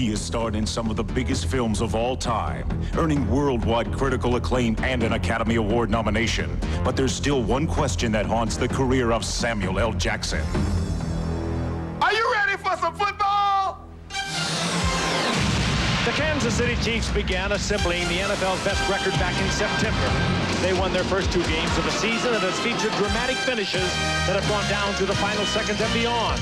He has starred in some of the biggest films of all time, earning worldwide critical acclaim and an Academy Award nomination. But there's still one question that haunts the career of Samuel L. Jackson. Are you ready for some football? The Kansas City Chiefs began assembling the NFL's best record back in September. They won their first two games of the season and has featured dramatic finishes that have gone down to the final seconds and beyond.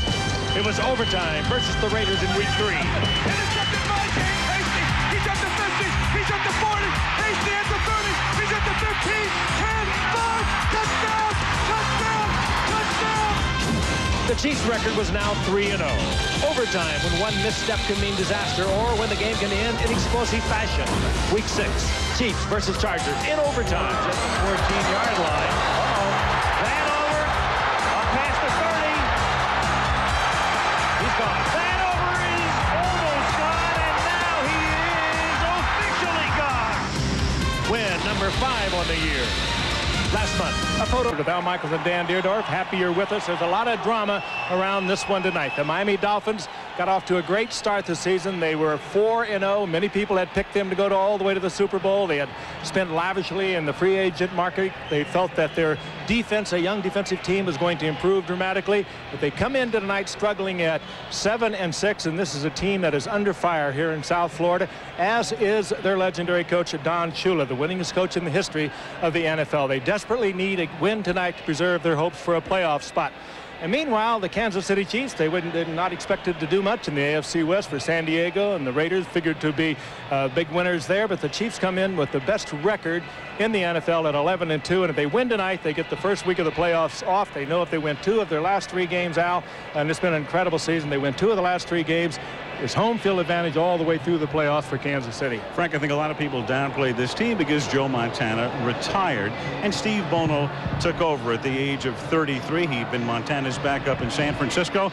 It was overtime versus the Raiders in week three. Intercepted by James Hasty. He's at the 50. He's at the 40. Hasty at the 30. He's at the 15. 10, 5, touchdown, touchdown, touchdown. The Chiefs' record was now 3-0. Overtime when one misstep can mean disaster or when the game can end in explosive fashion. Week 6, Chiefs versus Chargers in overtime. At the 14-yard line. Number 5 on the year last month. A photo with Al Michaels and Dan Dierdorf. Happy you're with us. There's a lot of drama around this one tonight. The Miami Dolphins got off to a great start this season. They were 4-0. Many people had picked them to go to all the way to the Super Bowl. They had spent lavishly in the free agent market. They felt that their defense, a young defensive team, was going to improve dramatically. But they come into tonight struggling at 7 and 6, and this is a team that is under fire here in South Florida, as is their legendary coach, Don Shula, the winningest coach in the history of the NFL. They desperately need a win tonight to preserve their hopes for a playoff spot. And meanwhile, the Kansas City Chiefs, they were not expected to do much in the AFC West for San Diego, and the Raiders figured to be uh, big winners there. But the Chiefs come in with the best record in the NFL at 11 and 2. And if they win tonight, they get the first week of the playoffs off. They know if they win two of their last three games out, and it's been an incredible season. They win two of the last three games. It's home field advantage all the way through the playoffs for Kansas City. Frank, I think a lot of people downplayed this team because Joe Montana retired and Steve Bono took over at the age of 33. He'd been Montana's backup in San Francisco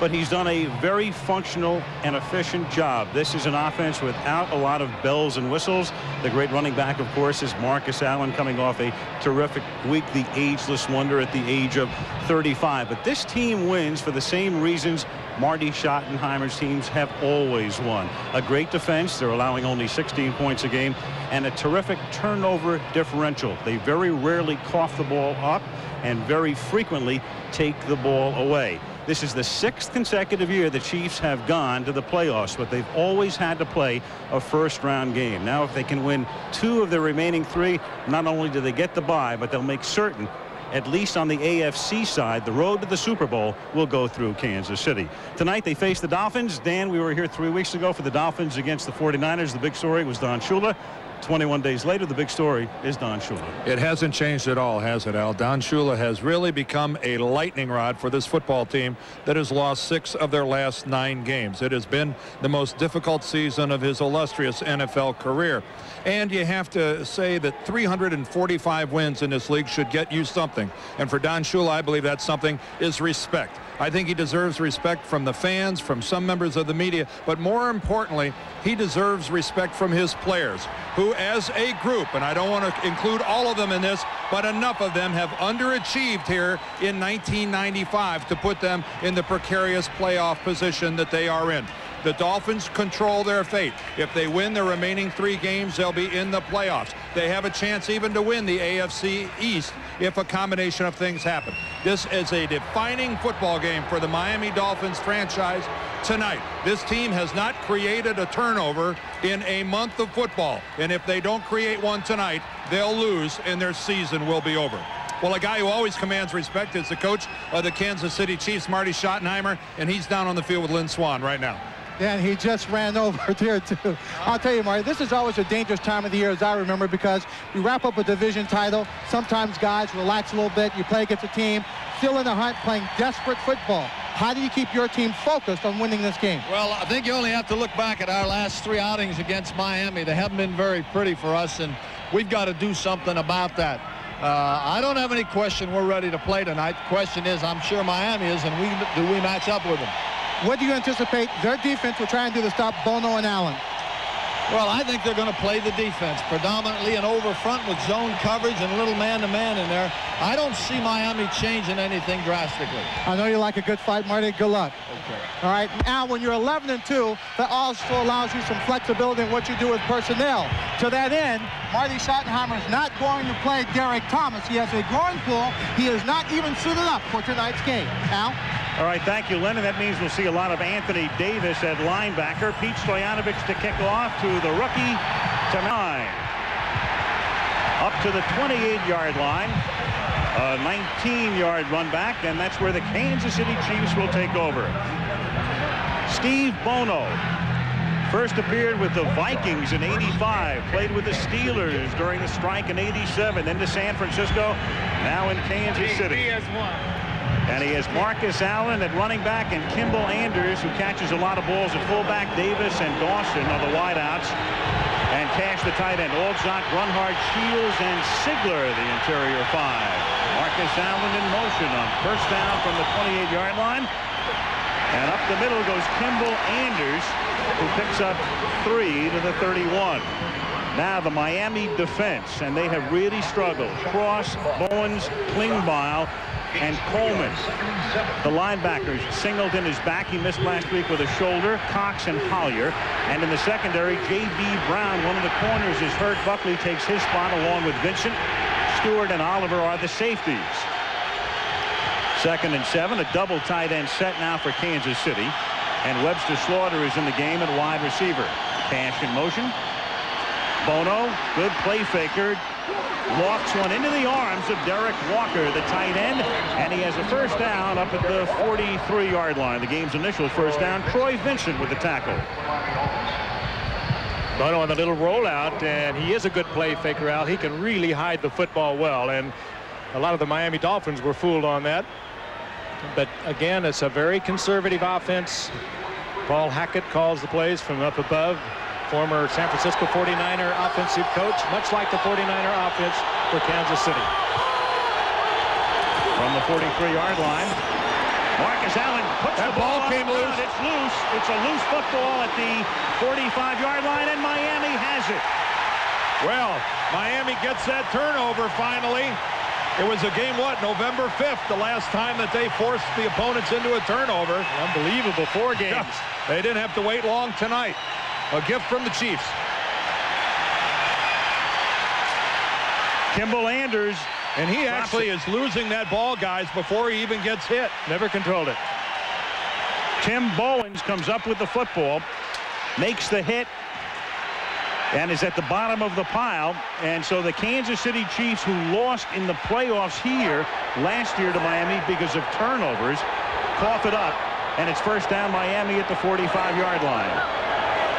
but he's done a very functional and efficient job. This is an offense without a lot of bells and whistles. The great running back, of course, is Marcus Allen coming off a terrific week, the ageless wonder at the age of 35. But this team wins for the same reasons Marty Schottenheimer's teams have always won. A great defense. They're allowing only 16 points a game and a terrific turnover differential. They very rarely cough the ball up and very frequently take the ball away. This is the sixth consecutive year the Chiefs have gone to the playoffs, but they've always had to play a first round game. Now, if they can win two of the remaining three, not only do they get the bye, but they'll make certain at least on the AFC side, the road to the Super Bowl will go through Kansas City. Tonight they face the Dolphins. Dan, we were here three weeks ago for the Dolphins against the 49ers. The big story was Don Shula. 21 days later, the big story is Don Shula. It hasn't changed at all, has it, Al? Don Shula has really become a lightning rod for this football team that has lost six of their last nine games. It has been the most difficult season of his illustrious NFL career. And you have to say that 345 wins in this league should get you something. And for Don Shula, I believe that something is respect. I think he deserves respect from the fans, from some members of the media, but more importantly, he deserves respect from his players, who as a group, and I don't want to include all of them in this, but enough of them have underachieved here in 1995 to put them in the precarious playoff position that they are in. The Dolphins control their fate. If they win the remaining three games, they'll be in the playoffs. They have a chance even to win the AFC East if a combination of things happen. This is a defining football game for the Miami Dolphins franchise tonight. This team has not created a turnover in a month of football. And if they don't create one tonight, they'll lose and their season will be over. Well, a guy who always commands respect is the coach of the Kansas City Chiefs, Marty Schottenheimer, and he's down on the field with Lynn Swann right now. And he just ran over there, too. I'll tell you, Marty, this is always a dangerous time of the year, as I remember, because you wrap up a division title. Sometimes guys relax a little bit. You play against a team still in the hunt, playing desperate football. How do you keep your team focused on winning this game? Well, I think you only have to look back at our last three outings against Miami. They haven't been very pretty for us, and we've got to do something about that. Uh, I don't have any question we're ready to play tonight. The question is, I'm sure Miami is, and we, do we match up with them? What do you anticipate their defense will try and do to stop Bono and Allen? Well, I think they're going to play the defense predominantly and over front with zone coverage and a little man-to-man -man in there. I don't see Miami changing anything drastically. I know you like a good fight, Marty. Good luck. Okay. All right. Now, when you're 11 and 2, that also allows you some flexibility in what you do with personnel. To that end, Marty Schottenheimer is not going to play Derrick Thomas. He has a groin pull. He is not even suited up for tonight's game. Al? All right, thank you, Lennon. That means we'll see a lot of Anthony Davis at linebacker. Pete Stoyanovich to kick off to the rookie to nine. Up to the 28-yard line. A 19-yard run back, and that's where the Kansas City Chiefs will take over. Steve Bono first appeared with the Vikings in 85, played with the Steelers during the strike in 87, then to San Francisco, now in Kansas City. And he has Marcus Allen at running back and Kimble Anders, who catches a lot of balls at fullback. Davis and Dawson are the wideouts. And Cash the tight end. Olczak, Grunhard, Shields, and Siglar the interior five. Marcus Allen in motion on first down from the 28-yard line. And up the middle goes Kimble Anders, who picks up three to the 31. Now the Miami defense, and they have really struggled. Cross, Bowens, Klingbeil, and Coleman. The linebackers, Singleton is back. He missed last week with a shoulder. Cox and Collier. And in the secondary, J.B. Brown, one of the corners, is hurt. Buckley takes his spot along with Vincent. Stewart and Oliver are the safeties. Second and seven, a double tight end set now for Kansas City. And Webster Slaughter is in the game at wide receiver. Cash in motion. Bono, good play faker, lofts one into the arms of Derrick Walker, the tight end, and he has a first down up at the 43-yard line. The game's initial first down. Troy Vincent with the tackle. But on the little rollout, and he is a good play faker, Al. He can really hide the football well, and a lot of the Miami Dolphins were fooled on that. But again, it's a very conservative offense. Paul Hackett calls the plays from up above former San Francisco 49er offensive coach, much like the 49er offense for Kansas City. From the 43-yard line, Marcus Allen puts that the ball, ball came loose. It's loose. It's a loose football at the 45-yard line, and Miami has it. Well, Miami gets that turnover finally. It was a game, what, November 5th, the last time that they forced the opponents into a turnover. Unbelievable, four games. Yeah, they didn't have to wait long tonight. A gift from the Chiefs. Kimble Anders. And he actually is losing that ball, guys, before he even gets hit. Never controlled it. Tim Bowens comes up with the football, makes the hit, and is at the bottom of the pile. And so the Kansas City Chiefs, who lost in the playoffs here last year to Miami because of turnovers, cough it up. And it's first down Miami at the 45-yard line.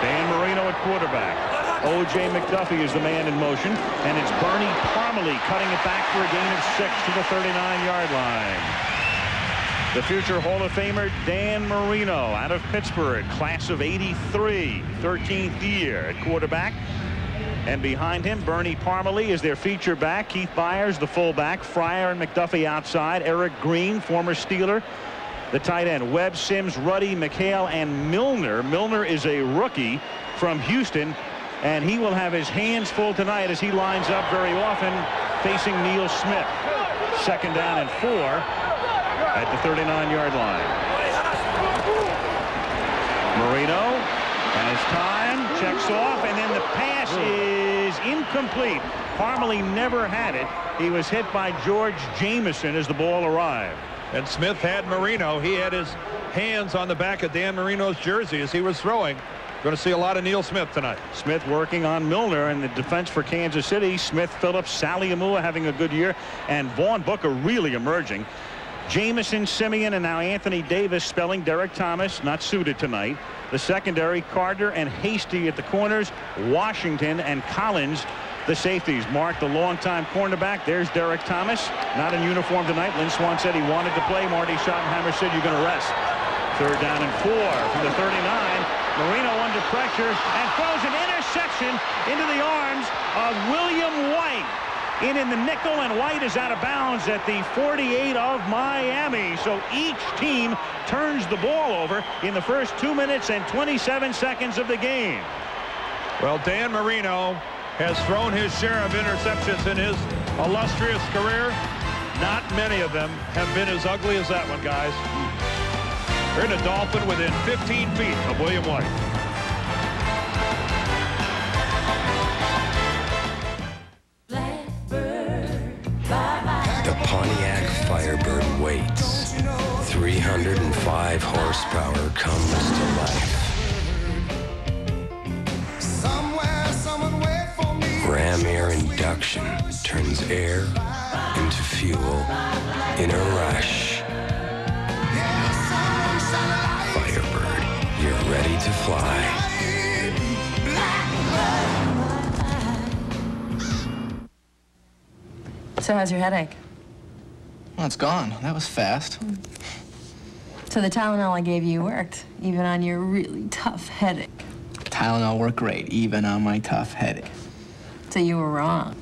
Dan Marino at quarterback. O.J. McDuffie is the man in motion, and it's Bernie Parmalee cutting it back for a gain of six to the 39-yard line. The future Hall of Famer Dan Marino out of Pittsburgh, class of 83, 13th year at quarterback. And behind him, Bernie Parmalee is their feature back. Keith Byars, the fullback. Fryar and McDuffie outside. Eric Green, former Steeler, the tight end. Webb, Sims, Ruddy, McHale, and Milner. Milner is a rookie from Houston, and he will have his hands full tonight as he lines up very often facing Neil Smith. Second down and four at the 39-yard line. Marino has time, checks off, and then the pass is incomplete. Parmalee never had it. He was hit by George Jamison as the ball arrived. And Smith had Marino. He had his hands on the back of Dan Marino's jersey as he was throwing. Going to see a lot of Neil Smith tonight. Smith working on Milner and the defense for Kansas City. Smith, Phillips, Saleaumua having a good year, and Vaughn Booker really emerging. Jamison, Simien, and now Anthony Davis spelling Derrick Thomas not suited tonight. The secondary, Carter and Hasty at the corners. Washington and Collins the safeties. Mark, the longtime cornerback. There's Derrick Thomas. Not in uniform tonight. Lynn Swann said he wanted to play. Marty Schottenheimer said you're going to rest. Third down and four from the 39. Marino under pressure and throws an interception into the arms of William White. In in the nickel, and White is out of bounds at the 48 of Miami. So each team turns the ball over in the first two minutes and 27 seconds of the game. Well, Dan Marino has thrown his share of interceptions in his illustrious career. Not many of them have been as ugly as that one, guys. They're in a Dolphin within 15 feet of William White. The Pontiac Firebird waits. 305 horsepower comes to life. Ram air induction turns air into fuel in a rush. Firebird, you're ready to fly. So how's your headache? Well, it's gone. That was fast. So the Tylenol I gave you worked, even on your really tough headache. Tylenol worked great, even on my tough headache. So you were wrong.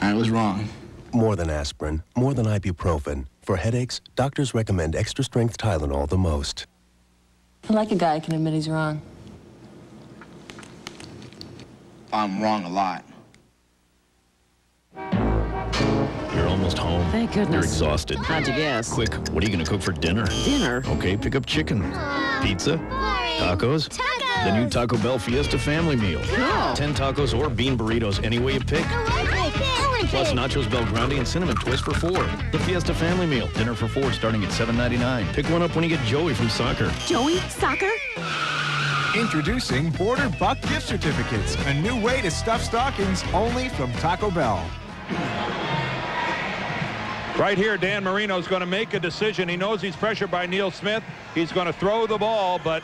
I was wrong. More than aspirin, more than ibuprofen. For headaches, doctors recommend extra strength Tylenol the most. I like a guy who can admit he's wrong. I'm wrong a lot. You're almost home. Thank goodness. You're exhausted. How'd you guess? Quick, what are you going to cook for dinner? Dinner? Okay, pick up chicken. Pizza? Tacos? The new Taco Bell Fiesta family meal. No. 10 tacos or bean burritos, any way you pick. Plus nachos Bel Grande and cinnamon twist for four. The Fiesta family meal. Dinner for four starting at $7.99. Pick one up when you get Joey from soccer. Joey, soccer? Introducing Border Buck gift certificates, a new way to stuff stockings only from Taco Bell. Right here, Dan Marino's going to make a decision. He knows he's pressured by Neil Smith. He's going to throw the ball, but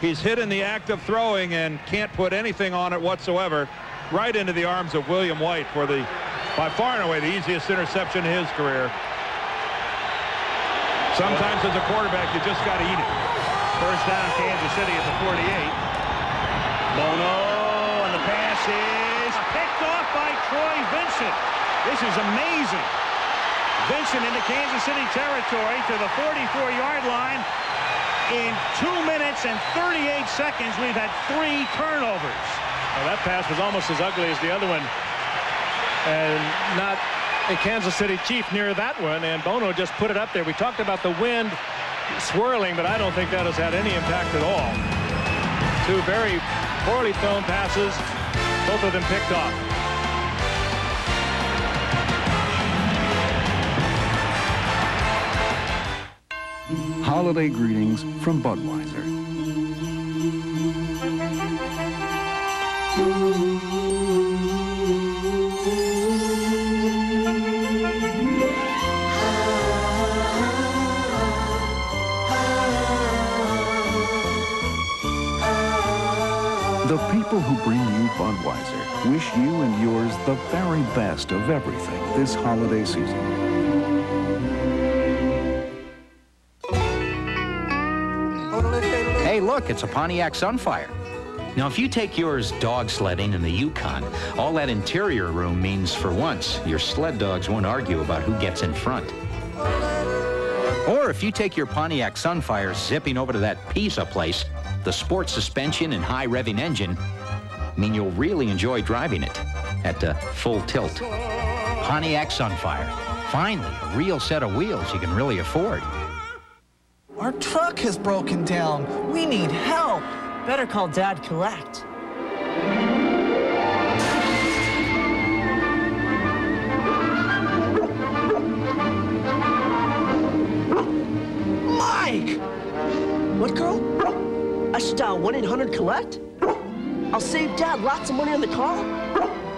he's hit in the act of throwing and can't put anything on it whatsoever. Right into the arms of William White for the, by far and away, the easiest interception in his career. Sometimes as a quarterback, you just got to eat it. First down, Kansas City at the 48. Bono, and the pass is picked off by Troy Vincent. This is amazing. Vincent into Kansas City territory to the 44-yard line. In 2 minutes and 38 seconds, we've had three turnovers. Well, that pass was almost as ugly as the other one. And not a Kansas City Chief near that one. And Bono just put it up there. We talked about the wind swirling, but I don't think that has had any impact at all. Two very poorly thrown passes, both of them picked off. Holiday greetings from Budweiser. The people who bring you Budweiser wish you and yours the very best of everything this holiday season. Look, it's a Pontiac Sunfire. Now, if you take yours dog sledding in the Yukon, all that interior room means, for once, your sled dogs won't argue about who gets in front. Or if you take your Pontiac Sunfire zipping over to that pizza place, the sport suspension and high revving engine mean you'll really enjoy driving it at uh, full tilt. Pontiac Sunfire. Finally, a real set of wheels you can really afford. Our truck has broken down. We need help. Better call Dad Collect. Mike! What, girl? I should dial 1-800-COLLECT? I'll save Dad lots of money on the car?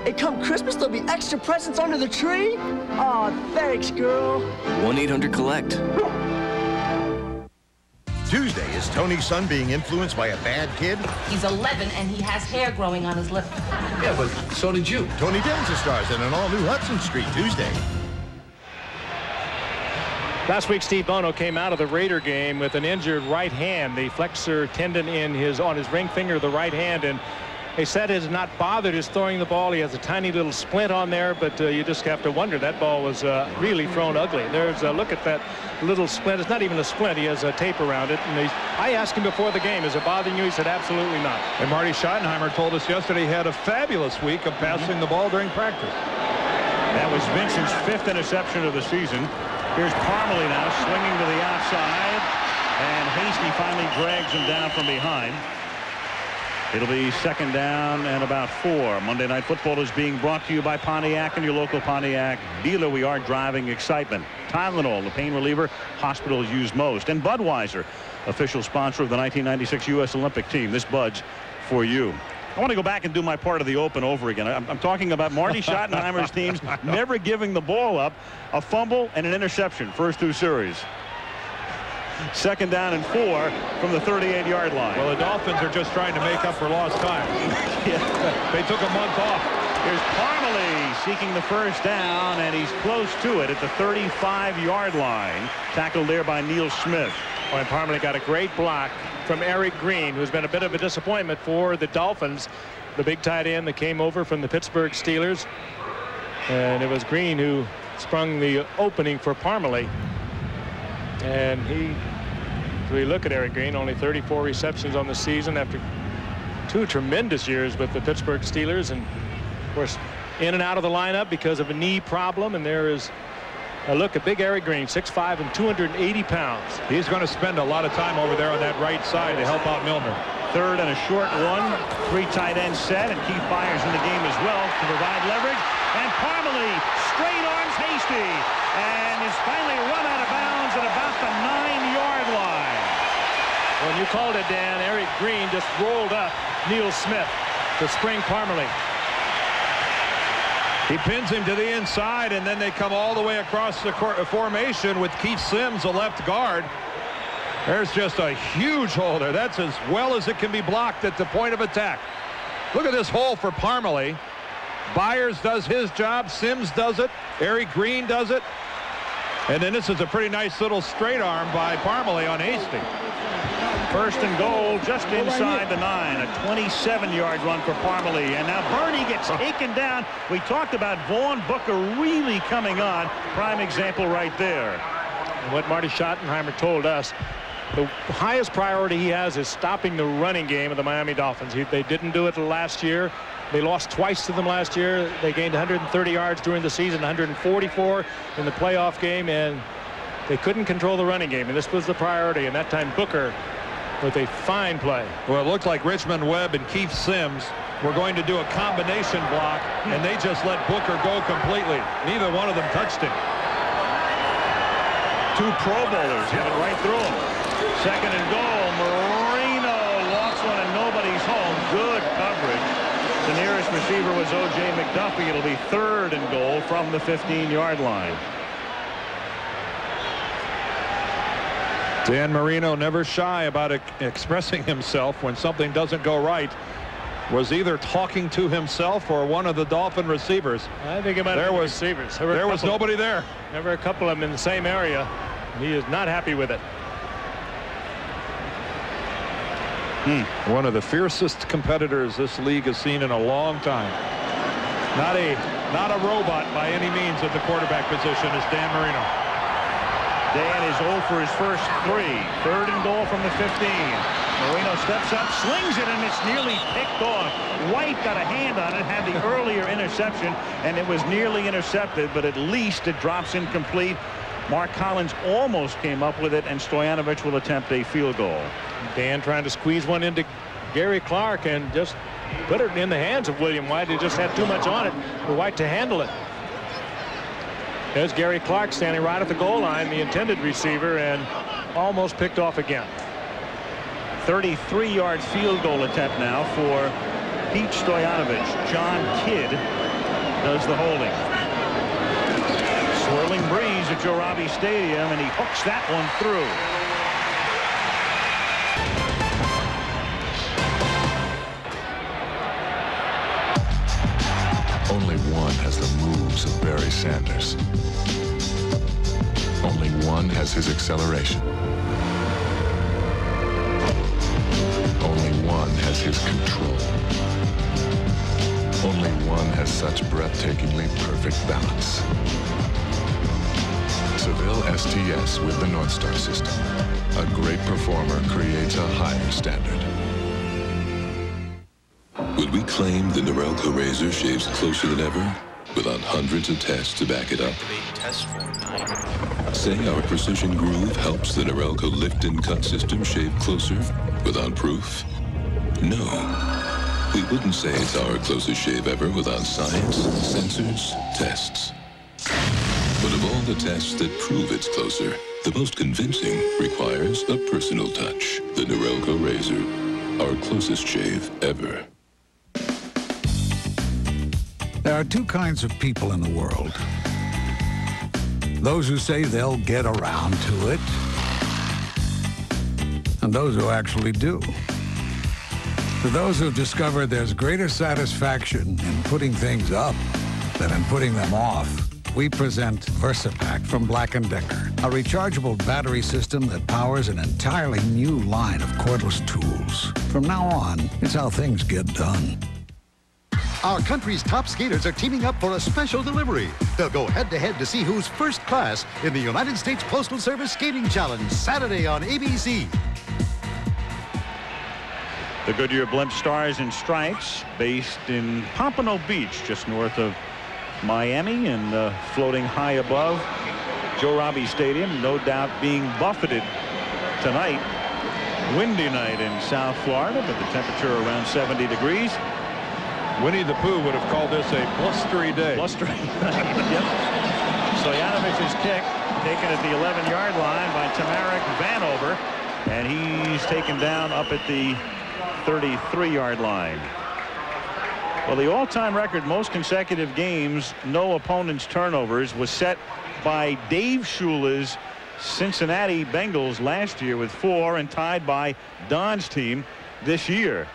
And come Christmas, there'll be extra presents under the tree? Aw, oh, thanks, girl. 1-800-COLLECT. Tuesday, is Tony's son being influenced by a bad kid? He's 11 and he has hair growing on his lip. Yeah, but so did you. Tony Danza stars in an all-new Hudson Street Tuesday. Last week, Steve Bono came out of the Raider game with an injured right hand, the flexor tendon in his on his ring finger the right hand, and They said has not bothered his throwing the ball. He has a tiny little splint on there, but uh, you just have to wonder. That ball was uh, really thrown ugly. There's a look at that little splint. It's not even a splint. He has a tape around it. And I asked him before the game, is it bothering you? He said, absolutely not. And Marty Schottenheimer told us yesterday he had a fabulous week of passing the ball during practice. That was Vincent's fifth interception of the season. Here's Parmalee now swinging to the outside. And Hasty finally drags him down from behind. It'll be second down and about four. Monday Night Football is being brought to you by Pontiac and your local Pontiac dealer. We are driving excitement. Tylenol, the pain reliever hospitals use most. And Budweiser, official sponsor of the 1996 U.S. Olympic team. This Bud's for you. I want to go back and do my part of the open over again. I'm, I'm talking about Marty Schottenheimer's teams never giving the ball up. A fumble and an interception, first two series. Second down and four from the 38-yard line. Well, the Dolphins are just trying to make up for lost time. yeah. They took a month off. Here's Parmalee seeking the first down, and he's close to it at the 35-yard line. Tackled there by Neil Smith. Oh, and Parmalee got a great block from Eric Green, who's been a bit of a disappointment for the Dolphins. The big tight end that came over from the Pittsburgh Steelers. And it was Green who sprung the opening for Parmalee. And he, we look at Eric Green, only 34 receptions on the season after two tremendous years with the Pittsburgh Steelers. And, of course, in and out of the lineup because of a knee problem. And there is a look at big Eric Green, 6'5 and 280 pounds. He's going to spend a lot of time over there on that right side to help out Milner. Third and a short one. Three tight ends set, and Keith Byars in the game as well to provide leverage. And Parmalee straight arms Hasty and is finally run out of bounds at about the nine-yard line. When you called it, Dan, Eric Green just rolled up Neil Smith to spring Parmalee. He pins him to the inside, and then they come all the way across the formation with Keith Sims, a left guard. There's just a huge hole there. That's as well as it can be blocked at the point of attack. Look at this hole for Parmalee. Byars does his job. Sims does it. Eric Green does it. And then this is a pretty nice little straight arm by Parmalee on Hasty. First and goal just inside the nine. A 27-yard run for Parmalee. And now Bernie gets taken down. We talked about Vaughn Booker really coming on. Prime example right there. And what Marty Schottenheimer told us, the highest priority he has is stopping the running game of the Miami Dolphins. He, they didn't do it last year. They lost twice to them last year. They gained 130 yards during the season, 144 in the playoff game, and they couldn't control the running game. And this was the priority. And that time Booker with a fine play. Well, it looked like Richmond Webb and Keith Sims were going to do a combination block, and they just let Booker go completely. Neither one of them touched him. Two Pro Bowlers hit it right through him. Second and goal. Marino lost one, and nobody's home. Good coverage. The nearest receiver was O.J. McDuffie. It'll be third and goal from the 15-yard line. Dan Marino never shy about expressing himself when something doesn't go right. Was either talking to himself or one of the Dolphin receivers. I think it might there have was receivers. There, there was nobody there. There were a couple of them in the same area. He is not happy with it. Hmm. One of the fiercest competitors this league has seen in a long time. Not a not a robot by any means at the quarterback position is Dan Marino. Dan is 0 for his first three. Third and goal from the 15. Marino steps up, slings it, and it's nearly picked off. White got a hand on it, had the earlier interception, and it was nearly intercepted, but at least it drops incomplete. Mark Collins almost came up with it, and Stoyanovich will attempt a field goal. Dan trying to squeeze one into Gary Clark and just put it in the hands of William White. He just had too much on it for White to handle it. There's Gary Clark standing right at the goal line, the intended receiver, and almost picked off again. 33-yard field goal attempt now for Pete Stoyanovich. John Kidd does the holding. Swirling breeze at Joe Stadium, and he hooks that one through. Only one has the moves of Barry Sanders. Only one has his acceleration. Only one has his control. Only one has such breathtakingly perfect balance. Seville STS with the Northstar system. A great performer creates a higher standard. Would we claim the Norelco razor shaves closer than ever without hundreds of tests to back it up? Say our precision groove helps the Norelco lift and cut system shave closer without proof? No. We wouldn't say it's our closest shave ever without science, sensors, tests. But of all the tests that prove it's closer, the most convincing requires a personal touch. The Norelco razor, our closest shave ever. There are two kinds of people in the world. Those who say they'll get around to it, and those who actually do. For those who've discovered there's greater satisfaction in putting things up than in putting them off, we present VersaPack from Black & Decker, a rechargeable battery system that powers an entirely new line of cordless tools. From now on, it's how things get done. Our country's top skaters are teaming up for a special delivery. They'll go head-to-head to see who's first class in the United States Postal Service Skating Challenge, Saturday on ABC. The Goodyear Blimp Stars and Stripes, based in Pompano Beach, just north of Miami and uh, floating high above Joe Robbie Stadium. No doubt being buffeted tonight. Windy night in South Florida, but the temperature around 70 degrees. Winnie the Pooh would have called this a blustery day. Blustery yep. Stoyanovich's kick taken at the 11-yard line by Tamarick Vanover, and he's taken down up at the 33-yard line. Well, the all-time record, most consecutive games, no opponent's turnovers, was set by Dave Shula's Cincinnati Bengals last year with four and tied by Don's team this year.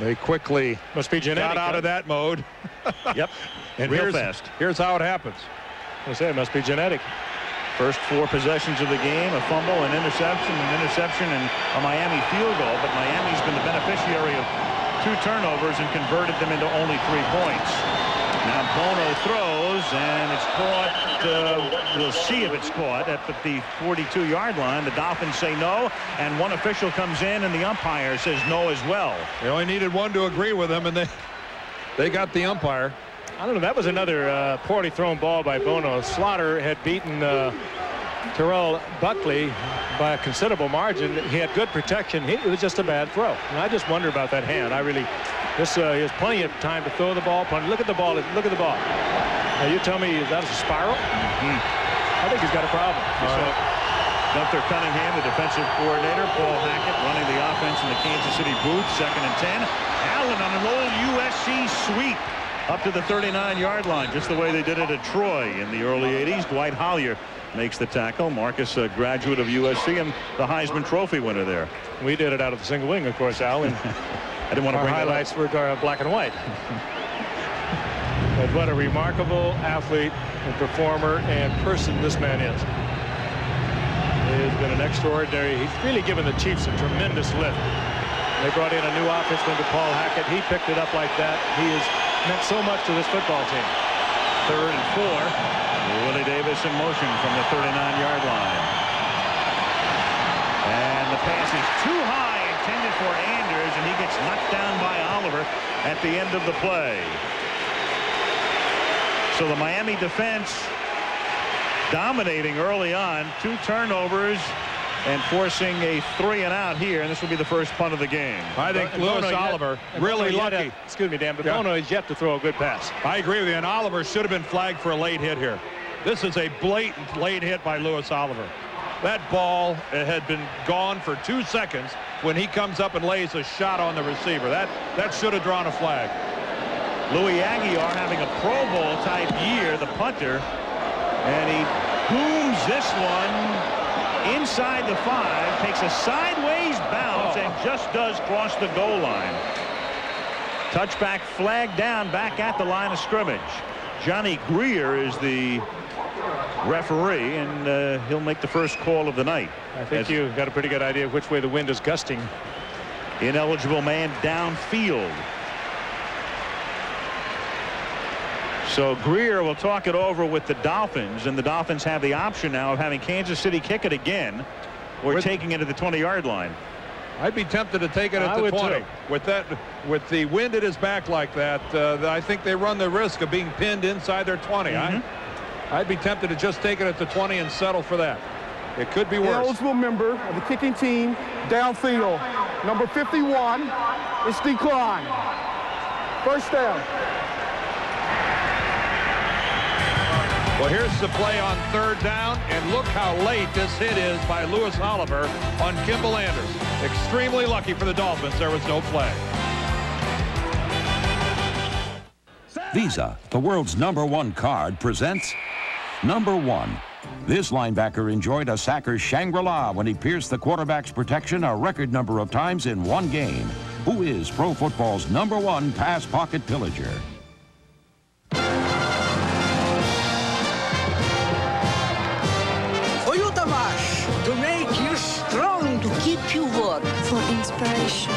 They quickly must be genetic, got out huh? of that mode. yep. and Real here's, fast. Here's how it happens. I say it must be genetic. First four possessions of the game, a fumble, an interception, an interception, and a Miami field goal. But Miami's been the beneficiary of two turnovers and converted them into only three points. Now Bono throws, and it's caught. Uh, we'll see if it's caught at the 42-yard line. The Dolphins say no, and one official comes in, and the umpire says no as well. They only needed one to agree with them, and they they got the umpire. I don't know. That was another uh, poorly thrown ball by Bono. Slaughter had beaten uh, Terrell Buckley by a considerable margin. He had good protection. He, it was just a bad throw. And I just wonder about that hand. I really, this uh, he has plenty of time to throw the ball. Plenty. Look at the ball. Look at the ball. Now you tell me that's a spiral? Mm-hmm. I think he's got a problem. So, Gunther Cunningham, the defensive coordinator, Paul Hackett running the offense in the Kansas City booth, second and 10. Allen on an old USC sweep up to the 39-yard line, just the way they did it at Troy in the early 80s. Dwight Hollier makes the tackle. Marcus, a graduate of USC and the Heisman Trophy winner there. We did it out of the single wing, of course, Al. And I didn't want to bring highlights were uh, black and white. but what a remarkable athlete and performer and person this man is. He has been an extraordinary. He's really given the Chiefs a tremendous lift. They brought in a new offenseman to Paul Hackett. He picked it up like that. He has meant so much to this football team. Third and four. Willie Davis in motion from the 39-yard line. And the pass is too high, intended for Anders, and he gets knocked down by Oliver at the end of the play. So the Miami defense dominating early on. Two turnovers and forcing a three and out here, and this will be the first punt of the game. I think Bono Lewis yet- Oliver and really lucky. excuse me, Dan, but Yeah. Bono is yet to throw a good pass. I agree with you, and Oliver should have been flagged for a late hit here. This is a blatant late hit by Louis Oliver. That ball had been gone for two seconds when he comes up and lays a shot on the receiver. That that should have drawn a flag. Louie Aguiar having a Pro Bowl type year, the punter, and he booms this one inside the five, takes a sideways bounce, and just does cross the goal line. Touchback flag down back at the line of scrimmage. Johnny Grier is the referee, and uh, he'll make the first call of the night. I think you got a pretty good idea of which way the wind is gusting. Ineligible man downfield. So Grier will talk it over with the Dolphins, and the Dolphins have the option now of having Kansas City kick it again or with, taking it at the 20-yard line. I'd be tempted to take it at I the 20. Too. With that, with the wind at his back like that, uh, I think they run the risk of being pinned inside their 20. Mm -hmm. I, I'd be tempted to just take it at the 20 and settle for that. It could be worse. The eligible member of the kicking team, downfield, number 51, is declined. First down. Well, here's the play on third down, and look how late this hit is by Louis Oliver on Kimble Anders. Extremely lucky for the Dolphins. There was no flag. Visa, the world's number one card, presents Number One. This linebacker enjoyed a Sacker Shangri-La when he pierced the quarterback's protection a record number of times in one game. Who is pro football's number one pass pocket pillager? Inspiration.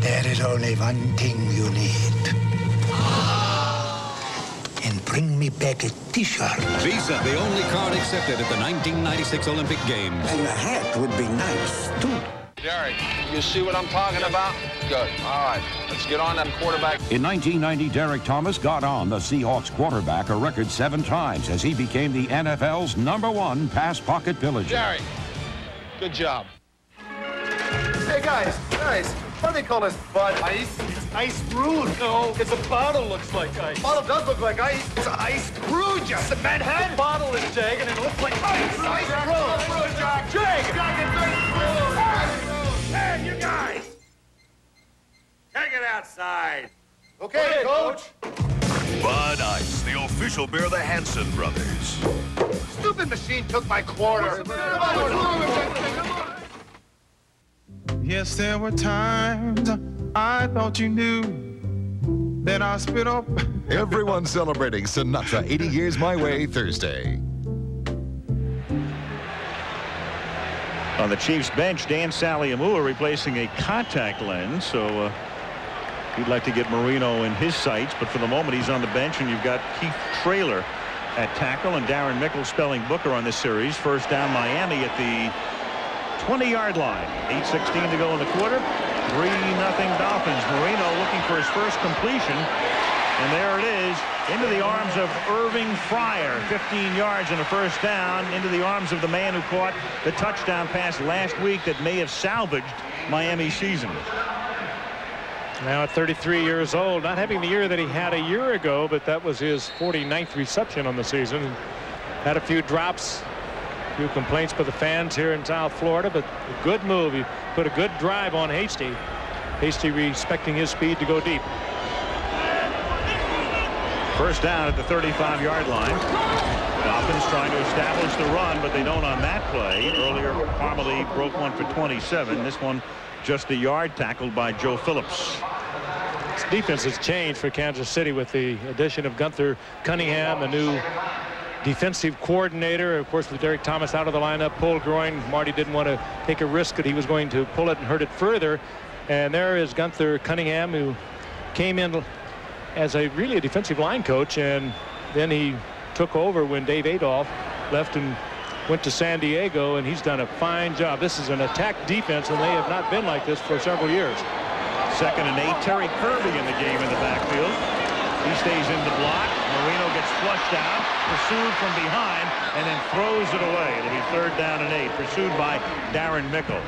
There is only one thing you need. And bring me back a t-shirt. Visa, the only card accepted at the 1996 Olympic Games. And a hat would be nice, too. Derrick, you see what I'm talking about? Good. All right. Let's get on that quarterback. In 1990, Derrick Thomas got on the Seahawks quarterback a record seven times as he became the NFL's number one pass pocket pillager. Derrick, good job. Hey, guys, guys. what do they call this Bud Ice? It's ice brewed. No, it's a bottle looks like ice. Bottle does look like ice. It's ice brewed, just a bedhead. The bottle is jag and it looks like ice. Ice brewed. Jag. Jag. Jag. Hey, you guys! Take it outside. Okay, coach. Bud Ice, the official beer of the Hanson brothers. Stupid machine took my quarter. Yes, there were times I thought you knew that I spit up. Everyone celebrating Sinatra 80 Years My Way Thursday. On the Chiefs bench, Dan Saleaumua replacing a contact lens. So uh, he'd like to get Marino in his sights. But for the moment, he's on the bench. And you've got Keith Traylor at tackle and Darren Mickell spelling Booker on this series. First down Miami at the 20-yard line. 8.16 to go in the quarter. 3 nothing Dolphins. Marino looking for his first completion. And there it is, into the arms of Irving Fryar, 15 yards and a first down, into the arms of the man who caught the touchdown pass last week that may have salvaged Miami's season. Now at 33 years old, not having the year that he had a year ago, but that was his 49th reception on the season. Had a few drops, a few complaints by the fans here in South Florida, but a good move. He put a good drive on Hasty. Hasty respecting his speed to go deep. First down at the 35-yard line. Dolphins trying to establish the run, but they don't on that play. Earlier, Parmalee broke one for 27. This one just a yard tackled by Joe Phillips. This defense has changed for Kansas City with the addition of Gunther Cunningham, a new defensive coordinator. Of course, with Derrick Thomas out of the lineup, pulled groin. Marty didn't want to take a risk that he was going to pull it and hurt it further. And there is Gunther Cunningham, who came in as a really a defensive line coach, and then he took over when Dave Adolph left and went to San Diego, and he's done a fine job. This is an attack defense, and they have not been like this for several years. Second and eight. Terry Kirby in the game in the backfield. He stays in the block. Marino gets flushed out, pursued from behind, and then throws it away. It'll be third down and eight, pursued by Darren Mickell.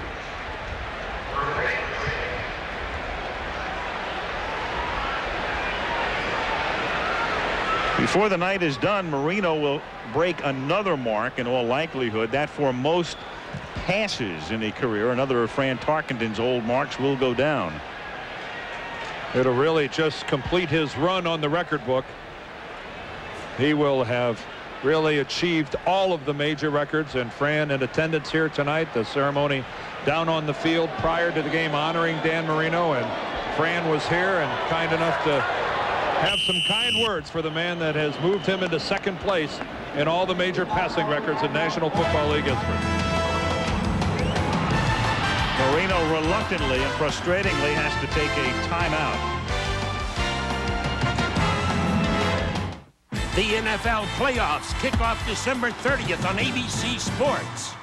Before the night is done, Marino will break another mark in all likelihood. That for most passes in a career. Another of Fran Tarkenton's old marks will go down. It'll really just complete his run on the record book. He will have really achieved all of the major records and Fran in attendance here tonight the ceremony down on the field prior to the game honoring Dan Marino and Fran was here and kind enough to have some kind words for the man that has moved him into second place in all the major passing records in National Football League history. Marino reluctantly and frustratingly has to take a timeout. The NFL playoffs kick off December 30th on ABC Sports.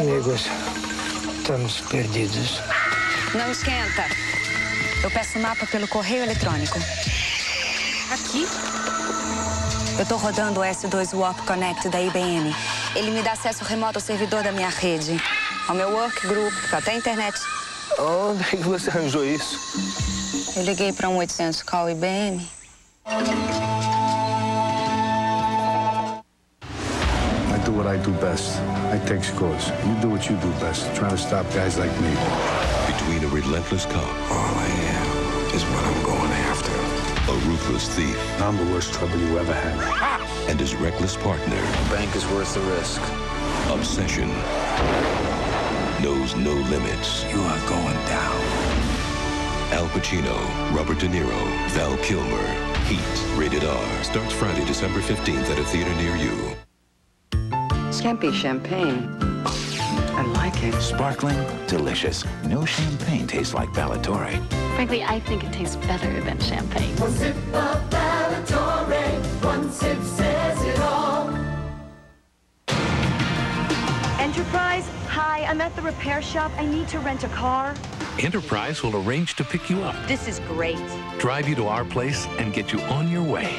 Amigos, estamos perdidos. Não esquenta. Eu peço o mapa pelo correio eletrônico. Aqui? Eu tô rodando o S2 Warp Connect da IBM. Ele me dá acesso remoto ao servidor da minha rede, ao meu workgroup, até a internet. Onde é que você arranjou isso? Eu liguei para um 800 call IBM. I do what I do best. I take scores. You do what you do best, trying to stop guys like me. Between a relentless cop. All I am is what I'm going after. A ruthless thief. I'm the worst trouble you ever had. And his reckless partner. Bank is worth the risk. Obsession. Knows no limits. You are going down. Al Pacino, Robert De Niro, Val Kilmer. Heat. Rated R. Starts Friday, December 15th at a theater near you. Can't be champagne. I like it. Sparkling, delicious. No champagne tastes like Ballatore. Frankly, I think it tastes better than champagne. One sip of Ballatore, one sip says it all. Enterprise, hi, I'm at the repair shop. I need to rent a car. Enterprise will arrange to pick you up, This is great. drive you to our place, and get you on your way.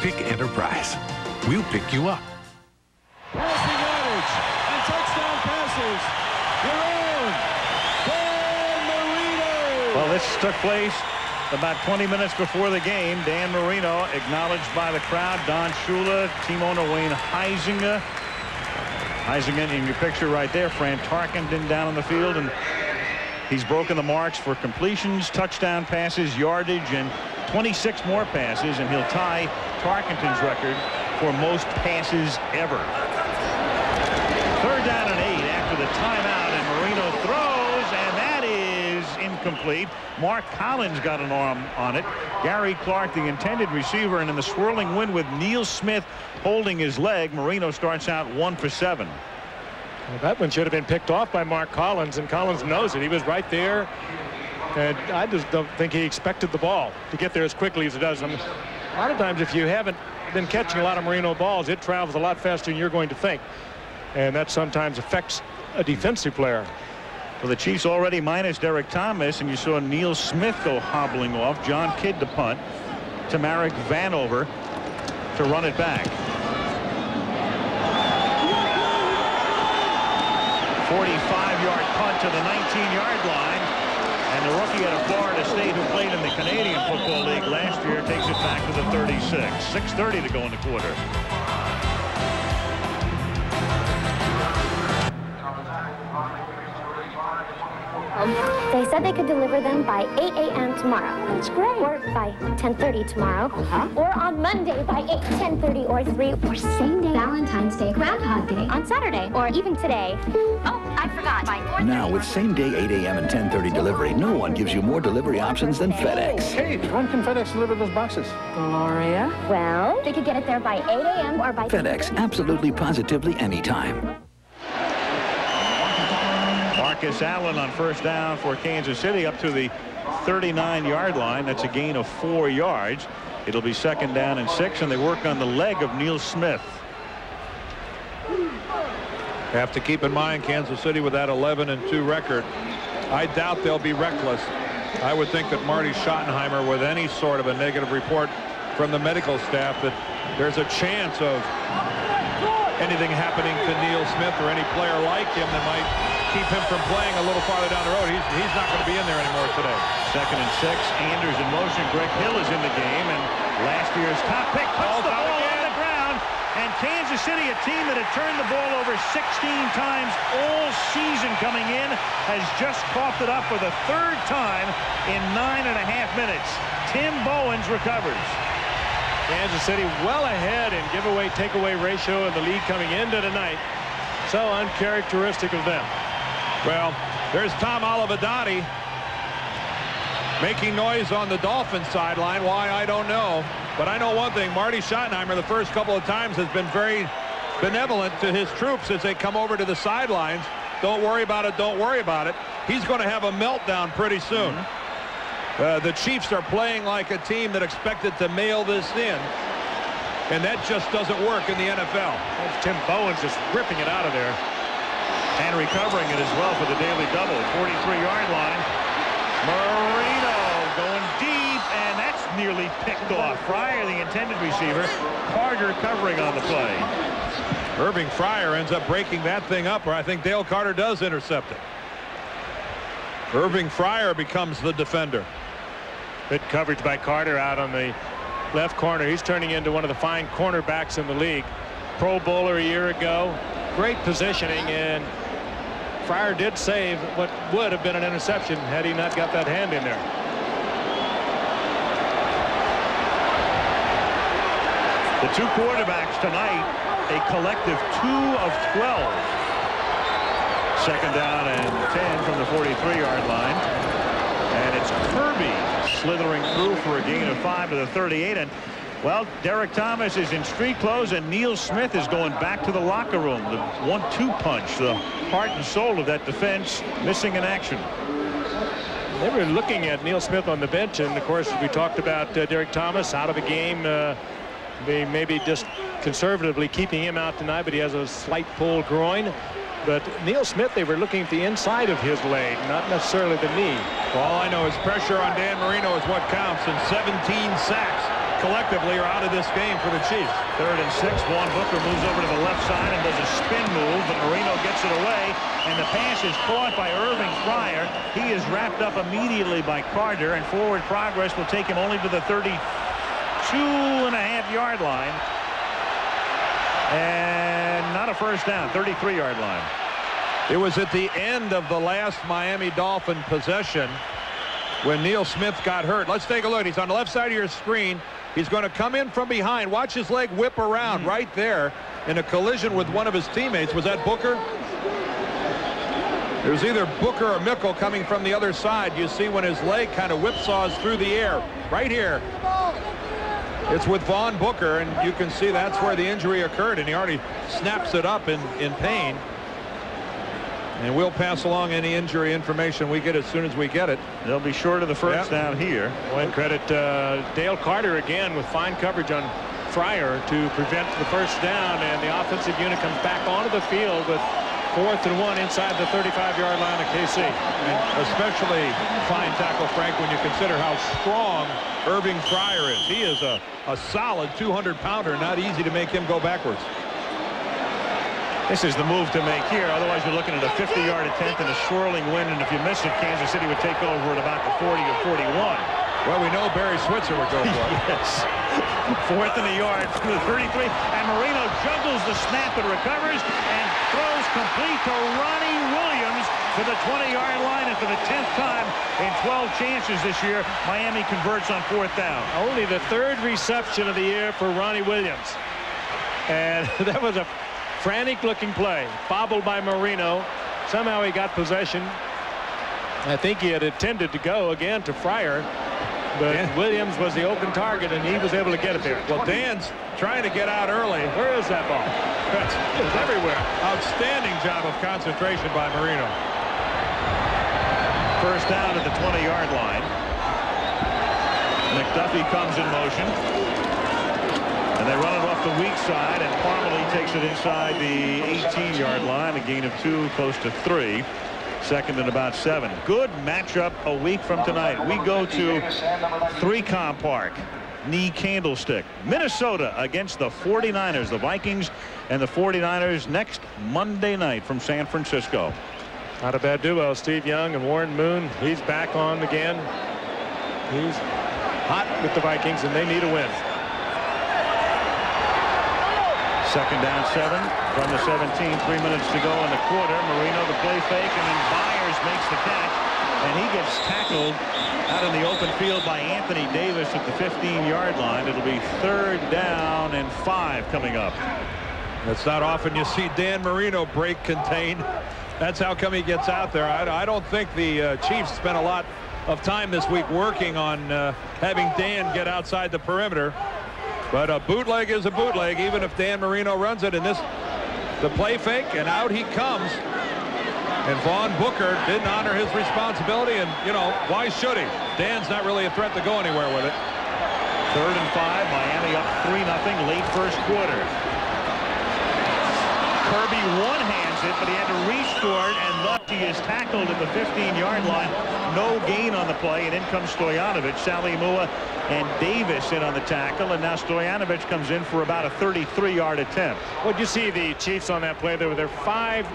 Pick Enterprise. We'll pick you up. Passing yardage and touchdown passes. Your own Dan Marino. Well, this took place about 20 minutes before the game. Dan Marino acknowledged by the crowd. Don Shula, team owner Wayne Huizenga. Huizenga in your picture right there. Fran Tarkenton down on the field. And he's broken the marks for completions, touchdown passes, yardage, and 26 more passes. And he'll tie Tarkenton's record for most passes ever. Third down and eight after the timeout, and Marino throws, and that is incomplete. Mark Collins got an arm on it. Gary Clark, the intended receiver, and in the swirling wind with Neil Smith holding his leg, Marino starts out one for seven. Well, that one should have been picked off by Mark Collins, and Collins knows it. He was right there, and I just don't think he expected the ball to get there as quickly as it does. I mean, a lot of times, if you haven't been catching a lot of Marino balls, it travels a lot faster than you're going to think, and that sometimes affects a defensive player. Well, the Chiefs already minus Derrick Thomas, and you saw Neil Smith go hobbling off. John Kidd to punt. Tamarick Vanover to run it back. 45-yard punt to the 19-yard line. And the rookie out of Florida State who played in the Canadian Football League last year takes it back to the 36. 6.30 to go in the quarter. They said they could deliver them by 8 a.m. tomorrow. That's great. Or by 10.30 tomorrow. Uh-huh. Or on Monday by 8, 10.30 or 3. Or same day. Valentine's Day. Groundhog Day. On Saturday. Or even today. Oh, I forgot. By 4 Now, with same day 8 a.m. and 10.30 delivery, no one gives you more delivery options than FedEx. Hey, when can FedEx deliver those boxes? Gloria? Well, they could get it there by 8 a.m. or by... FedEx, absolutely positively anytime. Marcus Allen on first down for Kansas City up to the 39-yard line. That's a gain of four yards. It'll be second down and six, and they work on the leg of Neil Smith. Have to keep in mind Kansas City with that 11 and 2 record. I doubt they'll be reckless. I would think that Marty Schottenheimer with any sort of a negative report from the medical staff that there's a chance of anything happening to Neil Smith or any player like him that might keep him from playing a little farther down the road. He's, he's not going to be in there anymore today. Second and six. Anders in motion. Greg Hill is in the game, and last year's top pick puts the ball on the ground. And Kansas City, a team that had turned the ball over 16 times all season coming in, has just coughed it up for the third time in nine and a half minutes. Tim Bowens recovers. Kansas City well ahead in giveaway takeaway ratio in the league coming into tonight. So uncharacteristic of them. Well, there's Tom Olivadotti making noise on the Dolphins sideline. Why, I don't know. But I know one thing. Marty Schottenheimer, the first couple of times, has been very benevolent to his troops as they come over to the sidelines. Don't worry about it. Don't worry about it. He's going to have a meltdown pretty soon. Mm -hmm. uh, the Chiefs are playing like a team that expected to mail this in. And that just doesn't work in the NFL. Tim Bowens just ripping it out of there. And recovering it as well for the daily double. 43-yard line. Marino going deep, and that's nearly picked off. Fryar, the intended receiver. Carter covering on the play. Irving Fryar ends up breaking that thing up, or I think Dale Carter does intercept it. Irving Fryar becomes the defender. Good coverage by Carter out on the left corner. He's turning into one of the fine cornerbacks in the league. Pro Bowler a year ago. Great positioning, and Fryar did save what would have been an interception had he not got that hand in there. The two quarterbacks tonight a collective 2 of 12. Second down and 10 from the 43-yard line. And it's Kirby slithering through for a gain of 5 to the 38. And, well, Derrick Thomas is in street clothes, and Neil Smith is going back to the locker room. The one-two punch, the heart and soul of that defense, missing in action. They were looking at Neil Smith on the bench, and, of course, we talked about uh, Derrick Thomas out of the game. Uh, they maybe just conservatively keeping him out tonight, but he has a slight pulled groin. But Neil Smith, they were looking at the inside of his leg, not necessarily the knee. All I know is pressure on Dan Marino is what counts, and 17 sacks collectively are out of this game for the Chiefs. Third and six. Vaughn Booker moves over to the left side and does a spin move, but Marino gets it away, and the pass is caught by Irving Fryar. He is wrapped up immediately by Carter, and forward progress will take him only to the 32 and a half yard line. And not a first down, 33-yard line. It was at the end of the last Miami Dolphin possession when Neil Smith got hurt. Let's take a look. He's on the left side of your screen. He's going to come in from behind. Watch his leg whip around mm. right there in a collision with one of his teammates. Was that Booker? It was either Booker or Mickell coming from the other side. You see when his leg kind of whipsaws through the air. Right here. It's with Vaughn Booker, and you can see that's where the injury occurred, and he already snaps it up in, in pain. And we'll pass along any injury information we get as soon as we get it. They'll be short of the first yep. down here. Well, credit uh, Dale Carter again with fine coverage on Fryar to prevent the first down, and the offensive unit comes back onto the field with fourth and one inside the 35-yard line of KC. And especially fine tackle, Frank, when you consider how strong Irving Fryar is. He is a, a solid 200-pounder, not easy to make him go backwards. This is the move to make here. Otherwise, you're looking at a 50-yard attempt and a swirling wind, and if you miss it, Kansas City would take over at about the 40 or 41. Well, we know Barry Switzer would go for it. yes. Fourth and a yard from the 33. And Marino juggles the snap and recovers and throws complete to Ronnie Williams for the 20-yard line. And for the 10th time in 12 chances this year, Miami converts on fourth down. Only the third reception of the year for Ronnie Williams. And that was a frantic-looking play. Bobbled by Marino. Somehow he got possession. I think he had intended to go again to Fryar. But Dan. Williams was the open target, and he was able to get it there. Well, Dan's trying to get out early. Where is that ball? it's everywhere. Outstanding job of concentration by Marino. First down at the 20-yard line. McDuffie comes in motion. And they run it off the weak side, and Parmalee takes it inside the 18-yard line, a gain of two, close to three second and about seven. Good matchup a week from tonight. We go to 3Com Park. Knee Candlestick. Minnesota against the 49ers. The Vikings and the 49ers next Monday night from San Francisco. Not a bad duo. Steve Young and Warren Moon. He's back on again. He's hot with the Vikings, and they need a win. Second down seven from the 17. Three minutes to go in the quarter. Marino the play fake, and then Byars makes the catch. And he gets tackled out in the open field by Anthony Davis at the 15-yard line. It'll be third down and five coming up. It's not often you see Dan Marino break contain. That's how come he gets out there. I, I don't think the uh, Chiefs spent a lot of time this week working on uh, having Dan get outside the perimeter. But a bootleg is a bootleg, even if Dan Marino runs it. And this The play fake, and out he comes. And Vaughn Booker didn't honor his responsibility, and, you know, why should he? Dan's not really a threat to go anywhere with it. Third and five, Miami up 3 nothing late first quarter. Kirby one-hands it, but he had to reach for it, and thus he is tackled at the 15-yard line. No gain on the play, and in comes Stoyanovich. Saleaumua and Davis in on the tackle, and now Stoyanovich comes in for about a 33-yard attempt. What you see the Chiefs on that play? There were their five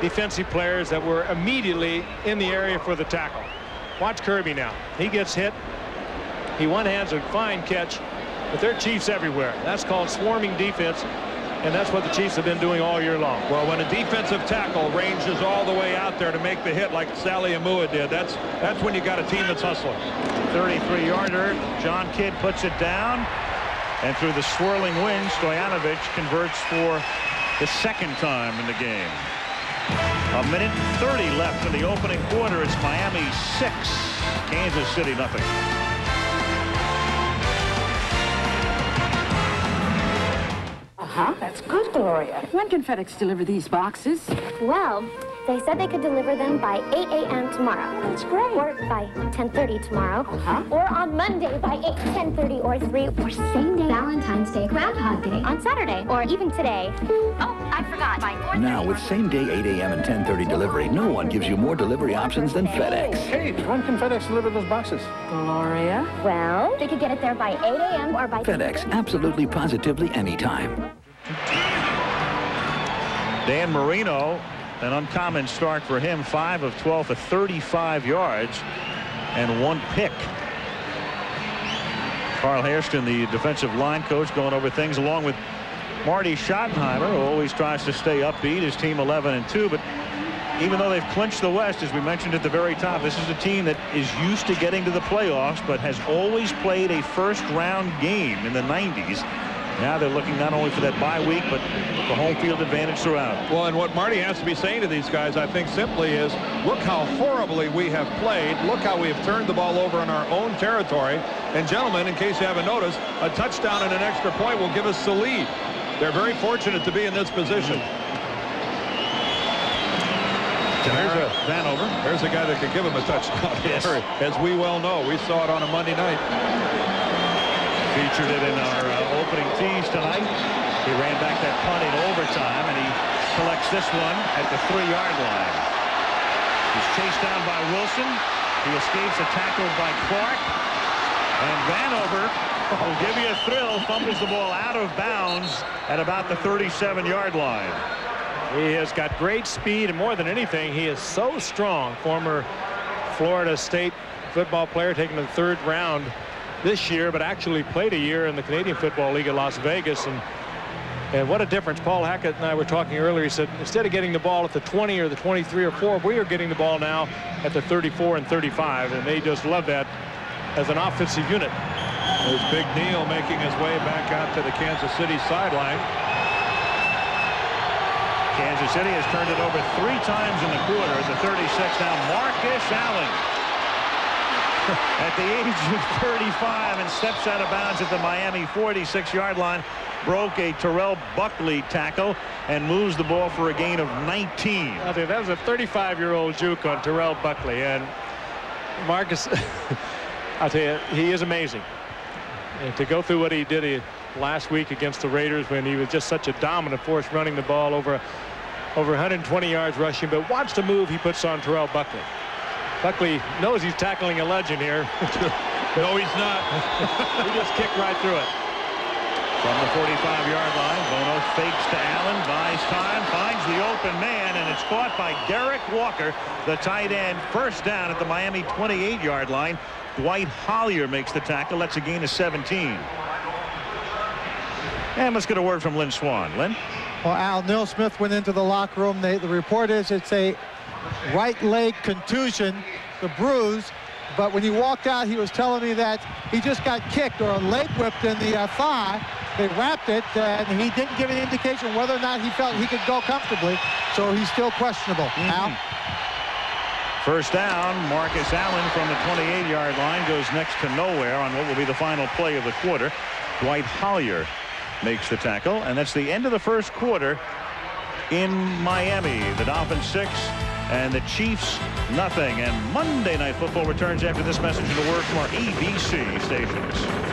defensive players that were immediately in the area for the tackle. Watch Kirby now. He gets hit. He one-hands a fine catch, but they're Chiefs everywhere. That's called swarming defense. And that's what the Chiefs have been doing all year long. Well, when a defensive tackle ranges all the way out there to make the hit like Saleaumua did, that's that's when you got a team that's hustling. 33-yarder. John Kidd puts it down. And through the swirling wind, Stoyanovich converts for the second time in the game. A minute 30 left in the opening quarter. It's Miami 6, Kansas City nothing. Uh-huh. That's good, Gloria. When can FedEx deliver these boxes? Well, they said they could deliver them by 8 a.m. tomorrow. That's great. Or by 10.30 tomorrow. Uh-huh. Or on Monday by 8, 10.30 or 3. Or same day Valentine's Day, Groundhog Day. On Saturday. Or even today. Oh, I forgot. By 4 Now, with same-day 8 a.m. and 10.30 delivery, no one gives you more delivery options than FedEx. Hey, when can FedEx deliver those boxes? Gloria? Well, they could get it there by 8 a.m. or by FedEx, absolutely positively anytime. Dan Marino, an uncommon start for him, 5 of 12 for 35 yards and one pick. Carl Hairston, the defensive line coach, going over things along with Marty Schottenheimer, who always tries to stay upbeat. His team 11 and 2, but even though they've clinched the West, as we mentioned at the very top, this is a team that is used to getting to the playoffs, but has always played a first-round game in the 90s. Now they're looking not only for that bye week, but the home field advantage throughout. Well, and what Marty has to be saying to these guys, I think, simply is, look how horribly we have played. Look how we have turned the ball over in our own territory. And, gentlemen, in case you haven't noticed, a touchdown and an extra point will give us the lead. They're very fortunate to be in this position. There's a Vanover. There's a guy that could give him a touchdown. Yes. As we well know, we saw it on a Monday night. Featured it in our uh, opening tease tonight. He ran back that punt in overtime, and he collects this one at the three-yard line. He's chased down by Wilson. He escapes a tackle by Clark. And Vanover will give you a thrill, fumbles the ball out of bounds at about the 37-yard line. He has got great speed, and more than anything, he is so strong. Former Florida State football player taken the third round this year, but actually played a year in the Canadian Football League at Las Vegas. And and what a difference. Paul Hackett and I were talking earlier. He said, instead of getting the ball at the 20 or the 23 or 4, we are getting the ball now at the 34 and 35. And they just love that as an offensive unit. There's Big Neil making his way back out to the Kansas City sideline. Kansas City has turned it over three times in the quarter. At the 36 now, Marcus Allen at the age of 35 and steps out of bounds at the Miami 46-yard line. Broke a Terrell Buckley tackle and moves the ball for a gain of 19. I'll tell you, that was a 35-year-old juke on Terrell Buckley. And Marcus, I'll tell you, he is amazing. And to go through what he did last week against the Raiders when he was just such a dominant force running the ball over over 120 yards rushing. But watch the move he puts on Terrell Buckley. Buckley knows he's tackling a legend here. no, he's not. he just kicked right through it. From the 45-yard line, Bono fakes to Allen, buys time, finds the open man, and it's caught by Derrick Walker, the tight end. First down at the Miami 28-yard line. Dwight Hollier makes the tackle. That's a gain of 17. And let's get a word from Lynn Swann. Lynn? Well, Al, Neil Smith went into the locker room. They, the report is it's a right leg contusion, the bruise. But when he walked out, he was telling me that he just got kicked or a leg whipped in the uh, thigh. They wrapped it, uh, and he didn't give any indication whether or not he felt he could go comfortably. So he's still questionable. Mm -hmm. Al? First down, Marcus Allen from the 28-yard line goes next to nowhere on what will be the final play of the quarter. Dwight Hollier makes the tackle, and that's the end of the first quarter. in Miami. The Dolphins six and the Chiefs nothing. And Monday Night Football returns after this message and a word from our ABC stations.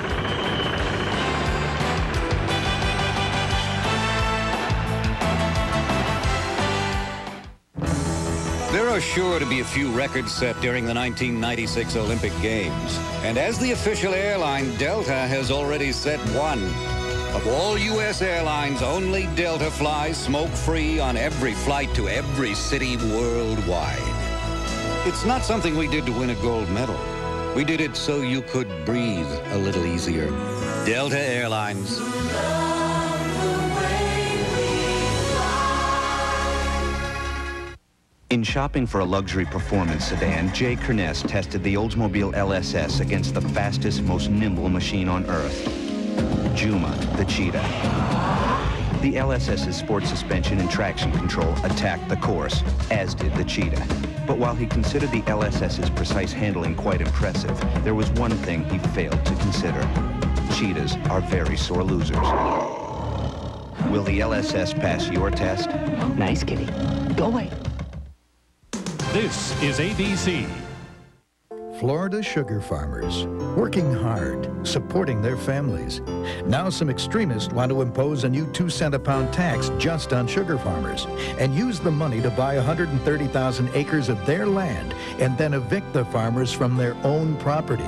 There are sure to be a few records set during the 1996 Olympic Games. And as the official airline, Delta has already set one. Of all U.S. airlines, only Delta flies smoke-free on every flight to every city worldwide. It's not something we did to win a gold medal. We did it so you could breathe a little easier. Delta Airlines. In shopping for a luxury performance sedan, Jay Kerness tested the Oldsmobile LSS against the fastest, most nimble machine on Earth, Juma, the Cheetah. The LSS's sport suspension and traction control attacked the course, as did the Cheetah. But while he considered the LSS's precise handling quite impressive, there was one thing he failed to consider. Cheetahs are very sore losers. Will the LSS pass your test? Nice kitty. Go away. This is ABC. Florida sugar farmers, working hard, supporting their families. Now some extremists want to impose a new two cent a pound tax just on sugar farmers and use the money to buy 130,000 acres of their land and then evict the farmers from their own property.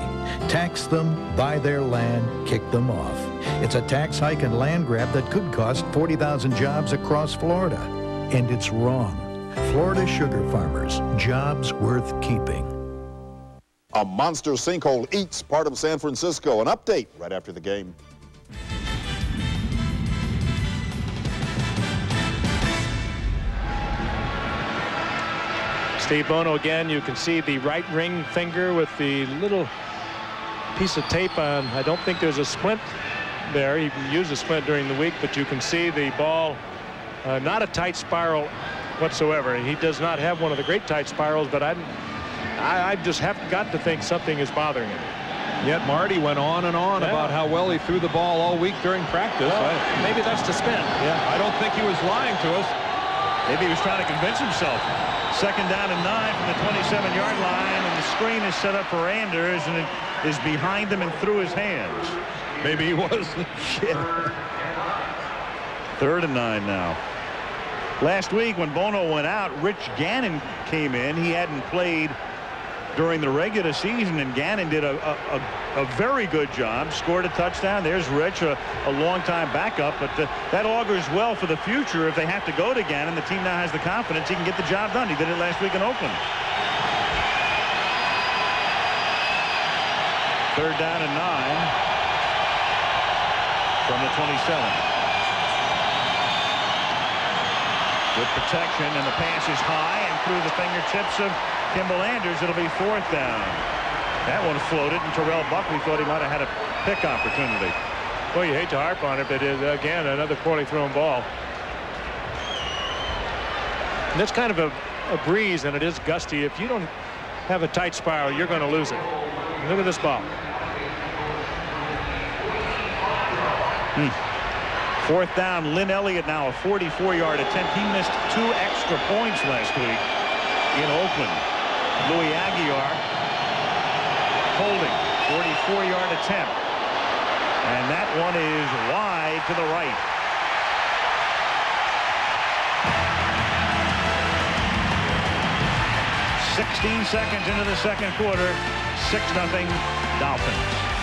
Tax them, buy their land, kick them off. It's a tax hike and land grab that could cost 40,000 jobs across Florida. And it's wrong. Florida sugar farmers, jobs worth keeping. A monster sinkhole eats part of San Francisco. An update right after the game. Steve Bono again. You can see the right ring finger with the little piece of tape on. I don't think there's a splint there. He used a splint during the week, but you can see the ball, uh, not a tight spiral whatsoever. He does not have one of the great tight spirals, but I, I, I just have got to think something is bothering him. Yet Marty went on and on Yeah. about how well he threw the ball all week during practice. Well, I, maybe that's the spin. yeah, I don't think he was lying to us. Maybe he was trying to convince himself. Second down and nine from the 27-yard line, and the screen is set up for Anders, and it is behind him and through his hands. Maybe he was. Third and nine now. Last week when Bono went out, Rich Gannon came in. He hadn't played during the regular season, and Gannon did a, a, a, very good job, scored a touchdown. There's Rich, a, a long-time backup, but uh, that augurs well for the future if they have to go to Gannon. The team now has the confidence he can get the job done. He did it last week in Oakland. Third down and nine from the 27. Good protection, and the pass is high and through the fingertips of Kimble Anders. It'll be fourth down. That one floated, and Terrell Buckley thought he might have had a pick opportunity. Well, you hate to harp on it, but it, again, another poorly thrown ball. And it's kind of a, a breeze, and it is gusty. If you don't have a tight spiral, you're going to lose it. Look at this ball. Hmm. Fourth down, Lin Elliott now a 44-yard attempt. He missed two extra points last week in Oakland. Louie Aguiar holding, 44-yard attempt. And that one is wide to the right. Sixteen seconds into the second quarter, 6 nothing Dolphins.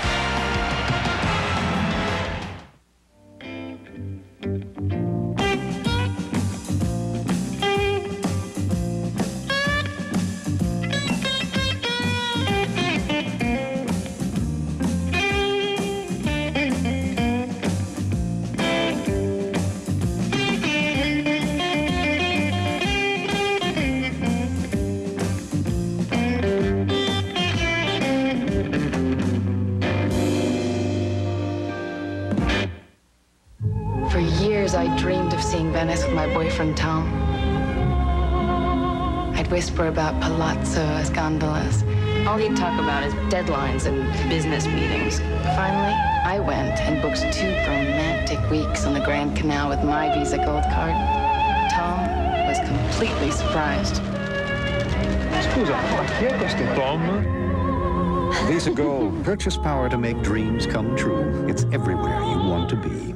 Whisper about palazzos, gondolas. All he'd talk about is deadlines and business meetings. Finally, I went and booked two romantic weeks on the Grand Canal with my Visa Gold card. Tom was completely surprised. Scusa, ma chi è questo Tom? Visa Gold. Purchase power to make dreams come true. It's everywhere you want to be.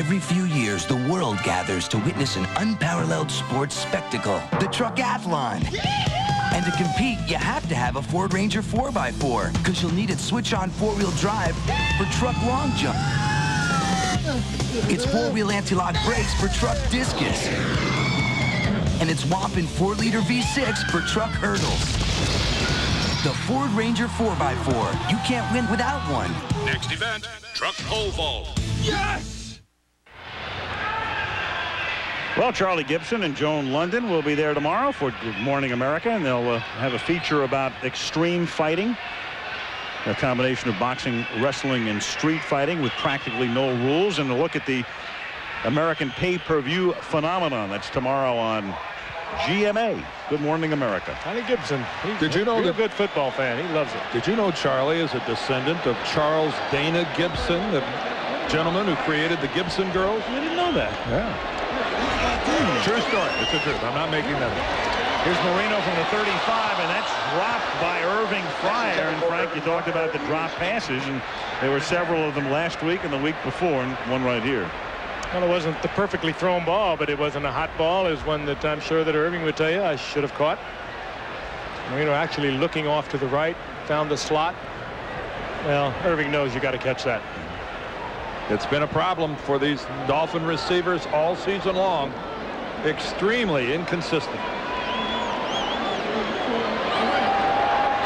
Every few years, the world gathers to witness an unparalleled sports spectacle, the Truckathlon. And to compete, you have to have a Ford Ranger 4x4, because you'll need its switch-on four-wheel drive for truck long jump. It's four-wheel anti-lock brakes for truck discus. And it's whopping 4-liter V6 for truck hurdles. The Ford Ranger 4x4. You can't win without one. Next event, truck pole vault. Yes! Well, Charlie Gibson and Joan Lunden will be there tomorrow for Good Morning America, and they'll uh, have a feature about extreme fighting. A combination of boxing, wrestling, and street fighting with practically no rules, and a look at the American pay-per-view phenomenon. That's tomorrow on GMA. Good Morning America. Charlie Gibson. He's, Did you know he's that- a good football fan? He loves it. Did you know Charlie is a descendant of Charles Dana Gibson, the gentleman who created the Gibson Girls? I didn't know that. Yeah. True story. It's the truth. I'm not making that up. Here's Marino from the 35, and that's dropped by Irving Fryar. And Frank, you talked about the drop passes, and there were several of them last week and the week before, and one right here. Well, it wasn't the perfectly thrown ball, but it wasn't a hot ball. It was one that I'm sure that Irving would tell you I should have caught. Marino actually looking off to the right, found the slot. Well, Irving knows you got to catch that. It's been a problem for these Dolphin receivers all season long. Extremely inconsistent.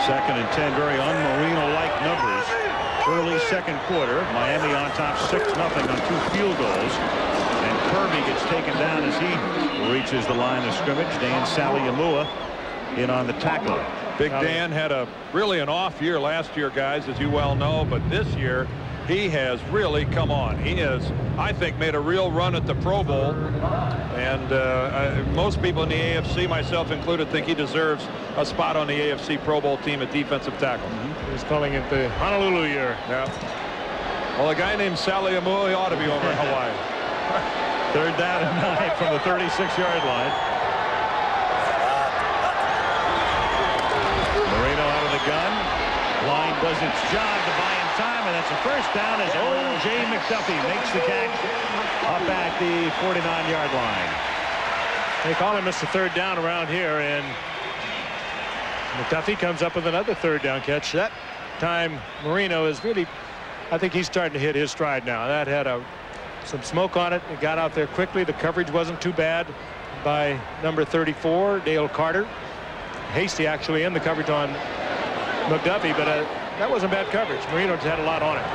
Second and 10, very un-Marino-like numbers. Early second quarter, Miami on top 6 nothing on two field goals. And Kirby gets taken down as he reaches the line of scrimmage. Dan Saleaumua in on the tackle. Big Dan had a really an off year last year, guys, as you well know, but this year he has really come on. He has, I think, made a real run at the Pro Bowl. And uh, I, most people in the AFC, myself included, think he deserves a spot on the AFC Pro Bowl team at defensive tackle. He's calling it the Honolulu year. Yeah. Well, a guy named Sally Amua, he ought to be over in Hawaii. Third down and nine from the 36-yard line. Marino out of the gun. Line does its job to buy that's a first down as O.J. McDuffie makes the catch up at the 49-yard line. They call him Mr. Third Down around here, and McDuffie comes up with another third down catch. That time, Marino is really, I think he's starting to hit his stride now. That had a some smoke on it. It got out there quickly. The coverage wasn't too bad by number 34, Dale Carter. Hasty actually in the coverage on McDuffie, but uh, that wasn't bad coverage. Marino had a lot on it.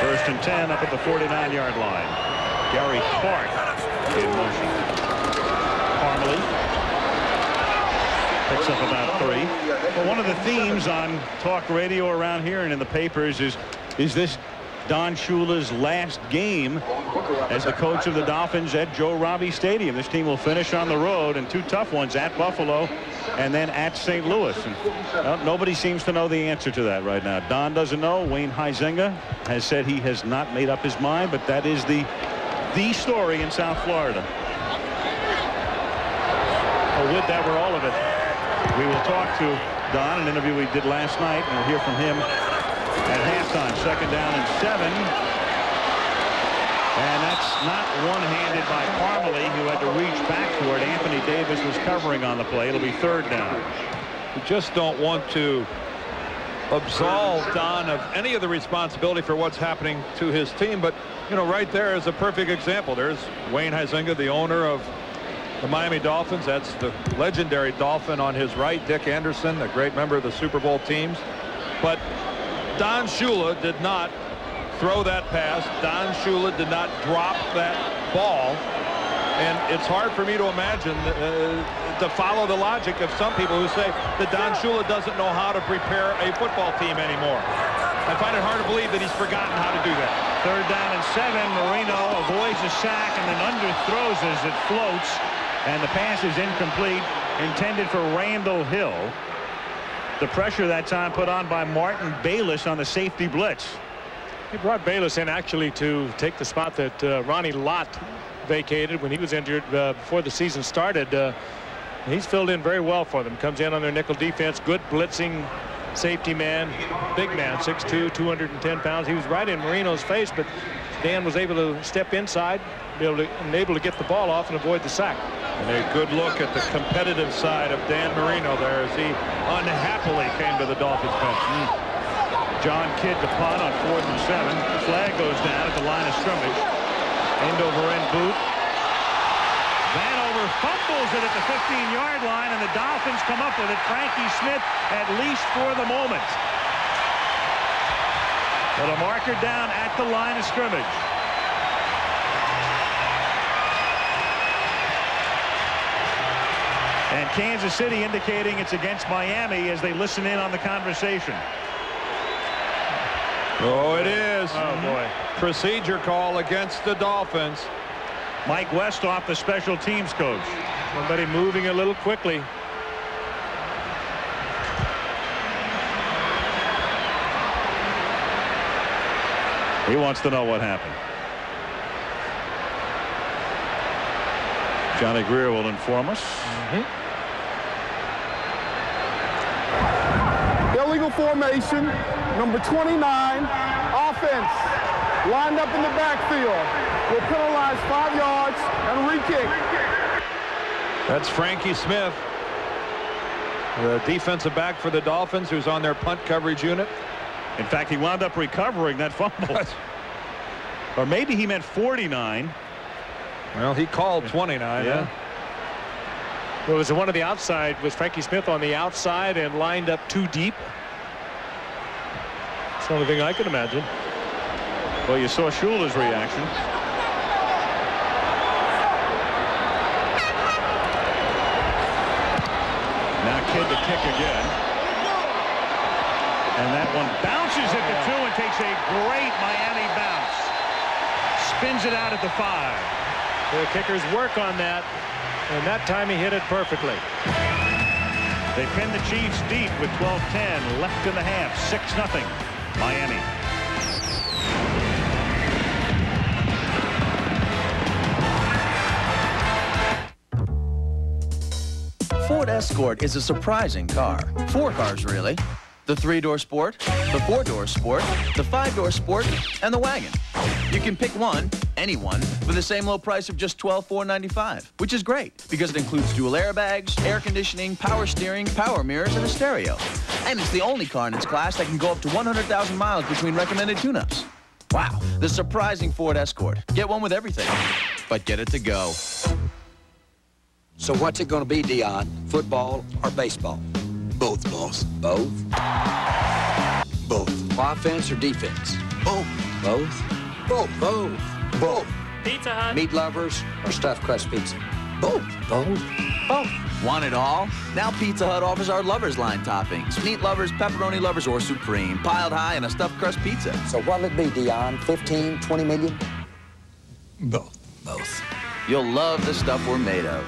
First and 10 up at the 49-yard line. Gary Clark in motion. Parmalee picks up about three. Well, one of the themes on talk radio around here and in the papers is, is this Don Shula's last game as the coach of the Dolphins at Joe Robbie Stadium. This team will finish on the road and two tough ones at Buffalo and then at St. Louis. And, well, nobody seems to know the answer to that right now. Don doesn't know. Wayne Huizenga has said he has not made up his mind, but that is the the story in South Florida. Oh, would that were all of it. We will talk to Don, an interview we did last night, and we'll hear from him at halftime. Second down and seven. And that's not one-handed by Parmalee, who had to reach back for it. Anthony Davis was covering on the play. It'll be third down. We just don't want to absolve Don of any of the responsibility for what's happening to his team. But, you know, right there is a perfect example. There's Wayne Huizenga, the owner of the Miami Dolphins. That's the legendary Dolphin on his right. Dick Anderson, a great member of the Super Bowl teams. But Don Shula did not throw that pass. Don Shula did not drop that ball. And it's hard for me to imagine uh, to follow the logic of some people who say that Don Shula doesn't know how to prepare a football team anymore. I find it hard to believe that he's forgotten how to do that. Third down and seven. Marino avoids a sack and then underthrows as it floats. And the pass is incomplete, intended for Randall Hill. The pressure that time put on by Martin Bayless on the safety blitz. He brought Bayless in actually to take the spot that uh, Ronnie Lott vacated when he was injured uh, before the season started. Uh, he's filled in very well for them. Comes in on their nickel defense. Good blitzing safety man. Big man, 6'2", 210 pounds. He was right in Marino's face, but Dan was able to step inside, be able to, and able to get the ball off and avoid the sack. And a good look at the competitive side of Dan Marino there as he unhappily came to the Dolphins bench. Mm. John Kidd to punt on fourth and seven. Flag goes down at the line of scrimmage. End over end boot. Vanover fumbles it at the 15-yard line, and the Dolphins come up with it. Frankie Smith, at least for the moment. But a marker down at the line of scrimmage. And Kansas City indicating it's against Miami as they listen in on the conversation. Oh, it is. Oh, mm-hmm. boy. Procedure call against the Dolphins. Mike Westhoff, the special teams coach. Somebody moving a little quickly. He wants to know what happened. Johnny Grier will inform us. Mm -hmm. Illegal formation, number 29, offense, lined up in the backfield. Will penalize five yards and re-kick. That's Frankie Smith, the defensive back for the Dolphins, who's on their punt coverage unit. In fact, he wound up recovering that fumble. or maybe he meant 49. Well, he called 29. Yeah. Well, it was the one on the outside. Was Frankie Smith on the outside and lined up too deep? It's the only thing I can imagine. Well, you saw Shula's reaction. Now Kidd to kick again. And that one bounces at the oh. two and takes a great Miami bounce. Spins it out at the five. The kickers work on that. And that time he hit it perfectly. They pin the Chiefs deep with 12-10 left in the half. 6-0 Miami. Ford Escort is a surprising car. Four cars, really. The three-door Sport, the four-door Sport, the five-door Sport, and the wagon. You can pick one, any one, for the same low price of just 12,495, which is great because it includes dual airbags, air conditioning, power steering, power mirrors, and a stereo. And it's the only car in its class that can go up to 100,000 miles between recommended tune-ups. Wow, the surprising Ford Escort. Get one with everything, but get it to go. So what's it going to be, Dion? Football or baseball? Both, boss. Both? Both. Offense or defense? Both. Both? Both. Both. Both. Pizza Hut. Meat lovers or stuffed crust pizza? Both. Both? Both. Want it all? Now Pizza Hut offers our Lovers line toppings. Meat lovers, pepperoni lovers, or supreme. Piled high in a stuffed crust pizza. So what'll it be, Dion? 15, 20 million? Both. Both. You'll love the stuff we're made of.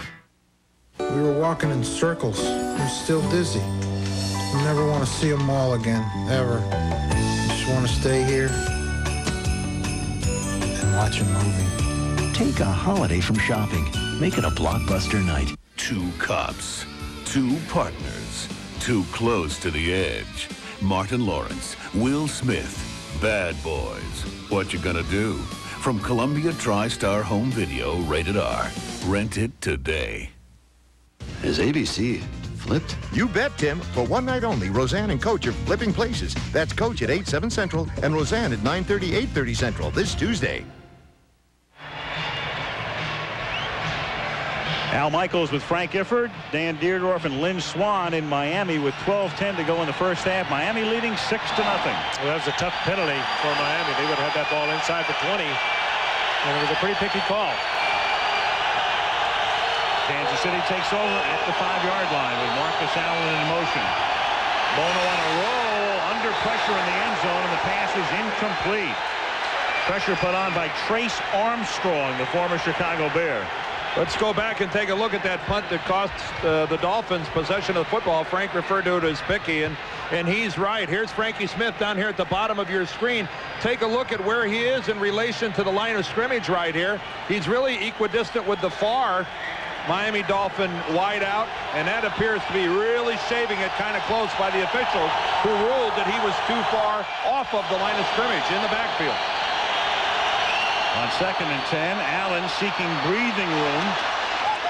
We were walking in circles. We're still dizzy. We never want to see them all again, ever. We just want to stay here and watch a movie. Take a holiday from shopping. Make it a blockbuster night. Two cops, two partners, too close to the edge. Martin Lawrence, Will Smith, Bad Boys. What you gonna do? From Columbia TriStar Home Video, rated R. Rent it today. Is ABC flipped? You bet, Tim. For one night only, Roseanne and Coach are flipping places. That's Coach at 8, 7 Central and Roseanne at 9.30, 8.30 Central this Tuesday. Al Michaels with Frank Gifford, Dan Dierdorf, and Lynn Swann in Miami with 12-10 to go in the first half. Miami leading 6 to nothing. Well, that was a tough penalty for Miami. They would have had that ball inside the 20, and it was a pretty picky call. Kansas City takes over at the five-yard line with Marcus Allen in motion. Bono on a roll, under pressure in the end zone, and the pass is incomplete. Pressure put on by Trace Armstrong, the former Chicago Bear. Let's go back and take a look at that punt that cost uh, the Dolphins possession of the football. Frank referred to it as picky, and, and he's right. Here's Frankie Smith down here at the bottom of your screen. take a look at where he is in relation to the line of scrimmage right here. He's really equidistant with the far Miami Dolphin wide out, and that appears to be really shaving it kind of close by the officials who ruled that he was too far off of the line of scrimmage in the backfield. On second and 10, Allen seeking breathing room.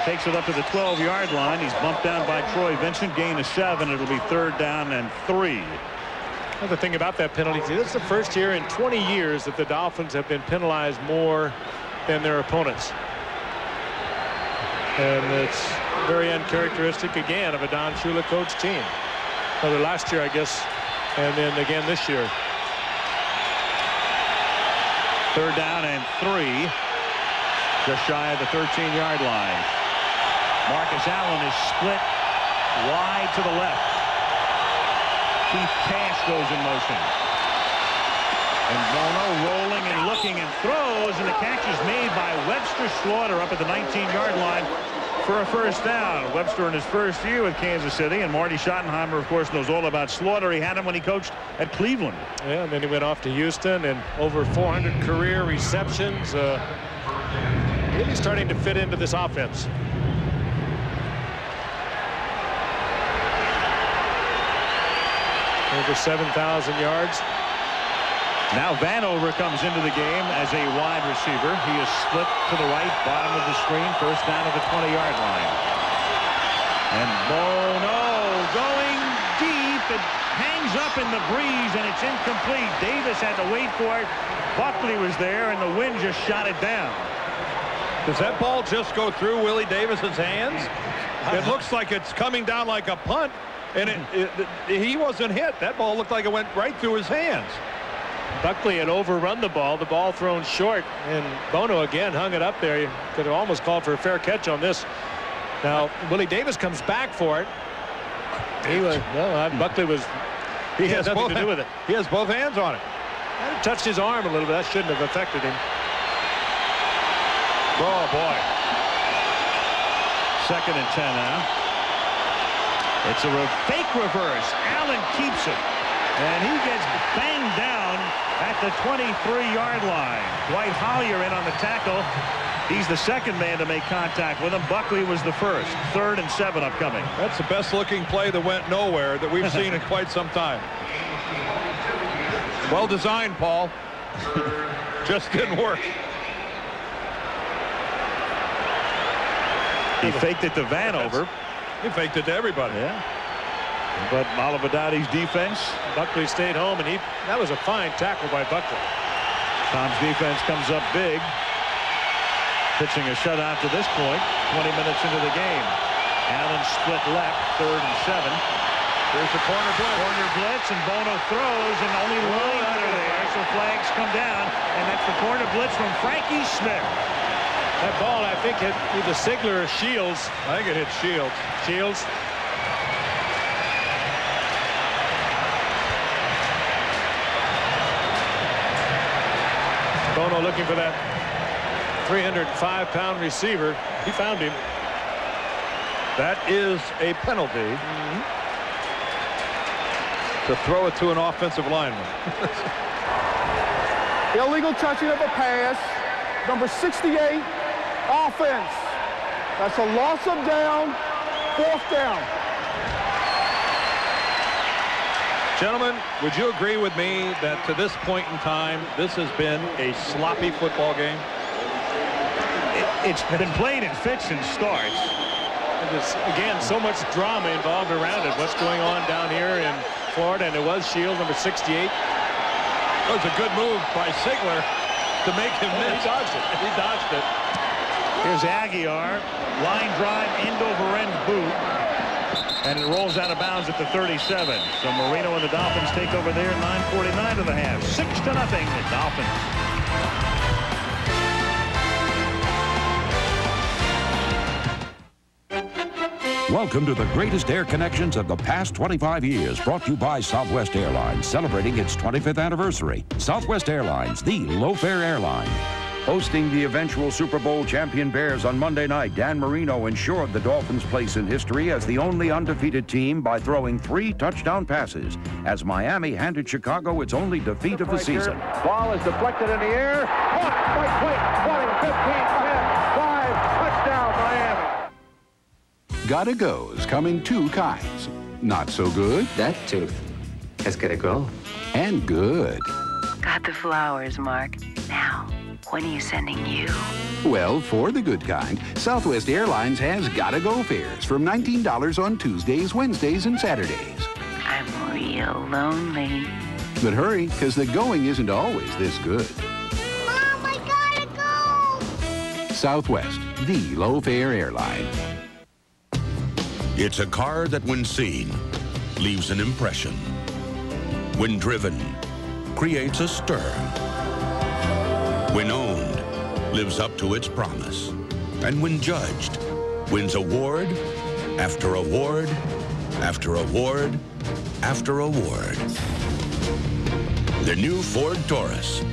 Takes it up to the 12-yard line. He's bumped down by Troy Vincent. Gain of seven. It'll be third down and three. Another thing about that penalty, this is the first year in 20 years that the Dolphins have been penalized more than their opponents. And it's very uncharacteristic, again, of a Don Shula coach team. Another last year, I guess, and then again this year. Third down and three. Just shy of the 13-yard line. Marcus Allen is split wide to the left. Keith Cash goes in motion. And Bono rolling and looking and throws, and the catch is made by Webster Slaughter up at the 19-yard line for a first down. Webster in his first year with Kansas City, and Marty Schottenheimer, of course, knows all about Slaughter. He had him when he coached at Cleveland. Yeah, and then he went off to Houston, and over 400 career receptions. Uh, really starting to fit into this offense. Over 7,000 yards. Now Vanover comes into the game as a wide receiver. He is split to the right, bottom of the screen, first down at the 20-yard line. And Bono going deep. It hangs up in the breeze, and it's incomplete. Davis had to wait for it. Buckley was there, and the wind just shot it down. Does that ball just go through Willie Davis's hands? It looks like it's coming down like a punt, and it, it, it, he wasn't hit. That ball looked like it went right through his hands. Buckley had overrun the ball, the ball thrown short, and Bono again hung it up there. You could have almost called for a fair catch on this. Now, Willie Davis comes back for it. He was, well, Buckley was, he, he has nothing to do with it. He has both hands on it. It touched his arm a little bit. That shouldn't have affected him. Oh, boy. Second and 10 now. It's a re fake reverse. Allen keeps it. And he gets banged down at the 23-yard line. Dwight Hollier in on the tackle. He's the second man to make contact with him. Buckley was the first. Third and seven upcoming. That's the best looking play that went nowhere that we've seen in quite some time. Well designed, Paul. Just didn't work. He faked it to Vanover. He faked it to everybody. Yeah. But Olivadotti's defense. Buckley stayed home, and he that was a fine tackle by Buckley. Tom's defense comes up big. Pitching a shutout to this point, 20 minutes into the game. Allen split left, third and seven. There's the corner blitz. Corner blitz, and Bono throws, and only linemen are there, so flags come down, and that's the corner blitz from Frankie Smith. That ball, I think, hit either Siglar or Shields. I think it hit Shields. Shields. Bono looking for that 305-pound receiver. He found him. That is a penalty mm -hmm. to throw it to an offensive lineman. Illegal touching of a pass. Number 68, offense. That's a loss of down, fourth down. Gentlemen, would you agree with me that to this point in time, this has been a sloppy football game? It, has been played in fits and starts. There's, again, so much drama involved around it. What's going on down here in Florida, and it was Shield, number 68. That was a good move by Siglar to make him oh, miss. He dodged it. He dodged it. Here's Aguiar. Line drive, end over end boot. And it rolls out of bounds at the 37. So Marino and the Dolphins take over there, 9.49 to the half. Six to nothing, the Dolphins. Welcome to the greatest air connections of the past 25 years, brought to you by Southwest Airlines, celebrating its 25th anniversary. Southwest Airlines, the low-fare airline. Hosting the eventual Super Bowl champion Bears on Monday night, Dan Marino ensured the Dolphins' place in history as the only undefeated team by throwing three touchdown passes as Miami handed Chicago its only defeat of the season. Ball is deflected in the air. Caught by 20, 15, 10, 5. Touchdown, Miami. Gotta go's come in two kinds. Not so good. That tooth has gotta go. And good. Got the flowers, Mark. Now, when are you sending you? Well, for the good kind, Southwest Airlines has gotta go fares from $19 on Tuesdays, Wednesdays, and Saturdays. I'm real lonely. But hurry, because the going isn't always this good. Mom, I gotta go! Southwest, the low-fare airline. It's a car that when seen, leaves an impression. When driven, creates a stir. When owned, lives up to its promise. And when judged, wins award after award after award after award. The new Ford Taurus,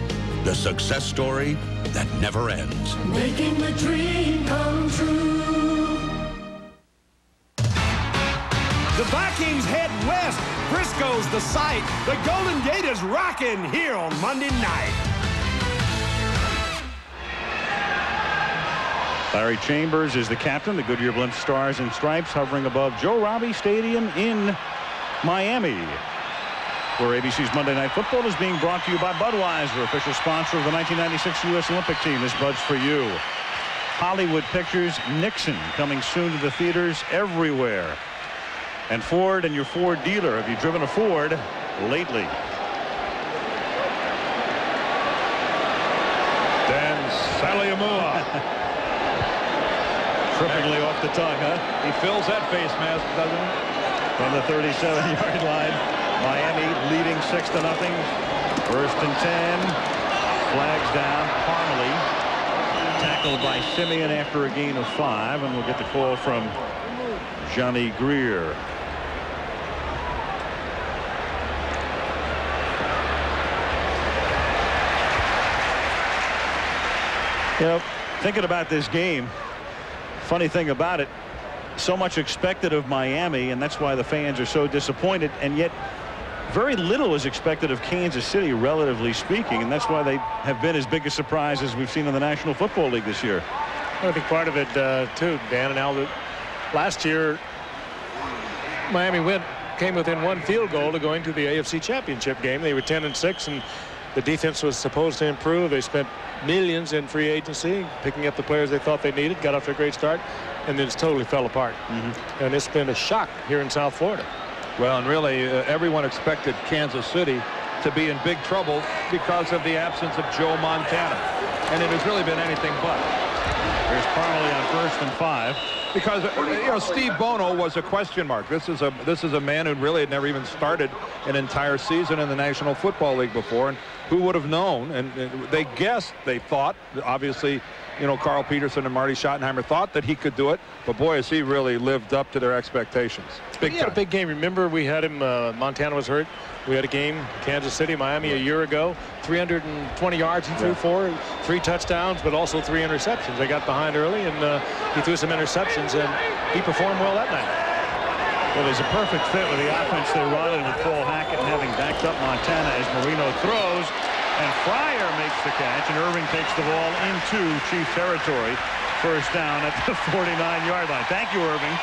the success story that never ends. Making the dream come true. The Vikings head west. Frisco's the site. The Golden Gate is rocking here on Monday night. Larry Chambers is the captain. The Goodyear Blimp Stars and Stripes hovering above Joe Robbie Stadium in Miami. Where ABC's Monday Night Football is being brought to you by Budweiser, official sponsor of the 1996 U.S. Olympic team. This Bud's for you. Hollywood Pictures, Nixon coming soon to the theaters everywhere. And Ford and your Ford dealer. Have you driven a Ford lately? Dan Saleaumua. Trippingly off the tongue, huh? He fills that face mask, doesn't he? From the 37-yard line, Miami leading 6 to nothing. First and 10. Flags down. Parmalee tackled by Simien after a gain of five, and we'll get the call from Johnny Grier. You know, thinking about this game, funny thing about it, so much expected of Miami, and that's why the fans are so disappointed, and yet very little is expected of Kansas City, relatively speaking, and that's why they have been as big a surprise as we've seen in the National Football League this year. I think part of it, uh, too, Dan and Al, last year, Miami went came within one field goal to going to the AFC Championship game. They were 10 and 6, and the defense was supposed to improve. They spent millions in free agency, picking up the players they thought they needed, got off to a great start, and then it's totally fell apart. Mm -hmm. And it's been a shock here in South Florida. Well, and really, uh, everyone expected Kansas City to be in big trouble because of the absence of Joe Montana. And it has really been anything but. There's Parmalee on first and five. Because you know Steve Bono was a question mark. This is a this is a man who really had never even started an entire season in the National Football League before, and who would have known? And, and they guessed, they thought, obviously, you know, Carl Peterson and Marty Schottenheimer thought that he could do it, but boy, has he really lived up to their expectations. Big he had a big game. Remember, we had him. Uh, Montana was hurt. We had a game, Kansas City, Miami, a year ago. 320 yards he threw yeah. for, three touchdowns, but also three interceptions. They got behind early, and uh, Uh, he threw some interceptions, and he performed well that night. Well, there's a perfect fit with the offense they run and with Paul Hackett and having backed up Montana as Marino throws. And Fryar makes the catch, and Irving takes the ball into Chief territory. First down at the 49-yard line. Thank you, Irving.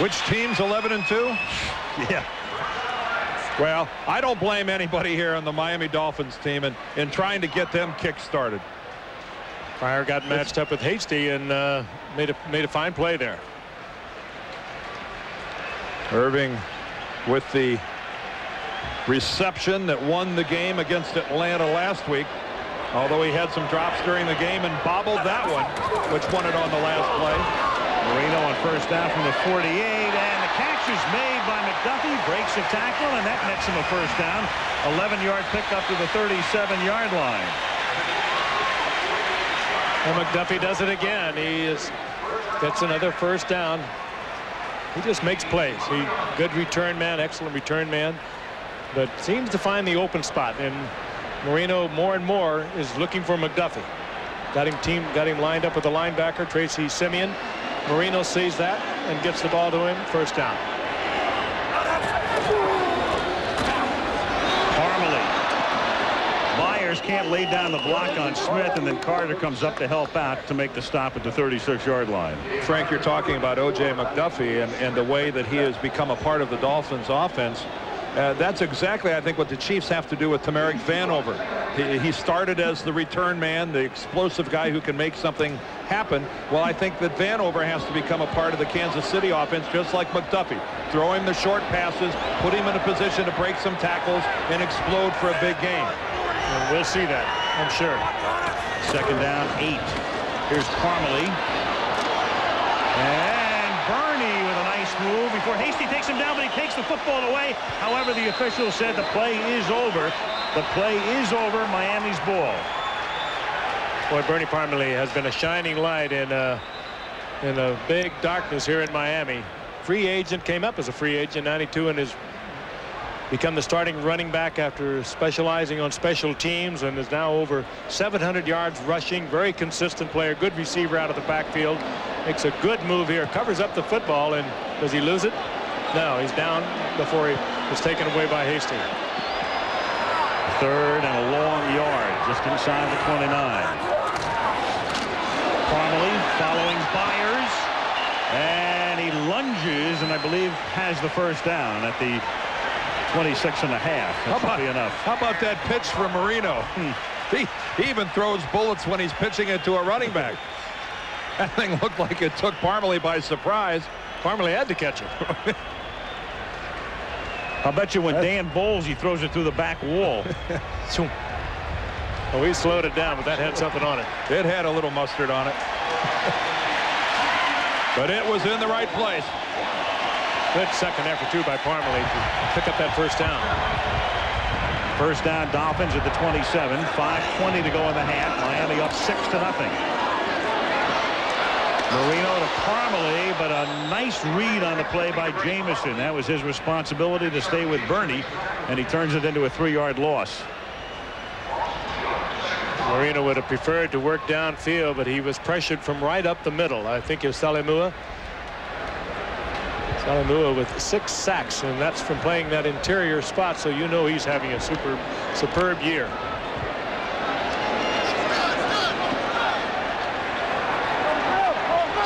Which team's 11 and 2? Yeah. Well, I don't blame anybody here on the Miami Dolphins team in, in trying to get them kick-started. Fryar got matched up with Hasty and uh, made a made a fine play there. Irving with the reception that won the game against Atlanta last week. Although he had some drops during the game and bobbled that one, which won it on the last play. Marino on first down from the 48, and the catch is made McDuffie, breaks a tackle, and that nets him a first down. 11-yard pickup to the 37-yard line. Well, McDuffie does it again. He is gets another first down. He just makes plays. He good return man, excellent return man. but seems to find the open spot. And Marino more and more is looking for McDuffie. Got him team, got him lined up with the linebacker, Tracy Simien. Marino sees that and gets the ball to him. First down. Can't lay down the block on Smith, and then Carter comes up to help out to make the stop at the 36-yard line. Frank, you're talking about O.J. McDuffie and, and the way that he has become a part of the Dolphins offense. Uh, that's exactly, I think, what the Chiefs have to do with Tamarick Vanover. He, he, started as the return man, the explosive guy who can make something happen. Well, I think that Vanover has to become a part of the Kansas City offense, just like McDuffie. Throw him the short passes, put him in a position to break some tackles, and explode for a big game. And we'll see that, I'm sure. Second down, eight. Here's Parmalee. And Bernie with a nice move before Hasty takes him down, but he takes the football away. However, the official said the play is over. The play is over. Miami's ball. Boy, Bernie Parmalee has been a shining light in uh, in a big darkness here in Miami. Free agent came up as a free agent 92 and is become the starting running back after specializing on special teams and is now over 700 yards rushing. Very consistent player. Good receiver out of the backfield. Makes a good move here. Covers up the football. And does he lose it? No, he's down before he was taken away by Hastings. Third and a long yard just inside the 29. Parmalee following Byars. And he lunges and I believe has the first down at the 26 and a half. That how about, be enough. How about that pitch from Marino? Hmm. He, he even throws bullets when he's pitching it to a running back. that thing looked like it took Parmalee by surprise. Parmalee had to catch it. I'll bet you when Dan bowls, he throws it through the back wall. well, he slowed it down, but that had something on it. It had a little mustard on it. but it was in the right place. Good second effort, too, by Parmalee to pick up that first down. First down, Dolphins at the 27. 5.20 to go in the half. Miami up 6 to nothing. Marino to Parmalee, but a nice read on the play by Jamison. That was his responsibility to stay with Bernie, and he turns it into a three-yard loss. Marino would have preferred to work downfield, but he was pressured from right up the middle. I think it was Saleaumua with six sacks, and that's from playing that interior spot, so you know he's having a super superb year.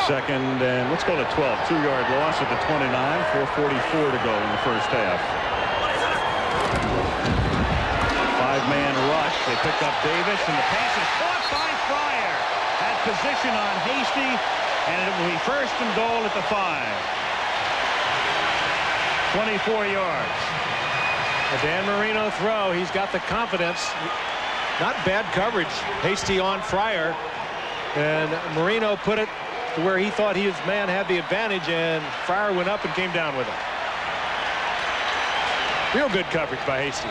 Second and let's go to 12. Two-yard loss at the 29. 4.44 to go in the first half. Five-man rush. They pick up Davis, and the pass is caught by Fryar. Had position on Hasty, and it will be first and goal at the five. 24 yards. A Dan Marino throw. He's got the confidence. Not bad coverage. Hasty on Fryar. And Marino put it to where he thought his man had the advantage, and Fryar went up and came down with it. Real good coverage by Hasty.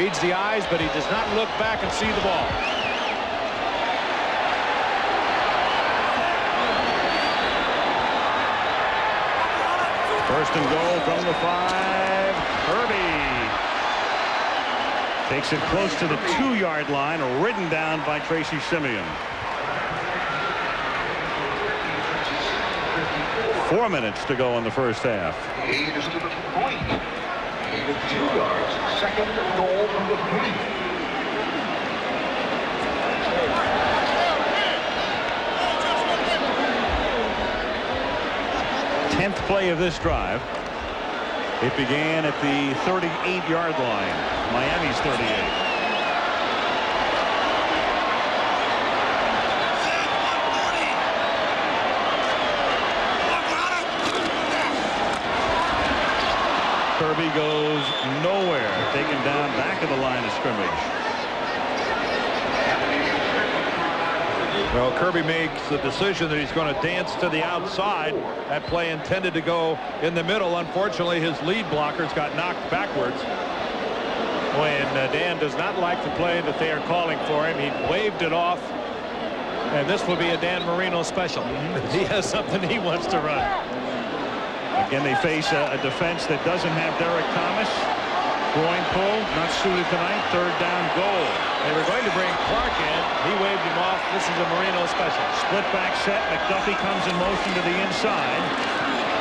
Reads the eyes, but he does not look back and see the ball. First and goal from the five. Kirby takes it close to the two-yard line, ridden down by Tracy Simien. Four minutes to go in the first half. Eight to the green. Two yards. Second goal from the three. 10th play of this drive. It began at the 38-yard line. Miami's 38. Kirby goes nowhere, taken down back of the line of scrimmage. Well, Kirby makes the decision that he's going to dance to the outside. That play intended to go in the middle. Unfortunately, his lead blockers got knocked backwards. When uh, Dan does not like the play that they are calling for him, he waved it off. And this will be a Dan Marino special. he has something he wants to run. Again, they face a, a defense that doesn't have Derrick Thomas. Groin pull, not suited tonight. Third down goal. They were going to bring Clark in. He waved him off. This is a Marino special. Split back set. McDuffie comes in motion to the inside.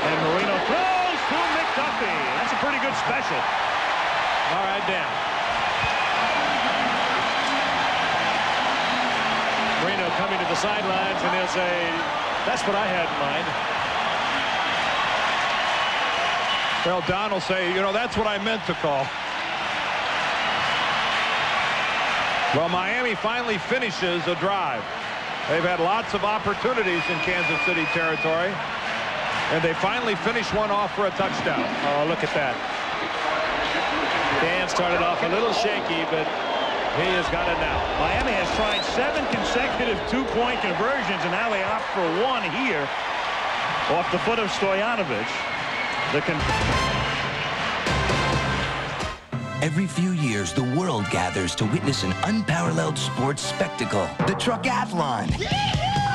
And Marino throws to McDuffie. That's a pretty good special. All right, Dan. Marino coming to the sidelines, and he'll say, that's what I had in mind. Well, Don will say, you know, that's what I meant to call. Well, Miami finally finishes a drive. They've had lots of opportunities in Kansas City territory. And they finally finish one off for a touchdown. Oh, look at that. Dan started off a little shaky, but he has got it now. Miami has tried seven consecutive two-point conversions, and now they opt for one here off the foot of Stoyanovich. The Every few years, the world gathers to witness an unparalleled sports spectacle, the Truckathlon.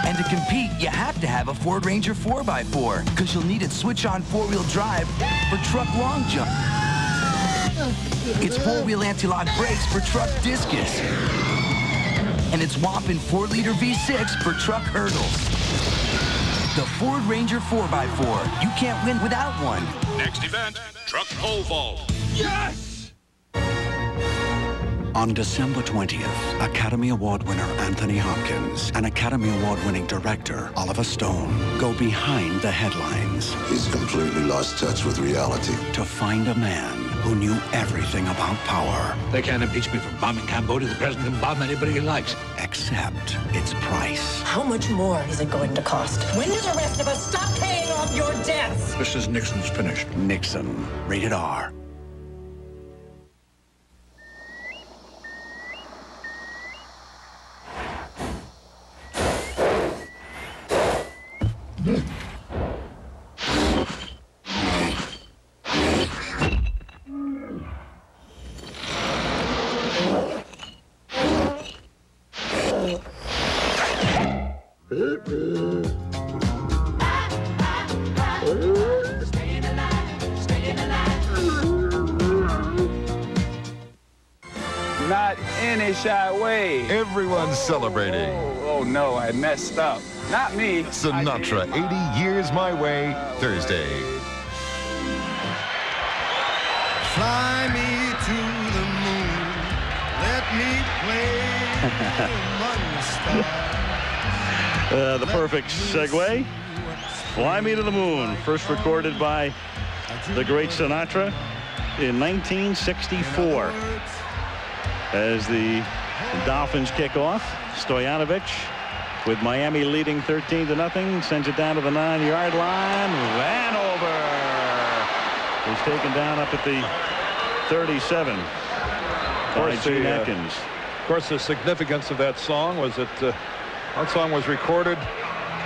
And to compete, you have to have a Ford Ranger 4x4, because you'll need its switch-on four-wheel drive for truck long jump. It's four-wheel anti-lock brakes for truck discus. And it's whopping 4-liter V6 for truck hurdles. The Ford Ranger 4x4. You can't win without one. Next event, truck pole vault. Yes! On December 20th, Academy Award winner Anthony Hopkins and Academy Award winning director Oliver Stone go behind the headlines. He's completely lost touch with reality. To find a man who knew everything about power. They can't impeach me for bombing Cambodia. The president can bomb anybody he likes. Except its price. How much more is it going to cost? When do the rest of us stop paying off your debts? This is Nixon's finished. Nixon. Rated R. messed up. Not me. Sinatra, 80 Years My Way, Thursday. Fly me to the moon. Let me play among the stars. Uh, the perfect segue. Fly Me to the Moon, first recorded by the great Sinatra in 1964. As the Dolphins kick off, Stoyanovich with Miami leading 13 to nothing, sends it down to the nine-yard line. Vanover is taken down up at the 37 Of course, the, uh, Atkins. Of course, the significance of that song was that uh, that song was recorded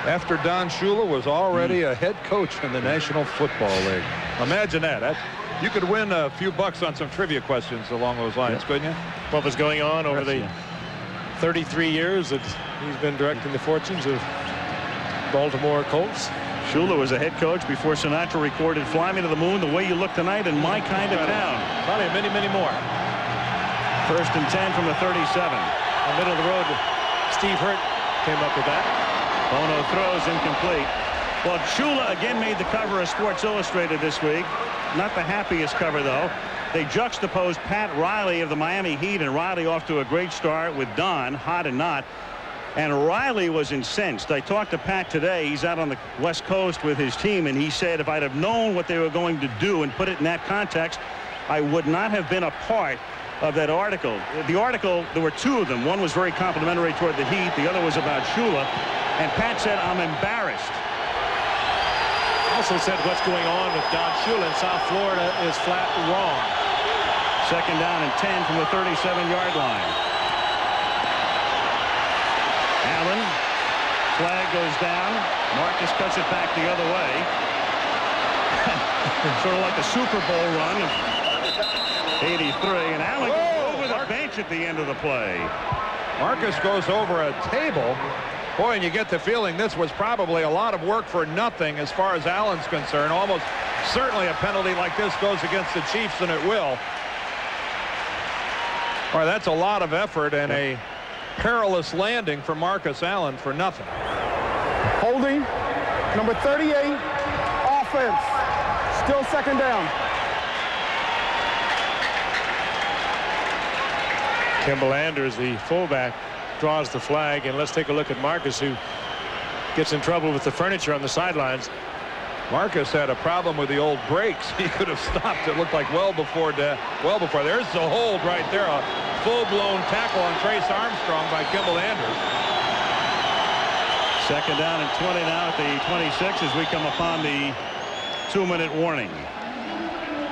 after Don Shula was already a head coach in the National Football League. Imagine that. that you could win a few bucks on some trivia questions along those lines, Yeah. couldn't you? What was going on over the Yes, 33 years that he's been directing the fortunes of Baltimore Colts? Shula was a head coach before Sinatra recorded Fly Me to the Moon, The Way You Look Tonight, and My Kind of Town. Probably many, many more. First and 10 from the 37. The middle of the road, Steve Hurt came up with that. Bono throws incomplete. Well, Shula again made the cover of Sports Illustrated this week. Not the happiest cover, though. They juxtaposed Pat Riley of the Miami Heat and Riley off to a great start with Don, hot and not. And Riley was incensed. I talked to Pat today. He's out on the West Coast with his team, and he said if I'd have known what they were going to do and put it in that context, I would not have been a part of that article. The article, there were two of them. One was very complimentary toward the Heat. The other was about Shula. And Pat said, I'm embarrassed. Also said what's going on with Don Shula in South Florida is flat wrong. Second down and 10 from the 37-yard line. Allen. Flag goes down. Marcus cuts it back the other way. sort of like a Super Bowl run. 83. And Allen goes over the bench at the end of the play. Marcus goes over a table. Boy, and you get the feeling this was probably a lot of work for nothing as far as Allen's concerned. Almost certainly a penalty like this goes against the Chiefs, and it will. Boy, that's a lot of effort and a perilous landing for Marcus Allen for nothing. Holding, number 38, offense. Still second down. Kimble Anders, the fullback, draws the flag. And let's take a look at Marcus, who gets in trouble with the furniture on the sidelines. Marcus had a problem with the old brakes. He could have stopped. It looked like well before death. Well before. There's the hold right there. A full-blown tackle on Trace Armstrong by Kimble Anders. Second down and 20 now at the 26 as we come upon the two-minute warning.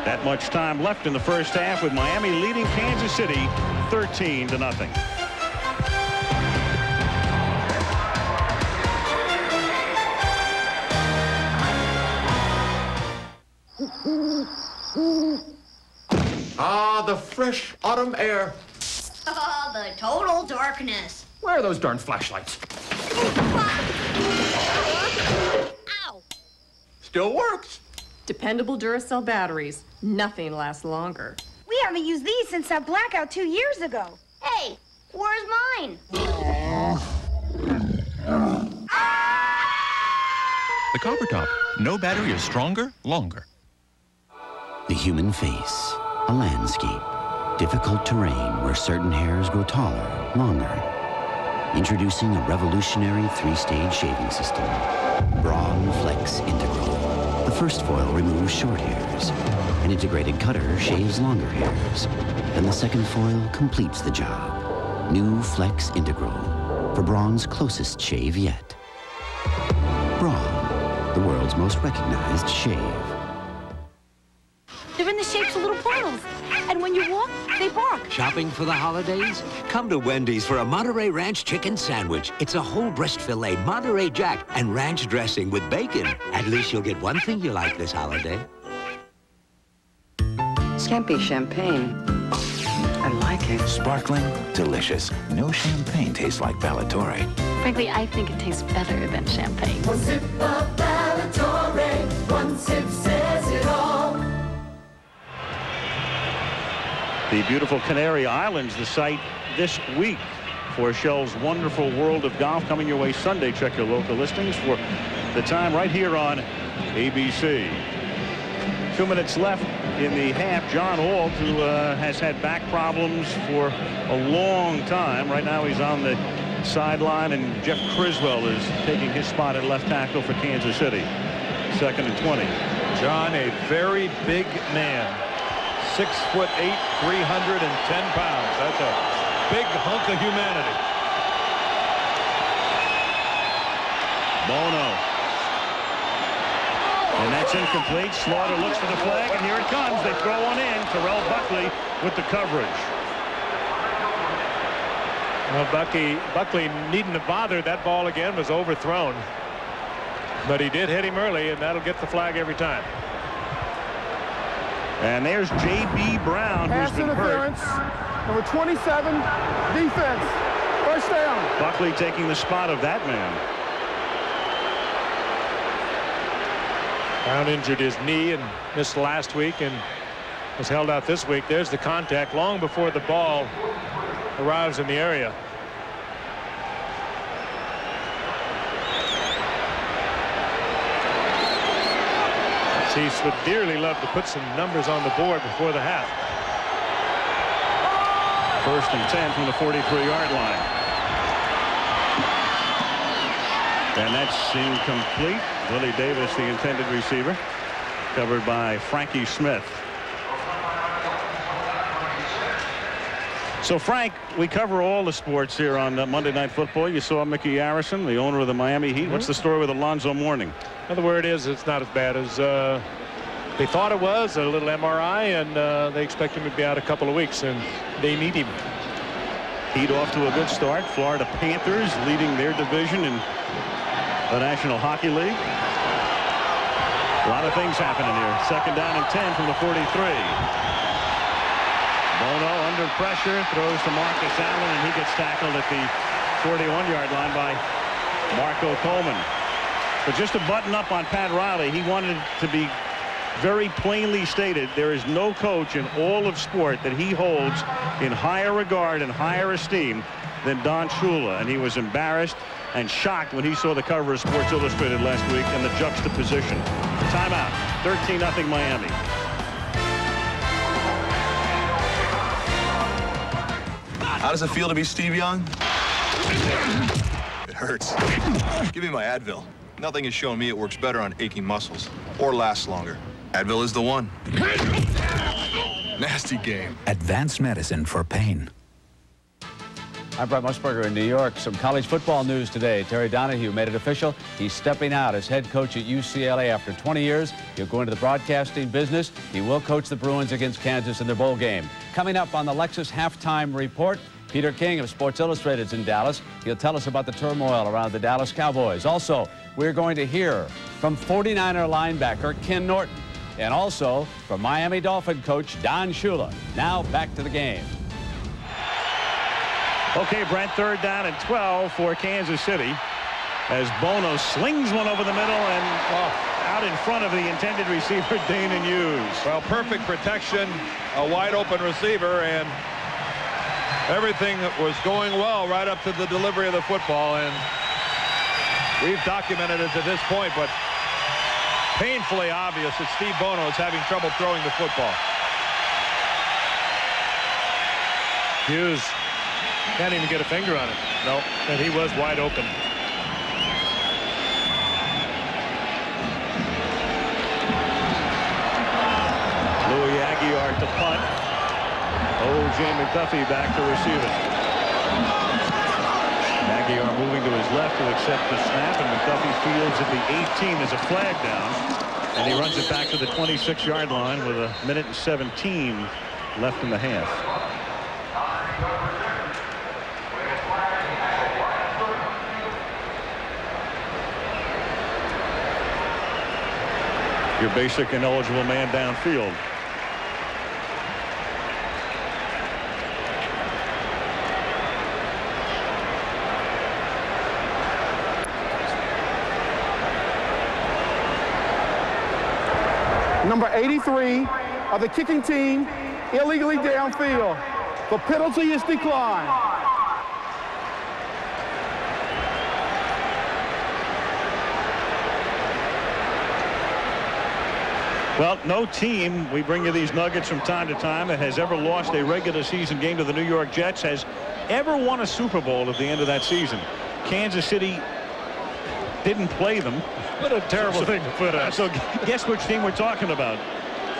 That much time left in the first half with Miami leading Kansas City 13 to nothing. Ah, the fresh autumn air. Oh, the total darkness. Where are those darn flashlights? Ow! Still works. Dependable Duracell batteries. Nothing lasts longer. We haven't used these since that blackout two years ago. Hey, where's mine? The Copper Top. No battery is stronger, longer. The human face. A landscape. Difficult terrain where certain hairs grow taller, longer. Introducing a revolutionary three-stage shaving system. Braun Flex Integral. The first foil removes short hairs. An integrated cutter shaves longer hairs. Then the second foil completes the job. New Flex Integral. For Braun's closest shave yet. Braun, the world's most recognized shave. They're in the shapes of little portals. And when you walk, they bark. Shopping for the holidays? Come to Wendy's for a Monterey Ranch chicken sandwich. It's a whole breast filet, Monterey Jack, and ranch dressing with bacon. At least you'll get one thing you like this holiday. Scampi champagne. I like it. Sparkling, delicious. No champagne tastes like Ballatore. Frankly, I think it tastes better than champagne. One sip of Ballatore, one sip says The beautiful Canary Islands, the site this week for Shell's wonderful World of Golf coming your way Sunday. Check your local listings for the time right here on ABC. Two minutes left in the half. John Alt, who uh, has had back problems for a long time. Right now he's on the sideline, and Jeff Criswell is taking his spot at left tackle for Kansas City. Second and 20. John, a very big man. Six foot eight, 310 pounds. That's a big hunk of humanity. Bono. And that's incomplete. Slaughter looks for the flag, and here it comes. They throw one in. Terrell Buckley with the coverage. Well, Bucky, Buckley needn't have bothered. That ball again was overthrown. But he did hit him early, and that'll get the flag every time. And there's J.B. Brown, Pass who's been interference. hurt. Number 27, defense. First down. Buckley taking the spot of that man. Brown injured his knee and missed last week and was held out this week. There's the contact long before the ball arrives in the area. Chiefs would dearly love to put some numbers on the board before the half. First and 10 from the 43-yard line. And that's incomplete. Willie Davis, the intended receiver, covered by Frankie Smith. So, Frank, we cover all the sports here on uh, Monday Night Football. You saw Micky Arison, the owner of the Miami Heat. What's the story with Alonzo Mourning? Well, the word is it's not as bad as uh, they thought it was. A little MRI, and uh, they expect him to be out a couple of weeks, and they need him. Heat off to a good start. Florida Panthers leading their division in the National Hockey League. A lot of things happening here. Second down and 10 from the 43. Bono under pressure, throws to Marcus Allen, and he gets tackled at the 41-yard line by Marco Coleman. But just to button up on Pat Riley, he wanted to be very plainly stated there is no coach in all of sport that he holds in higher regard and higher esteem than Don Shula. And he was embarrassed and shocked when he saw the cover of Sports Illustrated last week and the juxtaposition. Timeout. 13-0 Miami. How does it feel to be Steve Young? It hurts. Give me my Advil. Nothing has shown me it works better on aching muscles or lasts longer. Advil is the one. Nasty game. Advanced medicine for pain. I'm Brent Musburger in New York. Some college football news today. Terry Donahue made it official. He's stepping out as head coach at UCLA after 20 years. He'll go into the broadcasting business. He will coach the Bruins against Kansas in their bowl game. Coming up on the Lexus halftime report, Peter King of Sports Illustrated is in Dallas. He'll tell us about the turmoil around the Dallas Cowboys. Also, we're going to hear from 49er linebacker Ken Norton and also from Miami Dolphin coach Don Shula. Now back to the game. Okay, Brent, third down and 12 for Kansas City as Bono slings one over the middle and oh, out in front of the intended receiver, Danan Hughes. Well, perfect protection, a wide open receiver, and everything was going well right up to the delivery of the football. And we've documented it to this point, but painfully obvious that Steve Bono is having trouble throwing the football. Hughes can't even get a finger on it. No, and he was wide open. Louie Aguiar to punt. Oh, O.J. McDuffie back to receive it. Aguiar moving to his left to accept the snap, and McDuffie fields at the 18 as a flag down. And he runs it back to the 26-yard line with a minute and 17 left in the half. Your basic and eligible man downfield. Number 83 of the kicking team, illegally downfield. The penalty is declined. Well, no team, we bring you these nuggets from time to time, that has ever lost a regular season game to the New York Jets has ever won a Super Bowl at the end of that season. Kansas City didn't play them. What a terrible So- thing to put us. So guess which team we're talking about.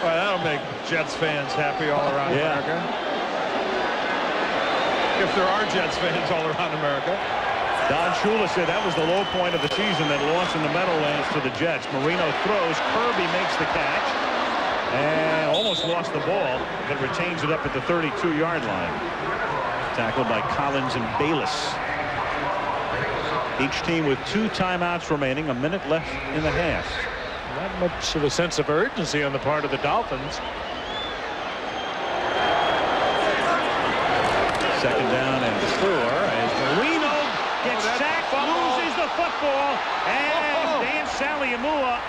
Well, that'll make Jets fans happy all around Yeah. America. If there are Jets fans all around America. Don Shula said that was the low point of the season that loss in the Meadowlands to the Jets. Marino throws. Kirby makes the catch. And almost lost the ball, but retains it up at the 32-yard line. Tackled by Collins and Bayless. Each team with two timeouts remaining, a minute left in the half. Not much of a sense of urgency on the part of the Dolphins. Second down and four as Marino oh, gets sacked, loses the football, and oh. Dan Saleaumua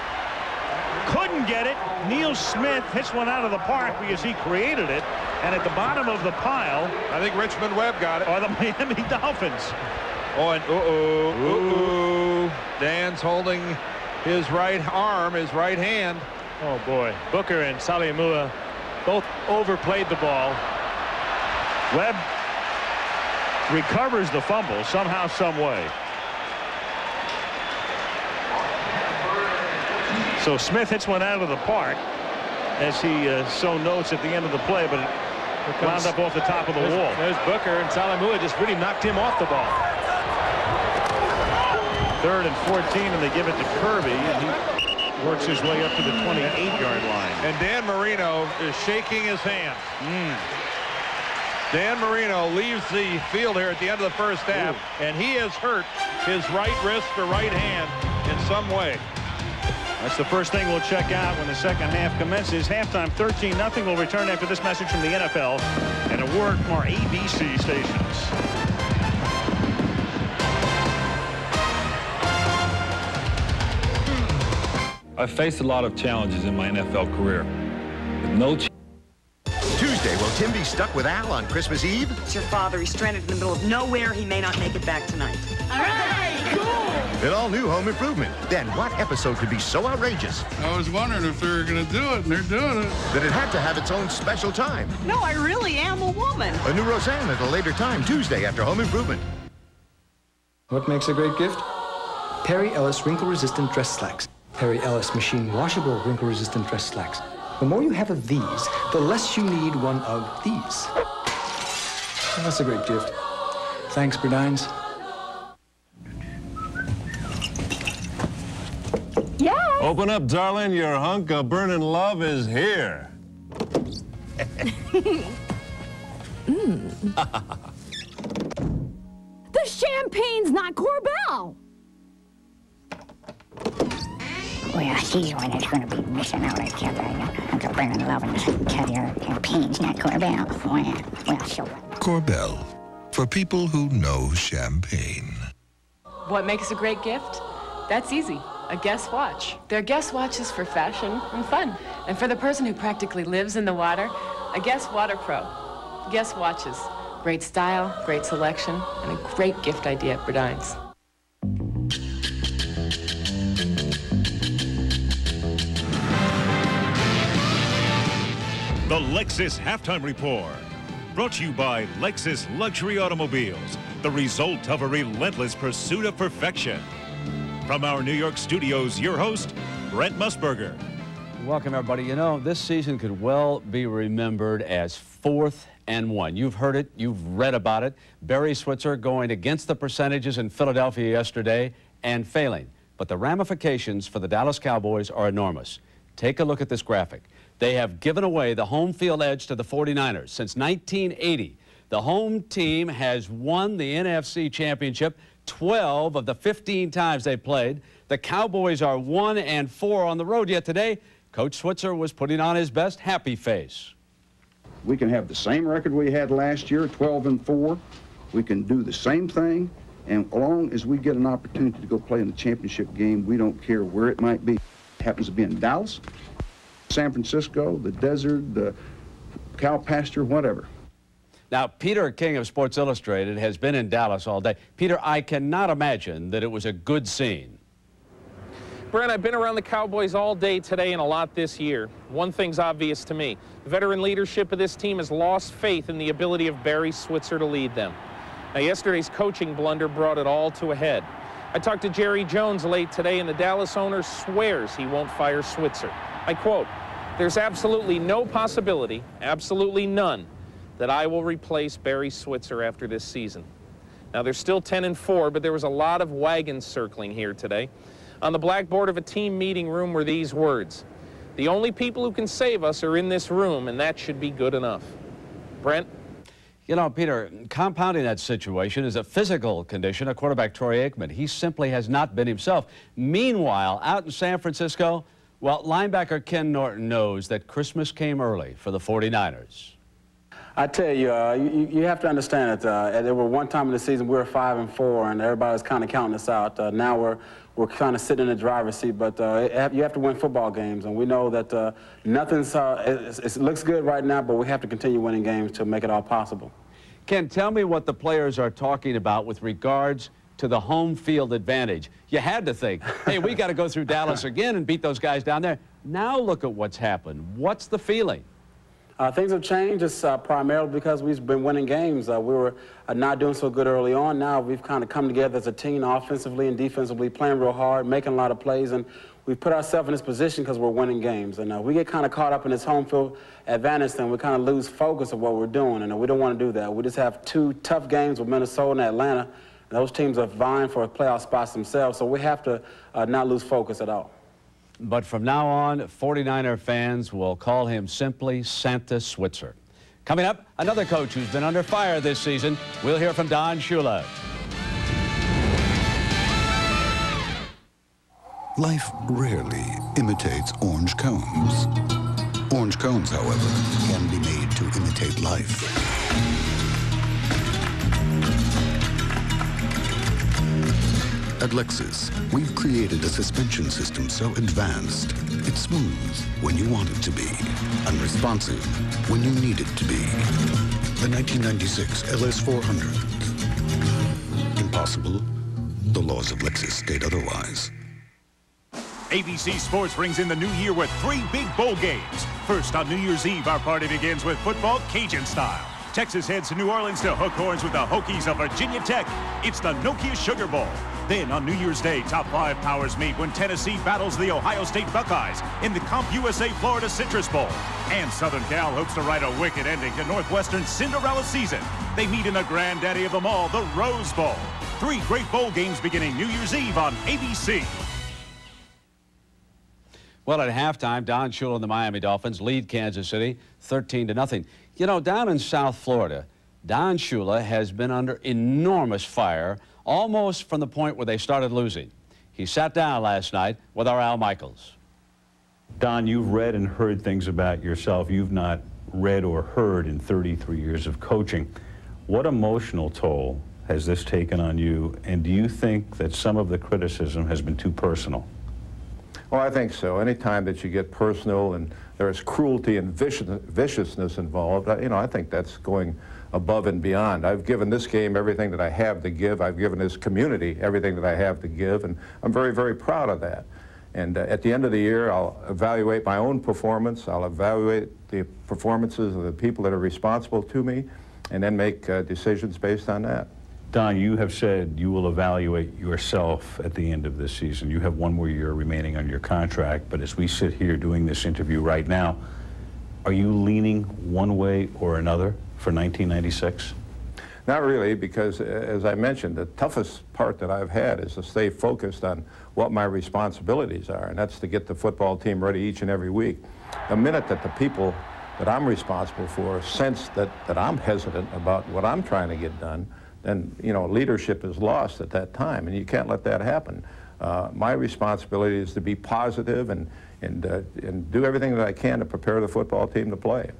couldn't get it. Neil Smith hits one out of the park because he created it. And at the bottom of the pile, I think Richmond Webb got it. are the Miami Dolphins. Oh, and uh-oh, uh-oh. Dan's holding his right arm, his right hand. Oh boy, Booker and Saleaumua both overplayed the ball. Webb recovers the fumble somehow, some way. So Smith hits one out of the park as he uh, so notes at the end of the play, but it wound up off the top of the There's, wall. there's Booker and Saleaumua just really knocked him off the ball. Third and 14, and they give it to Kirby, and he works his way up to the 28-yard line. And Dan Marino is shaking his hand. Mm. Dan Marino leaves the field here at the end of the first half, and he has hurt his right wrist or right hand in some way. That's the first thing we'll check out when the second half commences. Halftime 13-0. We'll return after this message from the NFL and a word from our ABC stations. A I've faced a lot of challenges in my NFL career. With no Tuesday, will Tim be stuck with Al on Christmas Eve? It's your father. He's stranded in the middle of nowhere. He may not make it back tonight. All right, cool! An all-new Home Improvement. Then what episode could be so outrageous? I was wondering if they were going to do it, and they're doing it. That it had to have its own special time. No, I really am a woman. A new Roseanne at a later time, Tuesday after Home Improvement. What makes a great gift? Perry Ellis wrinkle-resistant dress slacks. Perry Ellis machine washable wrinkle-resistant dress slacks. The more you have of these, the less you need one of these. That's a great gift. Thanks, Burdines. Yeah. Open up, darling. Your hunk of burning love is here. mm. the champagne's not Korbel. Well, he's the one that's going to be missing out at the other. I'm going to bring love and tell you, champagne's not Korbel. Well, well, so Korbel, for people who know champagne. What makes a great gift? That's easy. A Guess watch. They're Guess watches for fashion and fun. And for the person who practically lives in the water, a Guess Water Pro. Guess watches. Great style, great selection, and a great gift idea at Burdines. The Lexus Halftime Report. Brought to you by Lexus Luxury Automobiles, the result of a relentless pursuit of perfection. From our New York studios, your host, Brent Musburger. Welcome, everybody. You know, this season could well be remembered as fourth and one. You've heard it, you've read about it. Barry Switzer going against the percentages in Philadelphia yesterday and failing. But the ramifications for the Dallas Cowboys are enormous. Take a look at this graphic. They have given away the home field edge to the 49ers. Since 1980, the home team has won the NFC Championship 12 of the 15 times they played. The Cowboys are 1 and 4 on the road, yet today, Coach Switzer was putting on his best happy face. We can have the same record we had last year, 12 and 4. We can do the same thing, and as long as we get an opportunity to go play in the championship game, we don't care where it might be. It happens to be in Dallas, San Francisco, the desert, the cow pasture, whatever. Now, Peter King of Sports Illustrated has been in Dallas all day. Peter, I cannot imagine that it was a good scene. Brent, I've been around the Cowboys all day today and a lot this year. One thing's obvious to me. The veteran leadership of this team has lost faith in the ability of Barry Switzer to lead them. Now, yesterday's coaching blunder brought it all to a head. I talked to Jerry Jones late today, and the Dallas owner swears he won't fire Switzer. I quote, there's absolutely no possibility, absolutely none, that I will replace Barry Switzer after this season. Now, they're still 10 and 4, but there was a lot of wagons circling here today. On the blackboard of a team meeting room were these words The only people who can save us are in this room, and that should be good enough. Brent? You know, Peter, compounding that situation is a physical condition of quarterback Troy Aikman. He simply has not been himself. Meanwhile, out in San Francisco, well, linebacker Ken Norton knows that Christmas came early for the 49ers. I tell you, uh, you, you have to understand that uh, there were one time in the season we were five and four, and everybody was kind of counting us out. Uh, now we're we're kind of sitting in the driver's seat, but uh, you have to win football games, and we know that uh, nothing's. Uh, it, it looks good right now, but we have to continue winning games to make it all possible. Ken, tell me what the players are talking about with regards to the home field advantage. You had to think, hey, we got to go through Dallas again and beat those guys down there. Now look at what's happened. What's the feeling? Uh, things have changed. It's uh, primarily because we've been winning games. Uh, we were uh, not doing so good early on. Now we've kind of come together as a team, offensively and defensively, playing real hard, making a lot of plays, and we've put ourselves in this position because we're winning games. And uh, we get kind of caught up in this home field advantage thing. We kind of lose focus of what we're doing, and uh, we don't want to do that. We just have two tough games with Minnesota and Atlanta. Those teams are vying for playoff spots themselves, so we have to uh, not lose focus at all. But from now on, 49er fans will call him simply Santa Switzer. Coming up, another coach who's been under fire this season. We'll hear from Don Shula. Life rarely imitates orange cones. Orange cones, however, can be made to imitate life. At Lexus, we've created a suspension system so advanced, it's smooth when you want it to be, and responsive when you need it to be. The 1996 LS400. Impossible? The laws of Lexus state otherwise. ABC Sports brings in the new year with three big bowl games. First, on New Year's Eve, our party begins with football Cajun style. Texas heads to New Orleans to hook horns with the Hokies of Virginia Tech. It's the Nokia Sugar Bowl. Then on New Year's Day, top five powers meet when Tennessee battles the Ohio State Buckeyes in the CompUSA Florida Citrus Bowl. And Southern Cal hopes to write a wicked ending to Northwestern Cinderella season. They meet in the granddaddy of them all, the Rose Bowl. Three great bowl games beginning New Year's Eve on ABC. Well, at halftime, Don Shula and the Miami Dolphins lead Kansas City 13 to nothing. You know, down in South Florida, Don Shula has been under enormous fire almost from the point where they started losing. He sat down last night with our Al Michaels. Don, you've read and heard things about yourself you've not read or heard in 33 years of coaching. What emotional toll has this taken on you, and do you think that some of the criticism has been too personal? Well, I think so. Anytime that you get personal and there's cruelty and vicious, viciousness involved, you know, I think that's going above and beyond. I've given this game everything that I have to give. I've given this community everything that I have to give, and I'm very, very proud of that. And uh, at the end of the year, I'll evaluate my own performance. I'll evaluate the performances of the people that are responsible to me, and then make uh, decisions based on that. Don, you have said you will evaluate yourself at the end of this season. You have one more year remaining on your contract, but as we sit here doing this interview right now, are you leaning one way or another for 1996? Not really, because as I mentioned, the toughest part that I've had is to stay focused on what my responsibilities are, and that's to get the football team ready each and every week. The minute that the people that I'm responsible for sense that, that I'm hesitant about what I'm trying to get done, then you know leadership is lost at that time, and you can't let that happen. Uh, my responsibility is to be positive and and uh, and do everything that I can to prepare the football team to play.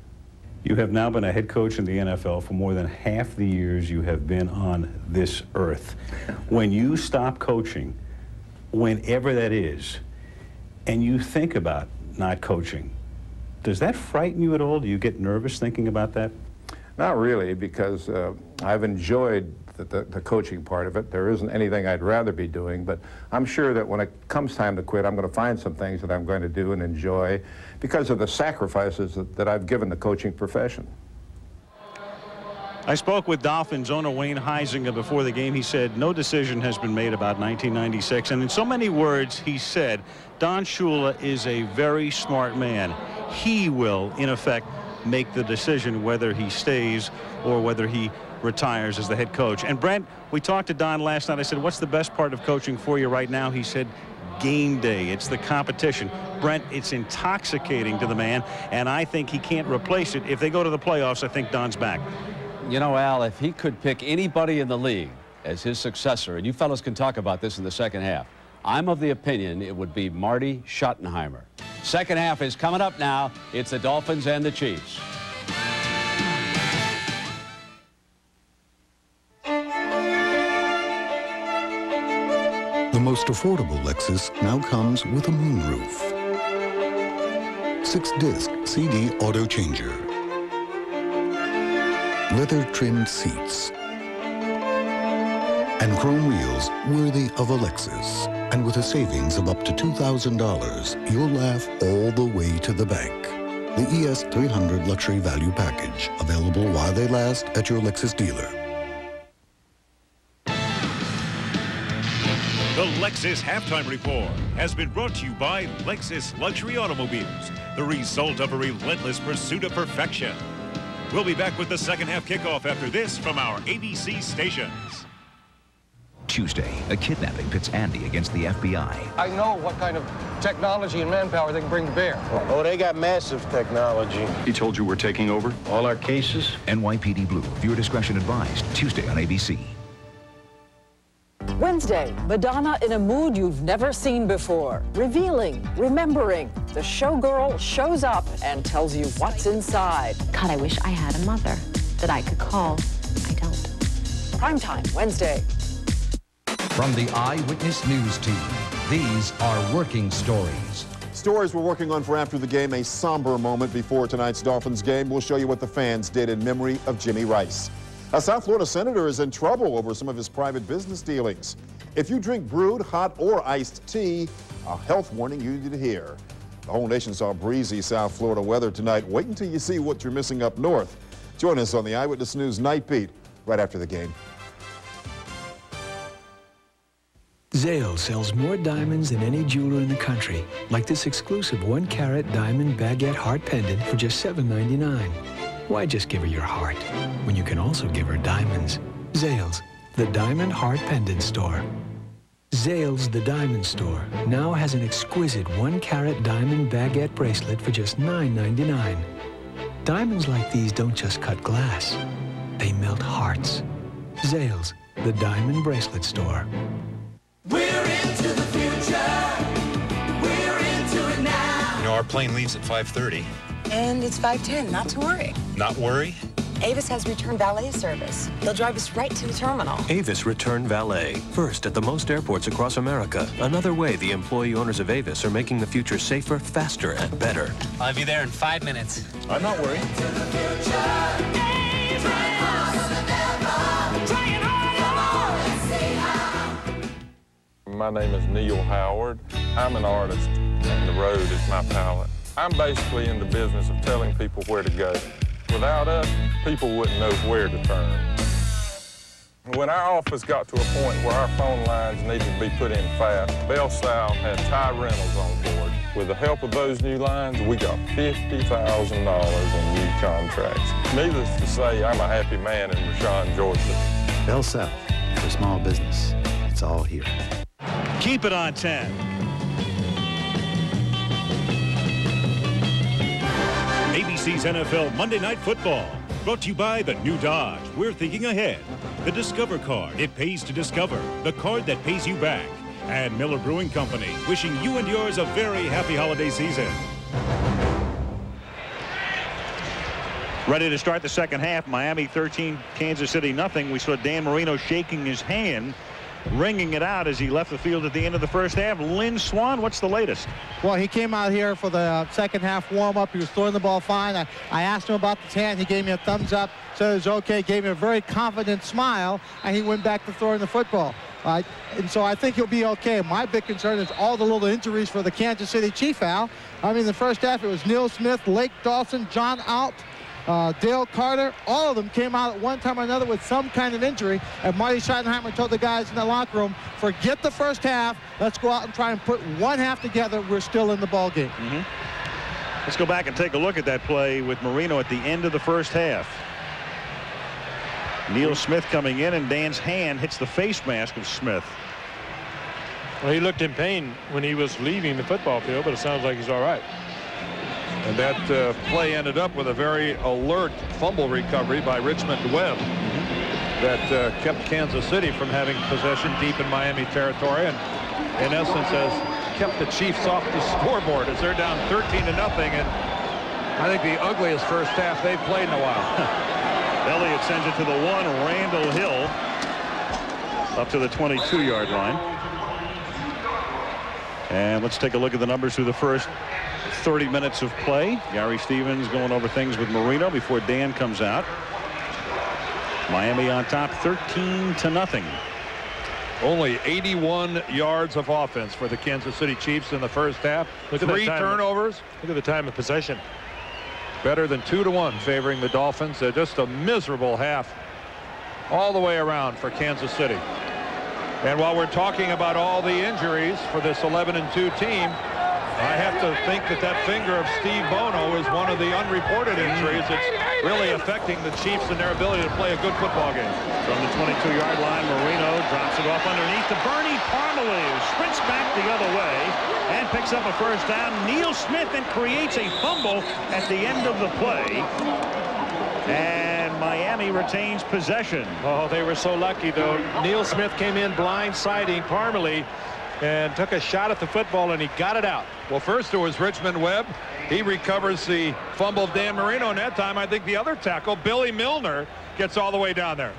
You have now been a head coach in the NFL for more than half the years you have been on this earth. When you stop coaching, whenever that is, and you think about not coaching, does that frighten you at all? Do you get nervous thinking about that? Not really, because uh, I've enjoyed the, the, the, coaching part of it. There isn't anything I'd rather be doing, but I'm sure that when it comes time to quit, I'm going to find some things that I'm going to do and enjoy because of the sacrifices that, that I've given the coaching profession. I spoke with Dolphins owner Wayne Huizenga before the game. He said no decision has been made about 1996. And in so many words, he said, Don Shula is a very smart man. He will, in effect, make the decision whether he stays or whether he retires as the head coach. And Brent, we talked to Don last night. I said, what's the best part of coaching for you right now? He said, game day. It's the competition. Brent, it's intoxicating to the man, and I think he can't replace it. If they go to the playoffs, I think Don's back. You know, Al, if he could pick anybody in the league as his successor, and you fellows can talk about this in the second half, I'm of the opinion it would be Marty Schottenheimer. Second half is coming up now. It's the Dolphins and the Chiefs. The most affordable Lexus now comes with a moonroof. Six-disc CD auto changer. Leather-trimmed seats. And chrome wheels worthy of a Lexus. And with a savings of up to $2,000, you'll laugh all the way to the bank. The ES 300 Luxury Value Package, available while they last at your Lexus dealer. The Lexus Halftime Report has been brought to you by Lexus Luxury Automobiles, the result of a relentless pursuit of perfection. We'll be back with the second half kickoff after this from our ABC stations. Tuesday, a kidnapping pits Andy against the FBI. I know what kind of technology and manpower they can bring to bear. Oh, they got massive technology. He told you we're taking over? All our cases? NYPD Blue. Viewer discretion advised. Tuesday on ABC. Wednesday, Madonna in a mood you've never seen before. Revealing, remembering. The showgirl shows up and tells you what's inside. God, I wish I had a mother that I could call. I don't. Primetime, Wednesday. From the Eyewitness News team, these are working stories. Stories we're working on for after the game, a somber moment before tonight's Dolphins game. We'll show you what the fans did in memory of Jimmy Rice. A South Florida senator is in trouble over some of his private business dealings. If you drink brewed, hot, or iced tea, a health warning you need to hear. The whole nation saw breezy South Florida weather tonight. Wait until you see what you're missing up north. Join us on the Eyewitness News Night Beat right after the game. Zales sells more diamonds than any jeweler in the country, like this exclusive one-carat diamond baguette heart pendant for just $7.99. Why just give her your heart when you can also give her diamonds? Zales, the Diamond Heart Pendant Store. Zales the Diamond Store now has an exquisite one-carat diamond baguette bracelet for just $9.99. Diamonds like these don't just cut glass, they melt hearts. Zales, the Diamond Bracelet Store. You know, our plane leaves at 5.30. And it's 510, not to worry. Not worry? Avis has return valet service. They'll drive us right to the terminal. Avis Return Valet. First at the most airports across America. Another way the employee owners of Avis are making the future safer, faster, and better. I'll be there in five minutes. I'm not worried. My name is Neil Howard. I'm an artist, and the road is my palette. I'm basically in the business of telling people where to go. Without us, people wouldn't know where to turn. When our office got to a point where our phone lines needed to be put in fast, Bell South had Ty Reynolds on board. With the help of those new lines, we got $50,000 in new contracts. Needless to say, I'm a happy man in Rashawn, Georgia. Bell South, for small business, it's all here. Keep it on 10. ABC's NFL Monday Night Football. Brought to you by the new Dodge. We're thinking ahead. The Discover card. It pays to discover. The card that pays you back. And Miller Brewing Company. Wishing you and yours a very happy holiday season. Ready to start the second half. Miami 13, Kansas City nothing. We saw Dan Marino shaking his hand ringing it out as he left the field at the end of the first half. Lynn Swann, what's the latest? Well, he came out here for the uh, second half warm-up. He was throwing the ball fine. I, I asked him about the tan. He gave me a thumbs up, said it was okay, gave me a very confident smile, and he went back to throwing the football. Uh, and so I think he'll be okay. My big concern is all the little injuries for the Kansas City Chief, Al. I mean, the first half, it was Neil Smith, Lake Dawson, John Alt, uh, Dale Carter, all of them came out at one time or another with some kind of injury. And Marty Schottenheimer told the guys in the locker room, forget the first half. Let's go out and try and put one half together. We're still in the ball game. Mm -hmm. Let's go back and take a look at that play with Marino at the end of the first half. Neil Smith coming in, and Dan's hand hits the face mask of Smith. Well, he looked in pain when he was leaving the football field, but it sounds like he's all right. And that uh, play ended up with a very alert fumble recovery by Richmond Webb that uh, kept Kansas City from having possession deep in Miami territory and in essence has kept the Chiefs off the scoreboard as they're down 13 to nothing and I think the ugliest first half they've played in a while. Elliott sends it to the one. Randall Hill up to the 22-yard line. And let's take a look at the numbers through the first 30 minutes of play. Gary Stevens going over things with Marino before Dan comes out. Miami on top 13 to nothing. Only 81 yards of offense for the Kansas City Chiefs in the first half. Look Three at turnovers. Look at the time of possession. Better than two to one favoring the Dolphins. They're just a miserable half all the way around for Kansas City. And while we're talking about all the injuries for this 11 and 2 team, I have to think that that finger of Steve Bono is one of the unreported injuries that's really affecting the Chiefs and their ability to play a good football game. From the 22-yard line, Marino drops it off underneath to Bernie Parmalee, who sprints back the other way and picks up a first down. Neil Smith and creates a fumble at the end of the play. And Miami retains possession. Oh, they were so lucky, though. Neil Smith came in blindsiding Parmalee and took a shot at the football, and he got it out. Well, first it was Richmond Webb. He recovers the fumble of Dan Marino, and that time I think the other tackle, Billy Milner, gets all the way down there.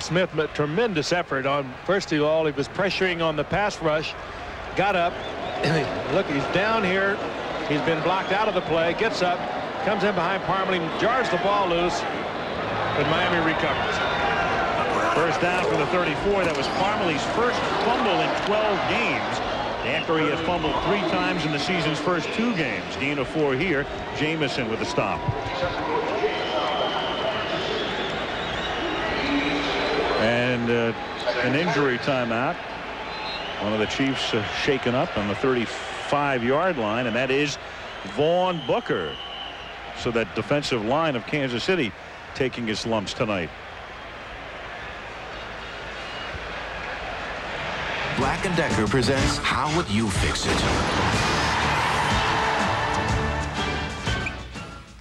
Smith, tremendous effort on first of all, he was pressuring on the pass rush, got up. Look, he's down here. He's been blocked out of the play, gets up, comes in behind Parmalee, jars the ball loose, but Miami recovers. First down for the 34. That was Parmalee's first fumble in 12 games after he had fumbled three times in the season's first two games. Gain of four here. Jamison with the stop. And uh, an injury timeout. One of the Chiefs uh, shaken up on the 35-yard line, and that is Vaughn Booker. So that defensive line of Kansas City taking its lumps tonight. Black & Decker presents How Would You Fix It?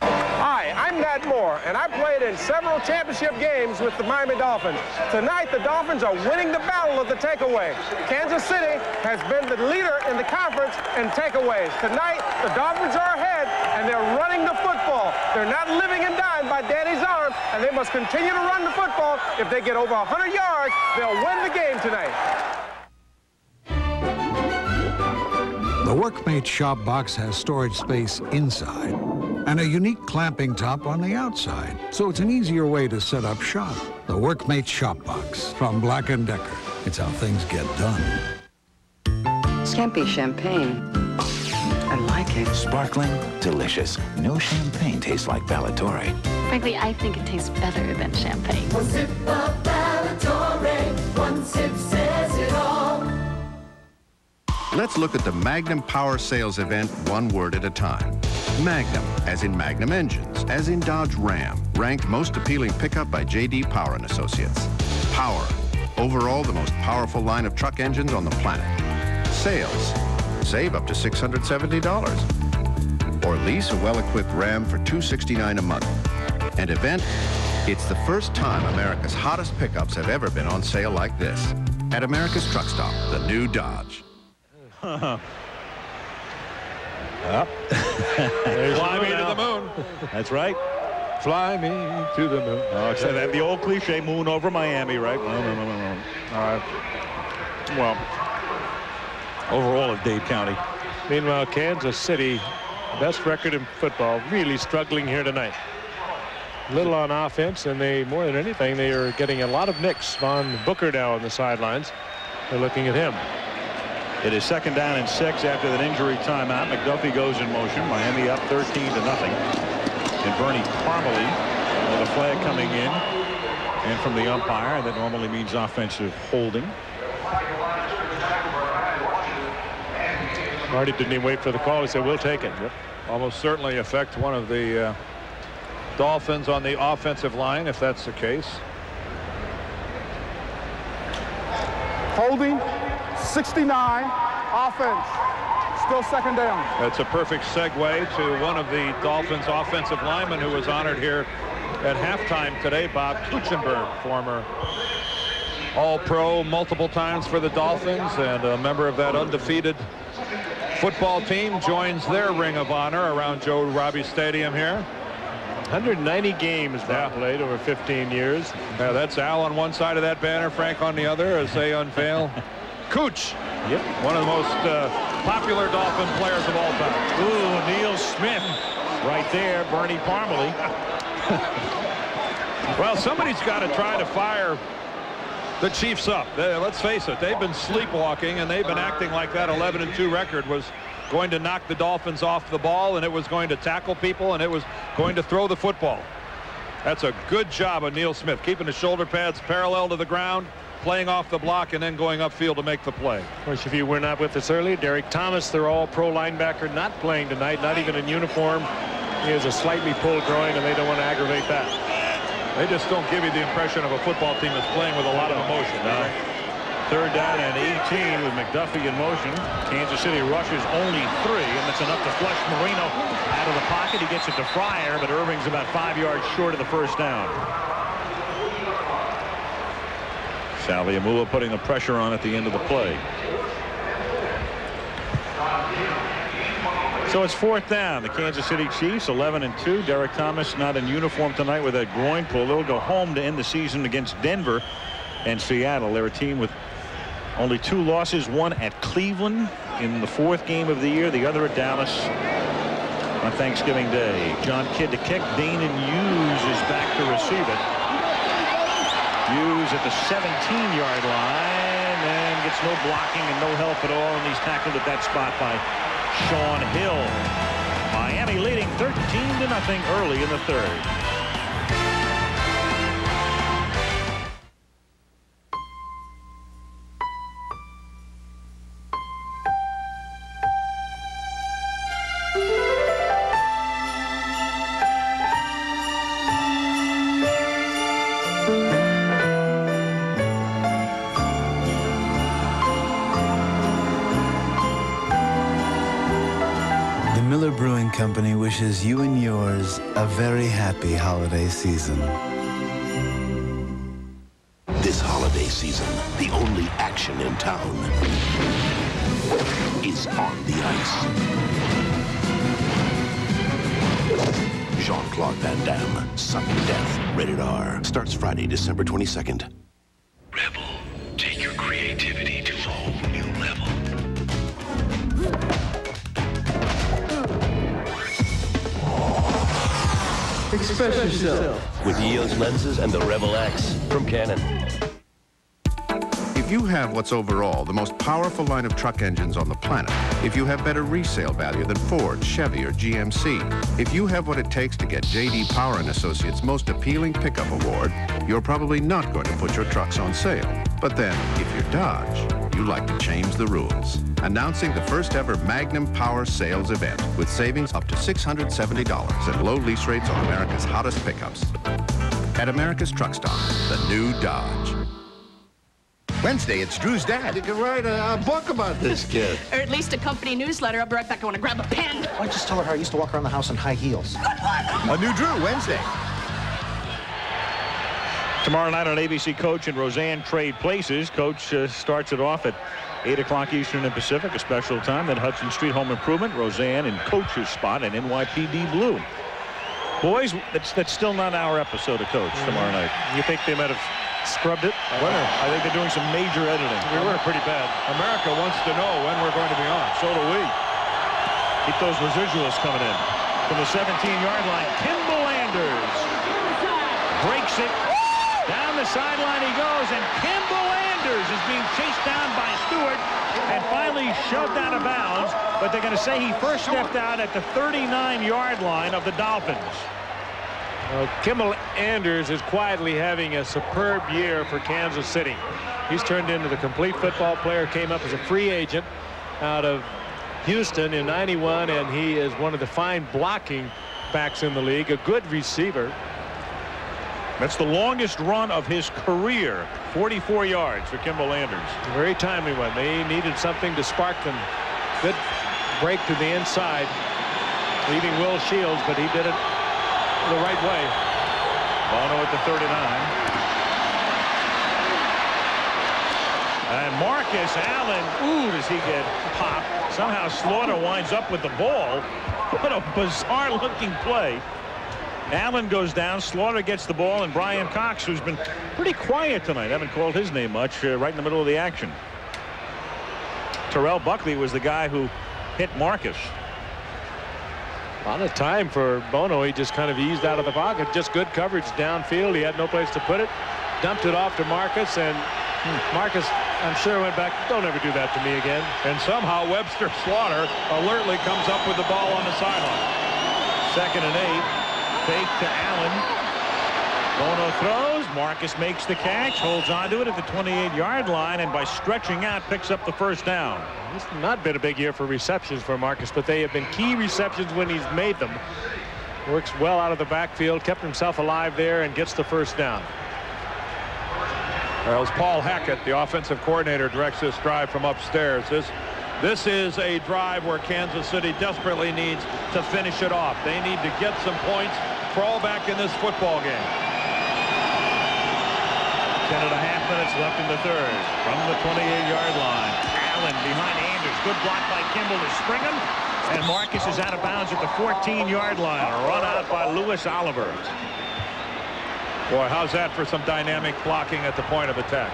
Hi, I'm Nat Moore, and I played in several championship games with the Miami Dolphins. Tonight, the Dolphins are winning the battle of the takeaway. Kansas City has been the leader in the conference in takeaways. Tonight, the Dolphins are ahead, and they're running the football. They're not living and dying by Danny's arm, and they must continue to run the football. If they get over 100 yards, they'll win the game tonight. The Workmate Shop Box has storage space inside and a unique clamping top on the outside, so it's an easier way to set up shop. The Workmate Shop Box from Black & Decker. It's how things get done. Scampi champagne. I like it. Sparkling, delicious. No champagne tastes like Ballatore. Frankly, I think it tastes better than champagne. One sip of Ballatore, one sip says it all. Let's look at the Magnum Power Sales event one word at a time. Magnum, as in Magnum Engines, as in Dodge Ram, ranked most appealing pickup by J.D. Power and Associates. Power, overall the most powerful line of truck engines on the planet. Sales, save up to $670. Or lease a well-equipped Ram for 269 a month. And event, it's the first time America's hottest pickups have ever been on sale like this. At America's Truck Stop, the new Dodge. Yep. Fly me to the moon. That's right. Fly me to the moon. Oh, so that the old cliche moon over Miami, right? No, no, no, no, no. All right. Well, overall of Dade County. Meanwhile, Kansas City, best record in football, really struggling here tonight. Little on offense, and they, more than anything, they are getting a lot of nicks. Vaughn Booker now on the sidelines. They're looking at him. It is second down and six after that injury timeout. McDuffie goes in motion. Miami up 13 to nothing. And Bernie Parmalee with a flag coming in and from the umpire. That normally means offensive holding. Marty didn't even wait for the call. He said, we'll take it. Yep. Almost certainly affect one of the uh, Dolphins on the offensive line, if that's the case. Holding 69 offense. Still second down. That's a perfect segue to one of the Dolphins offensive linemen who was honored here at halftime today, Bob Kuechenberg, former All-Pro multiple times for the Dolphins and a member of that undefeated football team joins their ring of honor around Joe Robbie Stadium here. 190 games Bob played over 15 years. Yeah, that's Al on one side of that banner, Frank on the other as they unveil Cooch. Yep. One of the most uh, popular Dolphin players of all time. Ooh, Neil Smith right there. Bernie Parmalee. well, somebody's got to try to fire the Chiefs up. They, let's face it, they've been sleepwalking and they've been acting like that 11 and 2 record was going to knock the Dolphins off the ball and it was going to tackle people and it was going to throw the football. That's a good job of Neil Smith, keeping the shoulder pads parallel to the ground, playing off the block, and then going upfield to make the play. Of course, if you were not with us earlier, Derrick Thomas, their all-pro linebacker, not playing tonight, not even in uniform. He has a slightly pulled groin, and they don't want to aggravate that. They just don't give you the impression of a football team that's playing with a lot of emotion. No. Third down and 18 with McDuffie in motion. Kansas City rushes only three, and that's enough to flush Marino out of the pocket. He gets it to Fryar, but Irving's about five yards short of the first down. Saleaumua putting the pressure on at the end of the play. So it's fourth down. The Kansas City Chiefs 11 and 2. Derrick Thomas not in uniform tonight with a groin pull. They'll go home to end the season against Denver and Seattle. They're a team with only two losses, one at Cleveland in the fourth game of the year, the other at Dallas on Thanksgiving Day. John Kidd to kick. Danan Hughes is back to receive it. Hughes at the 17-yard line and gets no blocking and no help at all, and he's tackled at that spot by Sean Hill. Miami leading 13 to nothing early in the third. Wishes you and yours a very happy holiday season. This holiday season, the only action in town is on the ice. Jean-Claude Van Damme, Sudden Death, rated R, starts Friday, December 22nd. Yourself. With EOS lenses and the Rebel X from Canon. If you have what's overall the most powerful line of truck engines on the planet, if you have better resale value than Ford, Chevy, or GMC, if you have what it takes to get J.D. Power and Associates Most Appealing Pickup Award, you're probably not going to put your trucks on sale. But then, if you're Dodge, you like to change the rules. Announcing the first ever Magnum Power Sales event with savings up to $670 and low lease rates on America's hottest pickups. At America's Truck Stop, the new Dodge. Wednesday, it's Drew's dad. You can write a, a book about this kid. Or at least a company newsletter. I'll be right back. I want to grab a pen. Why don't you just tell her how I used to walk around the house in high heels? a new Drew, Wednesday. Tomorrow night on ABC, Coach and Roseanne trade places. Coach uh, starts it off at 8 o'clock Eastern and Pacific, a special time. Then Hudson Street Home Improvement, Roseanne in Coach's spot and NYPD Blue. Boys, that's, that's still not our episode of Coach tomorrow night. You think they might have scrubbed it? I, Winner. I think they're doing some major editing. We were pretty bad. America wants to know when we're going to be on. So do we. Keep those residuals coming in. From the 17-yard line, Kimble Anders breaks it. The sideline he goes, and Kimble Anders is being chased down by Stewart and finally shoved out of bounds. But they're going to say he first stepped out at the 39-yard line of the Dolphins. Well, Kimble Anders is quietly having a superb year for Kansas City. He's turned into the complete football player, came up as a free agent out of Houston in 91, and he is one of the fine blocking backs in the league, a good receiver. That's the longest run of his career, 44 yards for Kimble Anders. Very timely one. They needed something to spark them. Good break to the inside, leaving Will Shields, but he did it the right way. Bono at the 39. And Marcus Allen, ooh, does he get popped. Somehow Slaughter winds up with the ball. What a bizarre looking play. Allen goes down, Slaughter gets the ball, and Brian Cox, who's been pretty quiet tonight, haven't called his name much, uh, right in the middle of the action. Terrell Buckley was the guy who hit Marcus. A lot of time for Bono. He just kind of eased out of the pocket. Just good coverage downfield. He had no place to put it. Dumped it off to Marcus, and Marcus, I'm sure, went back. Don't ever do that to me again. And somehow Webster Slaughter alertly comes up with the ball on the sideline. Second and eight. Fake to Allen. Bono throws. Marcus makes the catch, holds onto it at the 28-yard line, and by stretching out, picks up the first down. This has not been a big year for receptions for Marcus, but they have been key receptions when he's made them. Works well out of the backfield, kept himself alive there, and gets the first down. Well, as Paul Hackett, the offensive coordinator, directs this drive from upstairs. This, this is a drive where Kansas City desperately needs to finish it off. They need to get some points, crawl back in this football game. Ten and a half minutes left in the third. From the 28-yard line. Allen behind Anders. Good block by Kimble to Springham. And Marcus is out of bounds at the 14-yard line. A run out by Louis Oliver. Boy, how's that for some dynamic blocking at the point of attack?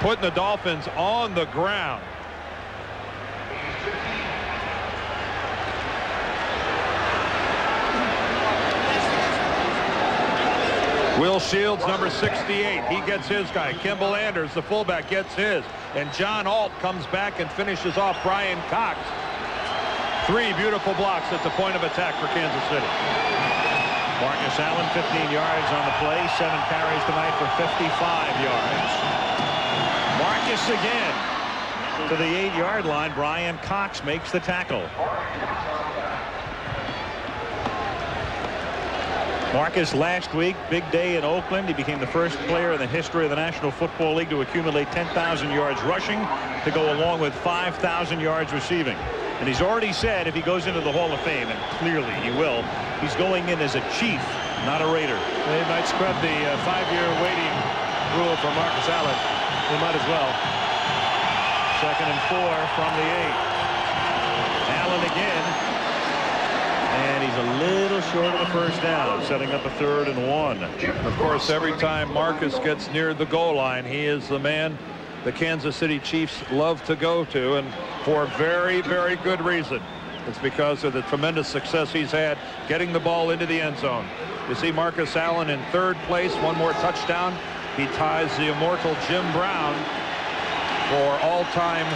Putting the Dolphins on the ground. Will Shields, number 68. He gets his guy. Kimble Anders, the fullback, gets his. And John Alt comes back and finishes off Brian Cox. Three beautiful blocks at the point of attack for Kansas City. Marcus Allen, 15 yards on the play. Seven carries tonight for 55 yards. Marcus again to the eight-yard line. Brian Cox makes the tackle. Marcus last week, big day in Oakland. He became the first player in the history of the National Football League to accumulate 10,000 yards rushing to go along with 5,000 yards receiving. And he's already said if he goes into the Hall of Fame, and clearly he will, he's going in as a Chief, not a Raider. They might scrub the uh, five-year waiting rule for Marcus Allen. They might as well. Second and four from the eight. Allen again. He's a little short of the first down, setting up a third and one. Of course, every time Marcus gets near the goal line, he is the man the Kansas City Chiefs love to go to, and for very, very good reason. It's because of the tremendous success he's had getting the ball into the end zone. You see Marcus Allen in third place, one more touchdown. He ties the immortal Jim Brown for all-time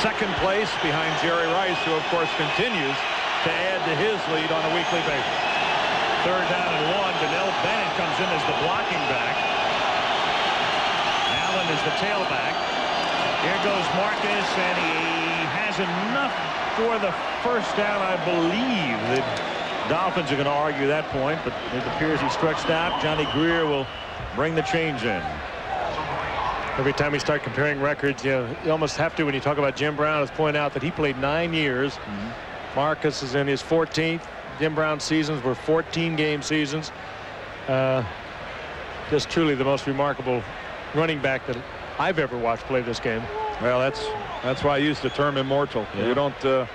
second place behind Jerry Rice, who of course continues to add to his lead on a weekly basis. Third down and one. Donnell Bennett comes in as the blocking back. Allen is the tailback. Here goes Marcus, and he has enough for the first down, I believe. The Dolphins are going to argue that point, but it appears he stretched out. Johnny Grier will bring the change in. Every time we start comparing records, you, know, you almost have to when you talk about Jim Brown, is point out that he played nine years. Mm -hmm. Marcus is in his 14th. Jim Brown seasons were 14 game seasons. Uh, just truly the most remarkable running back that I've ever watched play this game. Well, that's that's why I use the term immortal. Yeah. You don't uh,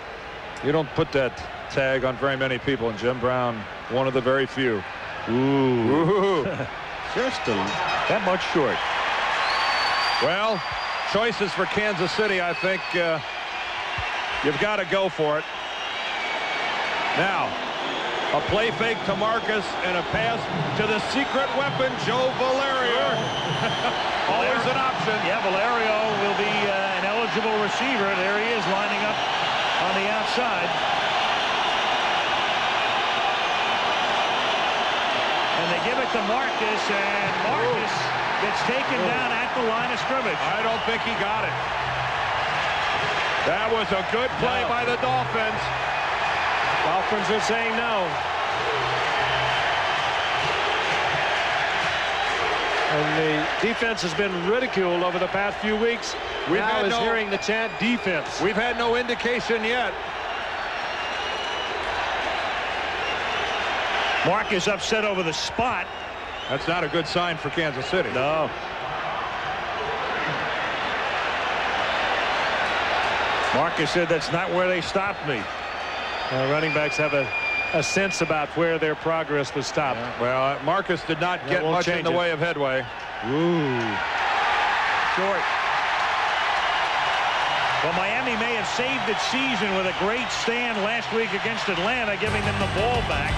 you don't put that tag on very many people, and Jim Brown, one of the very few. Ooh, Ooh. just a, that much short. Well, choices for Kansas City. I think uh, you've got to go for it. Now, a play fake to Marcus and a pass to the secret weapon, Joe Valerio. Always an option. Yeah, Valerio will be uh, an eligible receiver. There he is lining up on the outside. And they give it to Marcus, and Marcus Ooh. gets taken Ooh. down at the line of scrimmage. I don't think he got it. That was a good play no. by the Dolphins. Dolphins are saying no. And the defense has been ridiculed over the past few weeks. We've now is no, hearing the chant defense. We've had no indication yet. Mark is upset over the spot. That's not a good sign for Kansas City. No. Marcus said that's not where they stopped me. Uh, running backs have a, a sense about where their progress was stopped. Yeah. Well, uh, Marcus did not get much in the it. way of headway. Ooh. Short. Well, Miami may have saved its season with a great stand last week against Atlanta, giving them the ball back.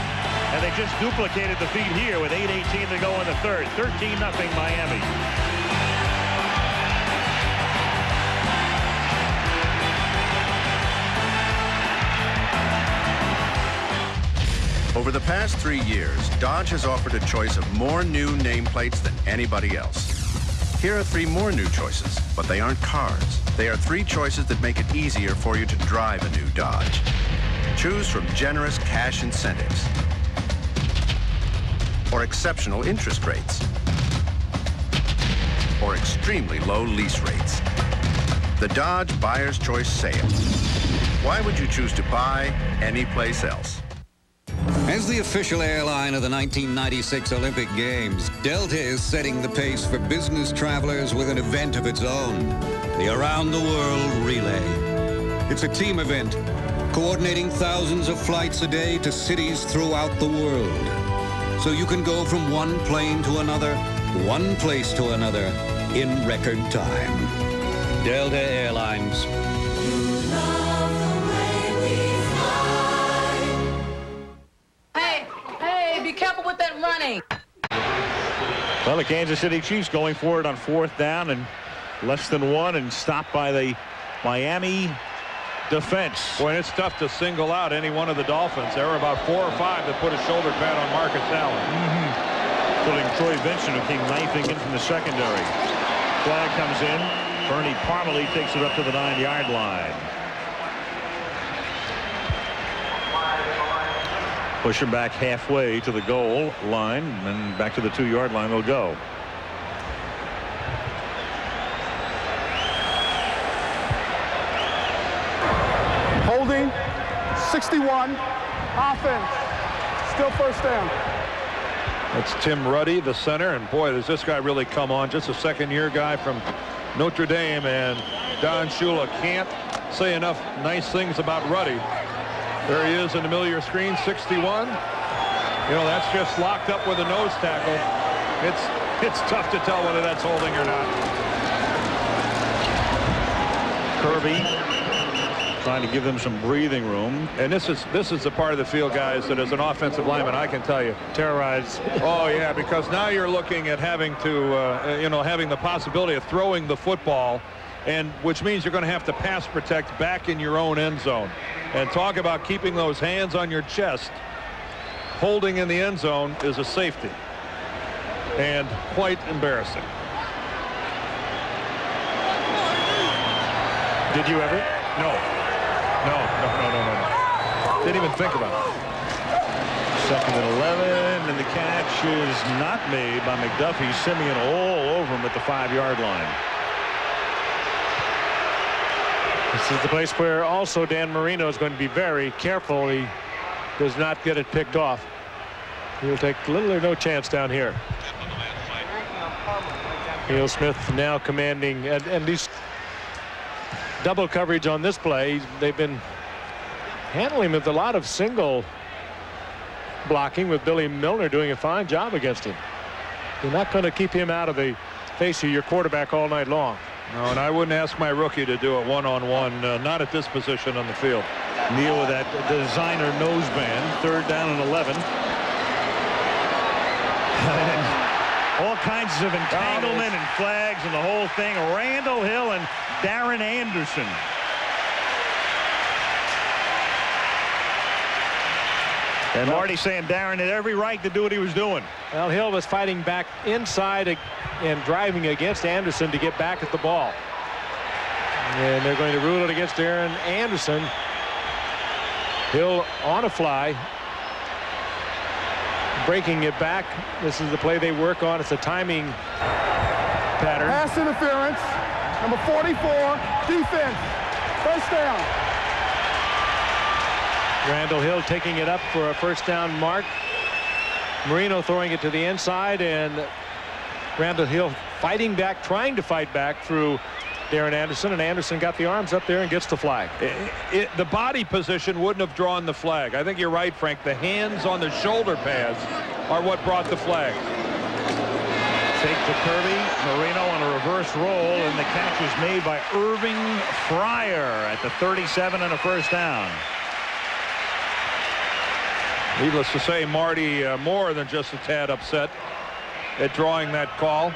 And they just duplicated the feat here with 8.18 to go in the third. 13-0 Miami. Over the past three years, Dodge has offered a choice of more new nameplates than anybody else. Here are three more new choices, but they aren't cars. They are three choices that make it easier for you to drive a new Dodge. Choose from generous cash incentives or exceptional interest rates or extremely low lease rates. The Dodge Buyer's Choice Sale. Why would you choose to buy anyplace else? As the official airline of the 1996 Olympic Games, Delta is setting the pace for business travelers with an event of its own, the Around the World Relay. It's a team event coordinating thousands of flights a day to cities throughout the world. So you can go from one plane to another, one place to another, in record time. Delta Airlines. With that running. Well, the Kansas City Chiefs going for it on fourth down and less than one and stopped by the Miami defense. Boy, it's tough to single out any one of the Dolphins. There were about four or five that put a shoulder pad on Marcus Allen. Mm-hmm. Including Troy Vincent, who came knifing in from the secondary. Flag comes in. Bernie Parmalee takes it up to the nine-yard line. Push him back halfway to the goal line, and back to the two-yard line they'll go. Holding, 61, offense, still first down. That's Tim Ruddy, the center, and boy, does this guy really come on. Just a second-year guy from Notre Dame, and Don Shula can't say enough nice things about Ruddy. There he is in the middle of your screen, 61. You know, that's just locked up with a nose tackle. It's it's tough to tell whether that's holding or not. Kirby trying to give them some breathing room. And this is this is the part of the field, guys, that as an offensive lineman, I can tell you. Terrorize. Oh, yeah, because now you're looking at having to, uh, you know, having the possibility of throwing the football, and which means you're going to have to pass protect back in your own end zone. And talk about keeping those hands on your chest. Holding in the end zone is a safety. And quite embarrassing. Did you ever? No. No, no, no, no, no. Didn't even think about it. Second and 11, and the catch is not made by McDuffie. Simien all over him at the five-yard line. This is the place where also Dan Marino is going to be very careful he does not get it picked off. He'll take little or no chance down here. Neil Smith now commanding at, at least double coverage on this play. They've been handling with a lot of single blocking with Billy Milner doing a fine job against him. You're not going to keep him out of the face of your quarterback all night long. No, and I wouldn't ask my rookie to do it one-on-one, -on -one, uh, not at this position on the field. Neil with that designer noseband, third down and 11. all kinds of entanglement and flags and the whole thing. Randall Hill and Darren Anderson. And Marty saying Darren had every right to do what he was doing. Well, Hill was fighting back inside and driving against Anderson to get back at the ball. And they're going to rule it against Darren Anderson. Hill on a fly. Breaking it back. This is the play they work on. It's a timing pattern. Pass interference. Number 44, defense. First down. Randall Hill taking it up for a first down mark. Marino throwing it to the inside and Randall Hill fighting back, trying to fight back through Darren Anderson, and Anderson got the arms up there and gets the flag. It, it, the body position wouldn't have drawn the flag. I think you're right, Frank. The hands on the shoulder pads are what brought the flag. Take to Kirby, Marino on a reverse roll, and the catch is made by Irving Fryar at the 37 and a first down. Needless to say, Marty uh, more than just a tad upset at drawing that call.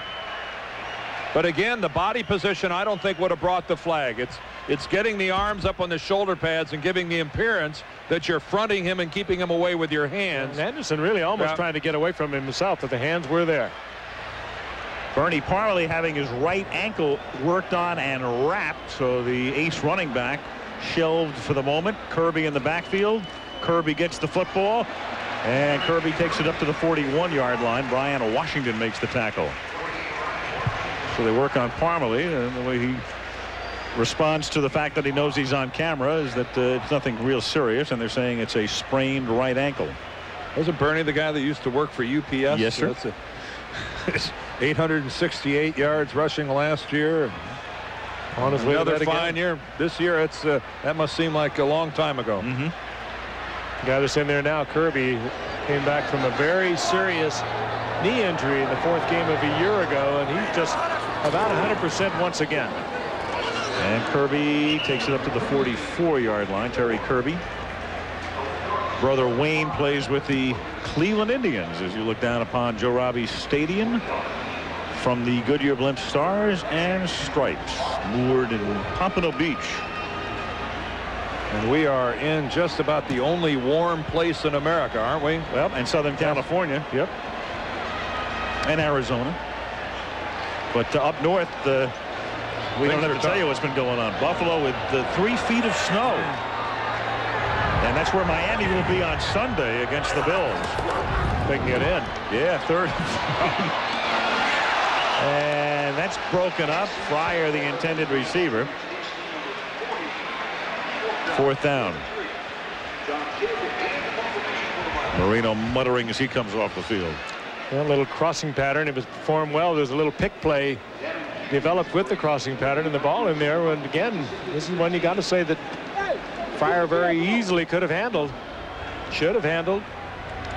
But again, the body position I don't think would have brought the flag. It's it's getting the arms up on the shoulder pads and giving the appearance that you're fronting him and keeping him away with your hands. And Anderson really almost yeah. trying to get away from him himself, but the hands were there. Bernie Parmalee having his right ankle worked on and wrapped, so the ace running back shelved for the moment. Kirby in the backfield. Kirby gets the football, and Kirby takes it up to the 41-yard line. Brian Washington makes the tackle. So they work on Parmalee, and the way he responds to the fact that he knows he's on camera is that uh, it's nothing real serious, and they're saying it's a sprained right ankle. Wasn't Bernie the guy that used to work for UPS? Yes, sir. So 868 yards rushing last year. On his way Another fine year. This year, it's uh, that must seem like a long time ago. Mm-hmm. Guy that's in there now, Kirby, came back from a very serious knee injury in the fourth game of a year ago, and he's just about 100% once again. And Kirby takes it up to the 44-yard line. Terry Kirby. Brother Wayne plays with the Cleveland Indians as you look down upon Joe Robbie Stadium from the Goodyear Blimp Stars and Stripes moored in Pompano Beach. And we are in just about the only warm place in America, aren't we? Well, in Southern California. Yep. And Arizona. But uh, up north, uh, we don't Things have are to tell you what's been going on. Buffalo with the three feet of snow. And that's where Miami will be on Sunday against the Bills. Making it in. Yeah, third. and that's broken up. Fryar, the intended receiver. Fourth down. Marino muttering as he comes off the field. A little crossing pattern. It was performed well. There's a little pick play developed with the crossing pattern and the ball in there. And again, this is one you got to say that Fryar very easily could have handled, should have handled,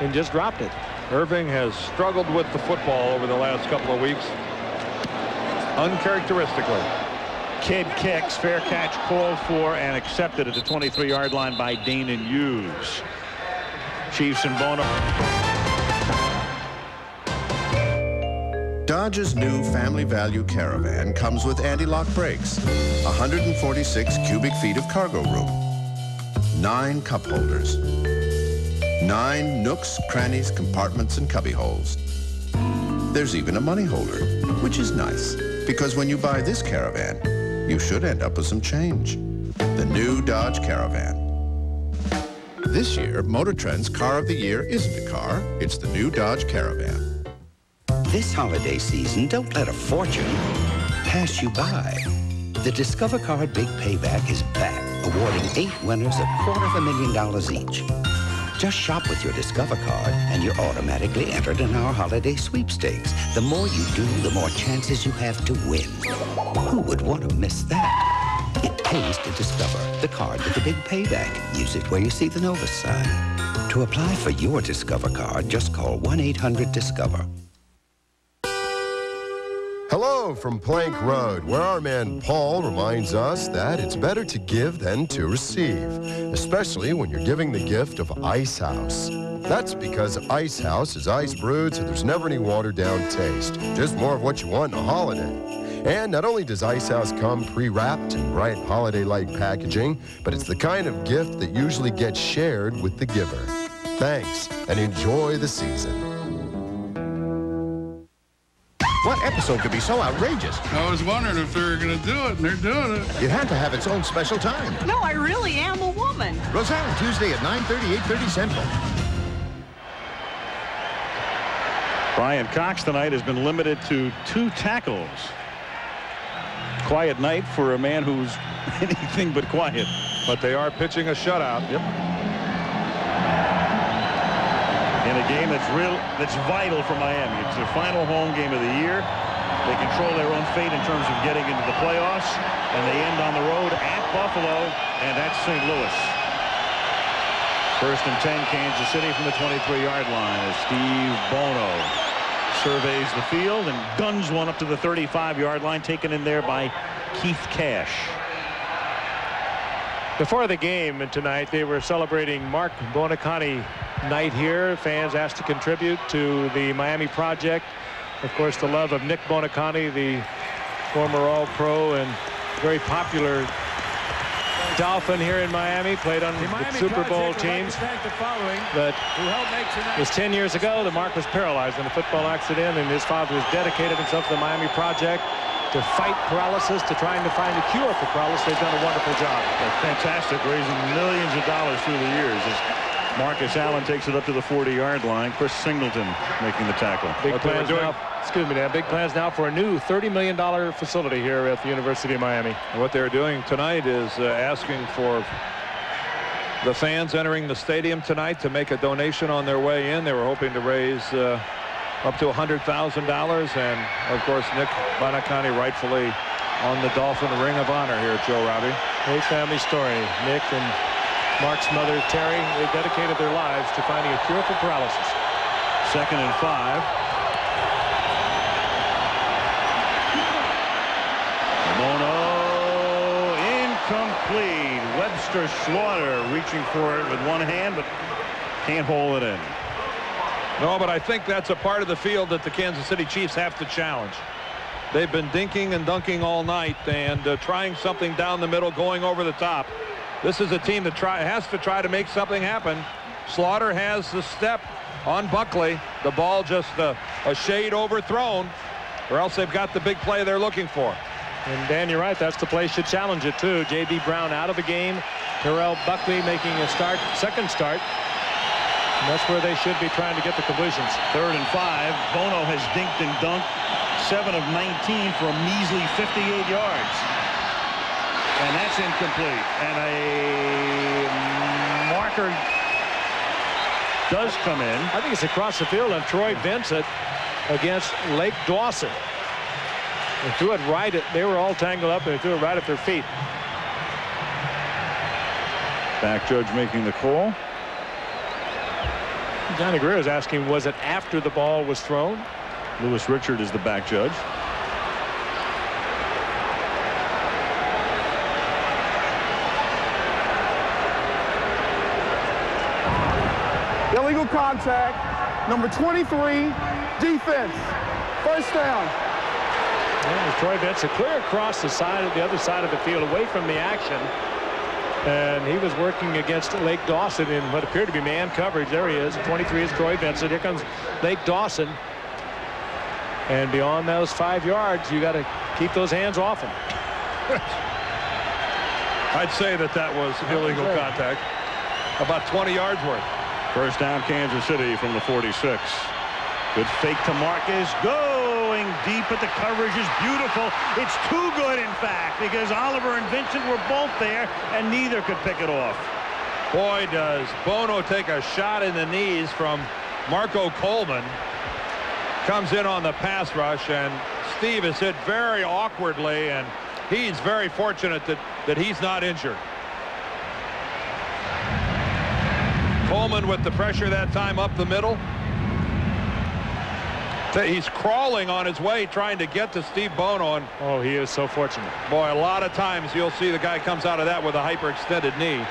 and just dropped it. Irving has struggled with the football over the last couple of weeks. Uncharacteristically. Kidd kicks, fair catch called for and accepted at the 23-yard line by Danan Hughes. Chiefs and Bono. Dodge's new family value caravan comes with anti-lock brakes, 146 cubic feet of cargo room, nine cup holders, nine nooks, crannies, compartments, and cubby holes. There's even a money holder, which is nice, because when you buy this caravan, you should end up with some change. The new Dodge Caravan. This year, Motor Trend's Car of the Year isn't a car, it's the new Dodge Caravan. This holiday season, don't let a fortune pass you by. The Discover Card Big Payback is back, awarding eight winners a quarter of a million dollars each. Just shop with your Discover Card, and you're automatically entered in our holiday sweepstakes. The more you do, the more chances you have to win. Who would want to miss that? It pays to Discover, the card with the big payback. Use it where you see the Novus sign. To apply for your Discover Card, just call 1-800-DISCOVER. Hello from Plank Road, where our man Paul reminds us that it's better to give than to receive, especially when you're giving the gift of Ice House. That's because Ice House is ice brewed, so there's never any watered down taste, just more of what you want in a holiday. And not only does Ice House come pre-wrapped in bright holiday-like packaging, but it's the kind of gift that usually gets shared with the giver. Thanks, and enjoy the season. What episode could be so outrageous? I was wondering if they were going to do it, and they're doing it. It had to have its own special time. No, I really am a woman. Roseanne, Tuesday at 9.30, 8.30 Central. Brian Cox tonight has been limited to two tackles. Quiet night for a man who's anything but quiet. But they are pitching a shutout. Yep. In a game that's real, that's vital for Miami. It's their final home game of the year. They control their own fate in terms of getting into the playoffs, and they end on the road at Buffalo, and that's St. Louis. First and 10, Kansas City from the 23-yard line as Steve Bono surveys the field and guns one up to the 35-yard line, taken in there by Keith Cash. Before the game tonight, they were celebrating Mark Buoniconti night here. Fans asked to contribute to the Miami Project. Of course, the love of Nick Buoniconti, the former All-Pro and very popular Dolphin here in Miami, played on the, Super Bowl teams. But it was 10 years ago that Mark was paralyzed in a football accident, and his father has dedicated himself to the Miami Project to fight paralysis, to trying to find a cure for paralysis. They've done a wonderful job. They're fantastic, raising millions of dollars through the years. As Marcus Allen takes it up to the 40-yard line. Chris Singleton making the tackle. Big What plans doing- now. Excuse me, Dan. Big plans now for a new $30 million facility here at the University of Miami. And what they're doing tonight is uh, asking for the fans entering the stadium tonight to make a donation on their way in. They were hoping to raise uh, up to $100,000. And, of course, Nick Buoniconti rightfully on the Dolphin Ring of Honor here, Joe Robbie. Great family story. Nick and Mark's mother, Terry, they dedicated their lives to finding a cure for paralysis. Second and five. Bono incomplete. Webster Slaughter reaching for it with one hand, but can't hold it in. No, but I think that's a part of the field that the Kansas City Chiefs have to challenge. They've been dinking and dunking all night and uh, trying something down the middle, going over the top. This is a team that try, has to try to make something happen. Slaughter has the step on Buckley. The ball just uh, a shade overthrown, or else they've got the big play they're looking for. And Dan, you're right. That's the play should challenge it too. J.B. Brown out of the game. Terrell Buckley making a start, second start. And that's where they should be trying to get the completions. Third and five. Bono has dinked and dunked. Seven of 19 for a measly 58 yards. And that's incomplete. And a marker does come in. I think it's across the field on Troy Vincent against Lake Dawson. They threw it right at, they were all tangled up and they threw it right at their feet. Back judge making the call. Johnny Grier is asking, was it after the ball was thrown? Lewis Richard is the back judge. Illegal contact. Number 23, defense. First down. Yeah, Troy Vincent clear across the side of the other side of the field away from the action. And he was working against Lake Dawson in what appeared to be man coverage. There he is. 23 is Troy Vincent. Here comes Lake Dawson. And beyond those five yards, you got to keep those hands off him. I'd say that that was illegal contact. About 20 yards worth. First down Kansas City from the 46. Good fake to Marcus. Going deep, but the coverage is beautiful. It's too good, in fact, because Oliver and Vincent were both there, and neither could pick it off. Boy, does Bono take a shot in the knees from Marco Coleman. Comes in on the pass rush, and Steve is hit very awkwardly, and he's very fortunate that, that he's not injured. Coleman with the pressure that time up the middle. He's crawling on his way trying to get to Steve Bono. And oh, he is so fortunate. Boy, a lot of times you'll see the guy comes out of that with a hyperextended knee.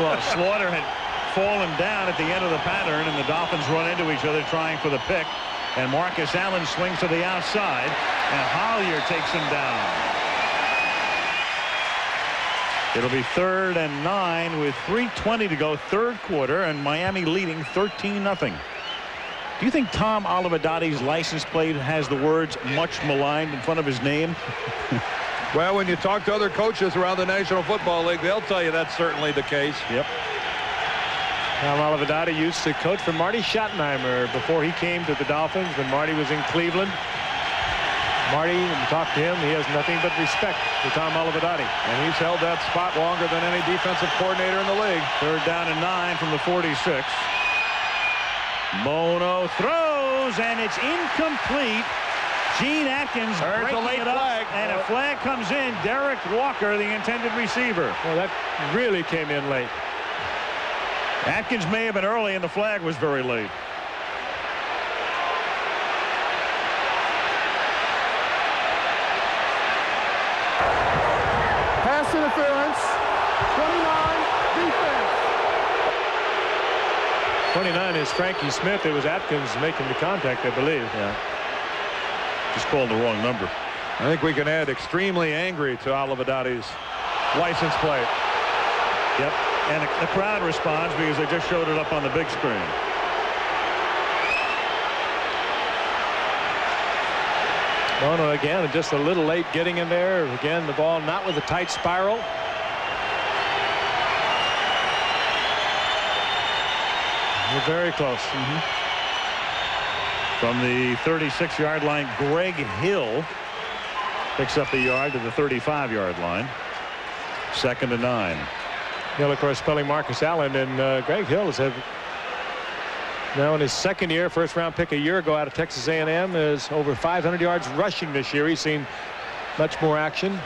Well, uh, Slaughter had fallen down at the end of the pattern, and the Dolphins run into each other trying for the pick. And Marcus Allen swings to the outside, and Hollier takes him down. It'll be third and nine with 3.20 to go, third quarter, and Miami leading 13 nothing. Do you think Tom Olivadotti's license plate has the words much maligned in front of his name? well, when you talk to other coaches around the National Football League, they'll tell you that's certainly the case. Yep. Tom Olivadotti used to coach for Marty Schottenheimer before he came to the Dolphins when Marty was in Cleveland. Marty, when you talk to him, he has nothing but respect for Tom Olivadotti. And he's held that spot longer than any defensive coordinator in the league. Third down and nine from the 46. Bono throws, and it's incomplete. Gene Atkins There's breaking a late it up, flag. and a flag comes in. Derrick Walker, the intended receiver. Well, that really came in late. Atkins may have been early, and the flag was very late. Pass interference. 29, defense. 29 is Frankie Smith. It was Atkins making the contact, I believe. Yeah. Just called the wrong number. I think we can add extremely angry to Olivadotti's license plate. Yep. And the crowd responds because they just showed it up on the big screen. Bono again, just a little late getting in there. Again, the ball not with a tight spiral. We're very close. Mm -hmm. From the 36-yard line, Greg Hill picks up the yard to the 35-yard line. Second and nine. Hill, of course, spelling Marcus Allen, and uh, Greg Hill had Now in his second year, first round pick a year ago out of Texas A&M is over 500 yards rushing this year. He's seen much more action.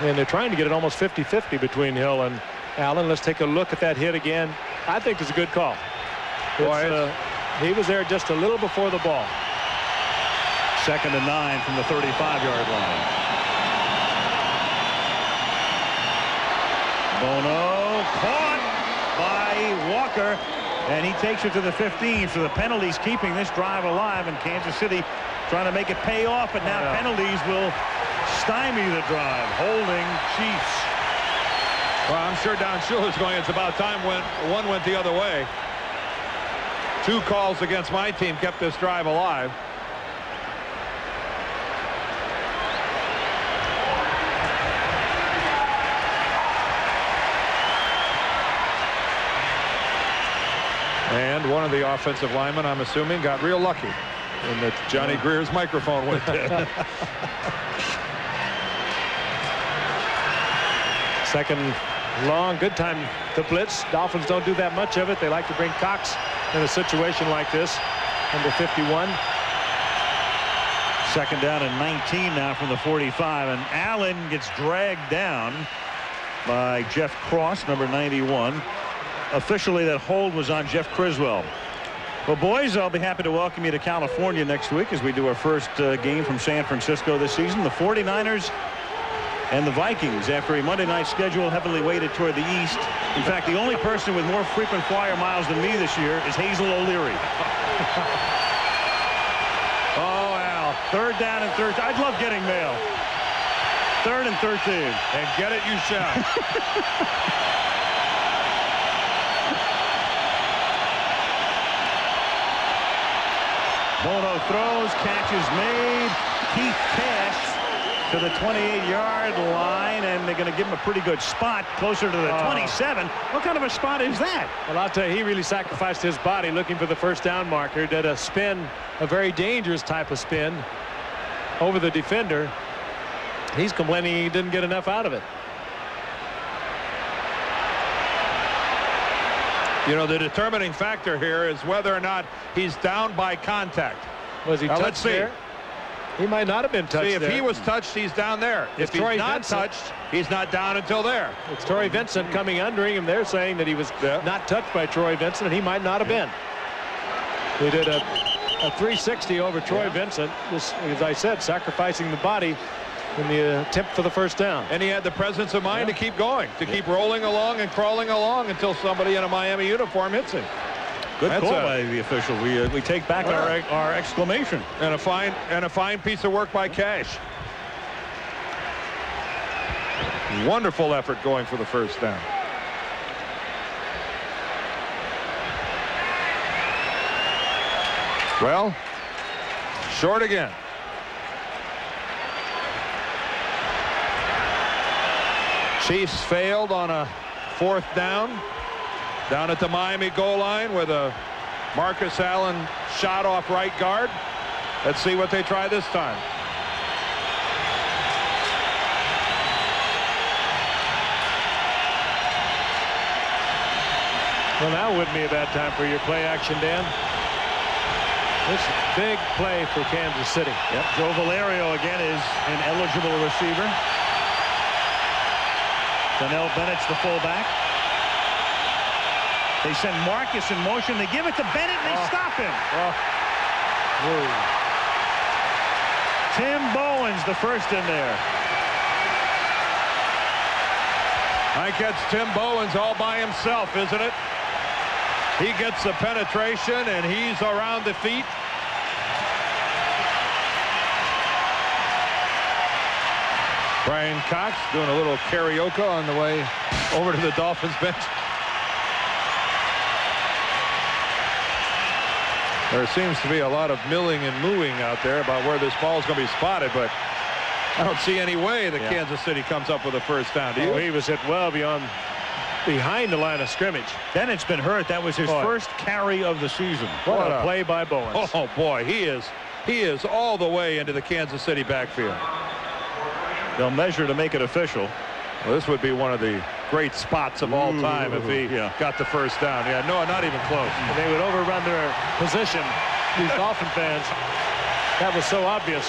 And they're trying to get it almost 50-50 between Hill and Allen. Let's take a look at that hit again. I think it's a good call. Boy, uh, he was there just a little before the ball. Second and nine from the 35-yard line. Bono caught by Walker, and he takes it to the 15. So the penalties keeping this drive alive, and Kansas City trying to make it pay off, but now Yeah. penalties will stymie the drive. Holding Chiefs. Well, I'm sure Don Shula's going, it's about time when one went the other way. Two calls against my team kept this drive alive. And one of the offensive linemen, I'm assuming, got real lucky in that Johnny Grier's microphone went dead. Second long, good time to blitz. Dolphins don't do that much of it. They like to bring Cox in a situation like this. Number 51. Second down and 19 now from the 45, and Allen gets dragged down by Jeff Cross, number 91. Officially, that hold was on Jeff Criswell. Well, boys, I'll be happy to welcome you to California next week as we do our first uh, game from San Francisco this season. The 49ers and the Vikings after a Monday night schedule heavily weighted toward the east. In fact, the only person with more frequent flyer miles than me this year is Hazel O'Leary. oh, Al. Third down and third. I'd love getting mail. Third and 13. And get it you shall. Bono throws, catches made. Keith Cash to the 28-yard line, and they're going to give him a pretty good spot closer to the Oh. 27. What kind of a spot is that? Well, I'll tell you, he really sacrificed his body looking for the first down marker. Did a spin, a very dangerous type of spin over the defender. He's complaining he didn't get enough out of it. You know, the determining factor here is whether or not he's down by contact. Was he Now, touched let's see. there? He might not have been touched See, if there. he was touched, he's down there. It's if he's not Vincent. touched, he's not down until there. It's Troy Vincent coming under him. They're saying that he was not touched by Troy Vincent, and he might not have been. He did a, a 360 over Troy Vincent, just, as I said, sacrificing the body in the attempt for the first down. And he had the presence of mind to keep going, to keep rolling along and crawling along until somebody in a Miami uniform hits him. Good That's call a- by the official. We, uh, we take back our, our exclamation. And a fine and a fine piece of work by Cash. Wonderful effort going for the first down. Well, short again. Chiefs failed on a fourth down down at the Miami goal line with a Marcus Allen shot off right guard. Let's see what they try this time. Well, now wouldn't be a bad time for your play action, Dan. This is a big play for Kansas City. Yep, Joe Valerio again is an eligible receiver. Donnell Bennett's the fullback. They send Marcus in motion. They give it to Bennett and they oh. stop him. Oh. Tim Bowens the first in there. I gets Tim Bowens all by himself, isn't it? He gets the penetration and he's around the feet. Brian Cox doing a little karaoke on the way over to the Dolphins bench. There seems to be a lot of milling and mooing out there about where this ball is going to be spotted, but I don't see any way that Yeah. Kansas City comes up with a first down. Do you? Oh, he was hit well beyond behind the line of scrimmage. Bennett's been hurt. That was his Boy. first carry of the season. What, a play by Bowens. Oh boy, he is he is all the way into the Kansas City backfield. They'll measure to make it official. Well, this would be one of the great spots of all time if he got the first down. Yeah, no, not even close. And they would overrun their position, these Dolphin fans. That was so obvious.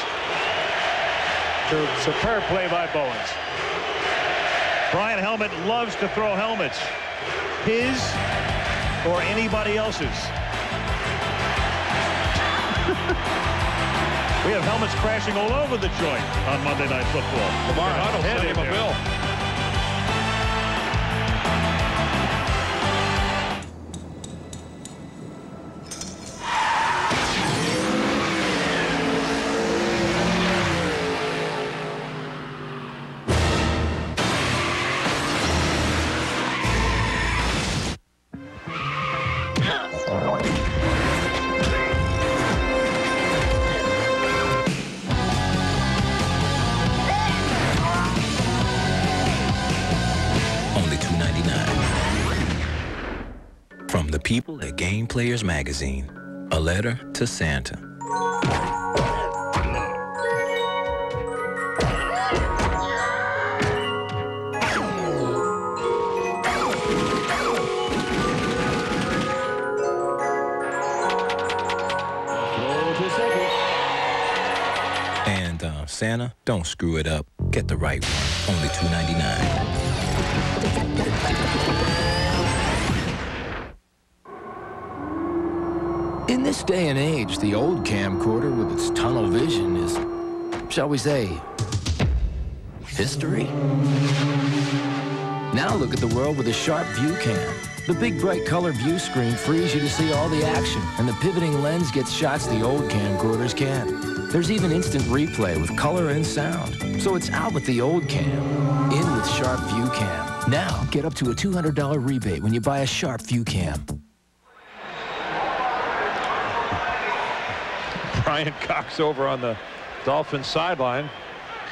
A Superb play by Bowens. Brian Helmet loves to throw helmets. His or anybody else's. we have helmets crashing all over the joint on Monday Night Football. Lamar Hunt'll sent him a bill. Players Magazine, a letter to Santa. And uh, Santa, don't screw it up. Get the right one. Only $2.99. this day and age, the old camcorder with its tunnel vision is, shall we say, history. Now look at the world with a sharp view cam. The big bright color view screen frees you to see all the action, and the pivoting lens gets shots the old camcorders can't. There's even instant replay with color and sound. So it's out with the old cam, in with Sharp View Cam. Now get up to a $200 rebate when you buy a Sharp View Cam. Brian Cox over on the Dolphins sideline.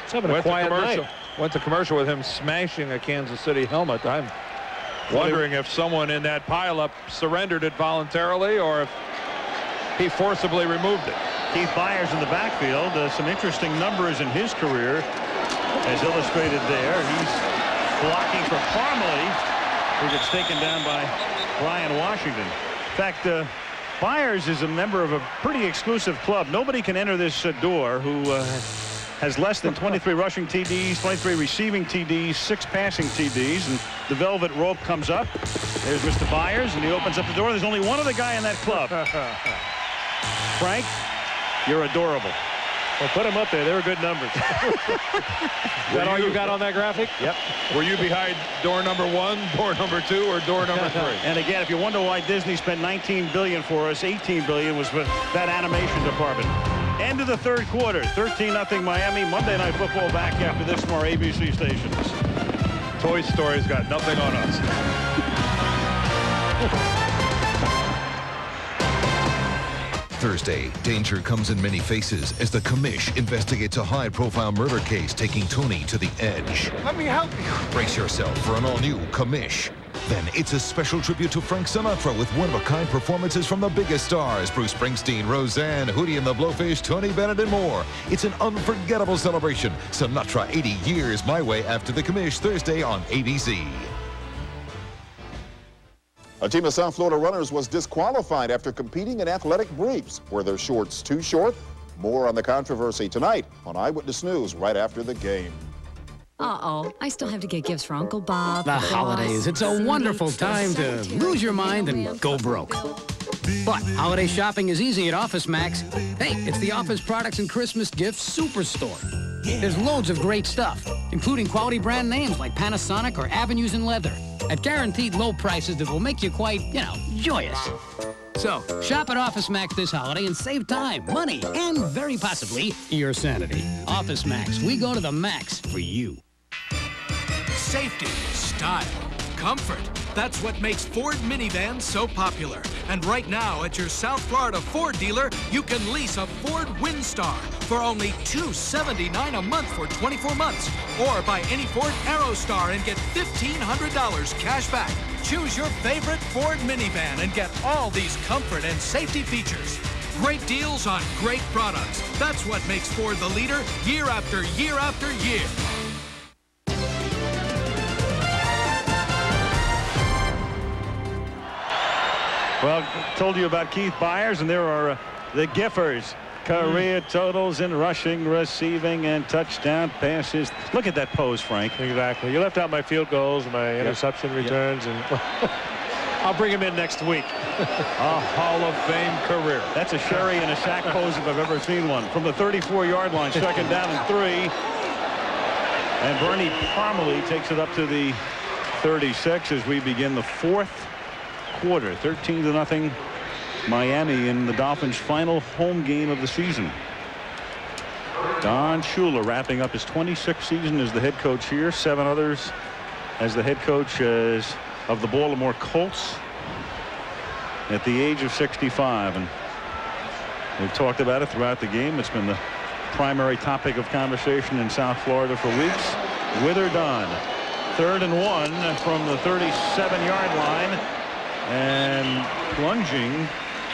having a went quiet to commercial, night. Went to commercial with him smashing a Kansas City helmet. I'm wondering if someone in that pileup surrendered it voluntarily or if he forcibly removed it. Keith Byars in the backfield. Uh, some interesting numbers in his career as illustrated there. He's blocking for Parmalee, who gets taken down by Brian Washington. In fact, uh, Byars is a member of a pretty exclusive club. Nobody can enter this uh, door who uh, has less than 23 rushing TDs, 23 receiving TDs, six passing TDs, and the velvet rope comes up. There's Mr. Byars, and he opens up the door. There's only one other guy in that club. Frank, you're adorable. Well, put them up there. They were good numbers. Is that all you got on that graphic? Yep. Were you behind door number one, door number two, or door number three? And again, if you wonder why Disney spent 19 billion for us, 18 billion was for that animation department. End of the third quarter, 13-0 Miami. Monday Night Football back after this from our ABC stations. Toy Story's got nothing on us. Thursday, danger comes in many faces as the commish investigates a high-profile murder case taking Tony to the edge. Let me help you. Brace yourself for an all-new commish. Then it's a special tribute to Frank Sinatra with one-of-a-kind performances from the biggest stars, Bruce Springsteen, Roseanne, Hootie and the Blowfish, Tony Bennett, and more. It's an unforgettable celebration. Sinatra 80 years my way after the commish Thursday on ABC. A team of South Florida runners was disqualified after competing in athletic briefs. Were their shorts too short? More on the controversy tonight on Eyewitness News right after the game. Uh-oh, I still have to get gifts for Uncle Bob. The holidays. It's a wonderful time to lose your mind and go broke. But holiday shopping is easy at Office Max. Hey, it's the office products and Christmas gifts superstore. There's loads of great stuff, including quality brand names like Panasonic or Avenues in Leather, at guaranteed low prices that will make you quite, you know, joyous. So, shop at Office Max this holiday and save time, money, and very possibly your sanity. Office Max, we go to the max for you. Safety, style, comfort. That's what makes Ford minivans so popular. And right now at your South Florida Ford dealer, you can lease a Ford Windstar for only 279 a month for 24 months. Or buy any Ford Aerostar and get $1,500 cash back. Choose your favorite Ford minivan and get all these comfort and safety features. Great deals on great products. That's what makes Ford the leader year after year after year. Well, told you about Keith Byars, and there are uh, the Giffers. Career totals in rushing, receiving, and touchdown passes. Look at that pose, Frank. Exactly. You left out my field goals, my interception Yep. returns, and I'll bring him in next week. A Hall of Fame career. That's a Sherry and a sack pose if I've ever seen one. From the 34-yard line, second down and three. And Bernie Parmalee takes it up to the 36 as we begin the fourth quarter. 13 to nothing. Miami in the Dolphins' final home game of the season. Don Shula wrapping up his 26th season as the head coach here. Seven others as the head coach of the Baltimore Colts at the age of 65. And we've talked about it throughout the game. It's been the primary topic of conversation in South Florida for weeks. With or done. Third and one from the 37-yard line. And plunging,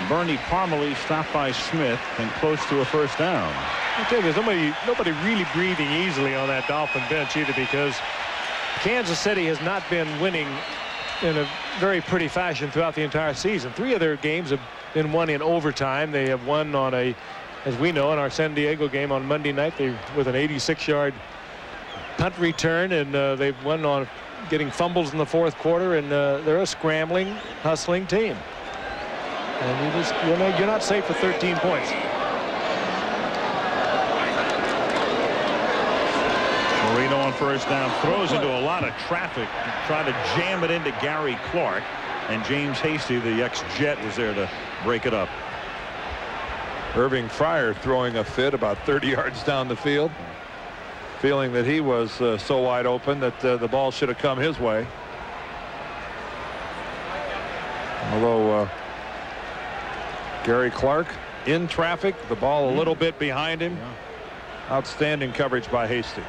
Bernie Parmalee stopped by Smith and close to a first down. I tell you, nobody, nobody really breathing easily on that Dolphin bench either because Kansas City has not been winning in a very pretty fashion throughout the entire season. Three of their games have been won in overtime. They have won on a, as we know, in our San Diego game on Monday night, they with an 86-yard punt return, and uh, they've won on getting fumbles in the fourth quarter, and uh, they're a scrambling, hustling team. And you just, you're not, you're not safe for 13 points. Marino on first down throws into a lot of traffic trying to jam it into Gary Clark and James Hasty the ex-jet was there to break it up. Irving Fryar throwing a fit about 30 yards down the field feeling that he was uh, so wide open that uh, the ball should have come his way. Although uh, Gary Clark in traffic the ball a little bit behind him. Outstanding coverage by Hasty.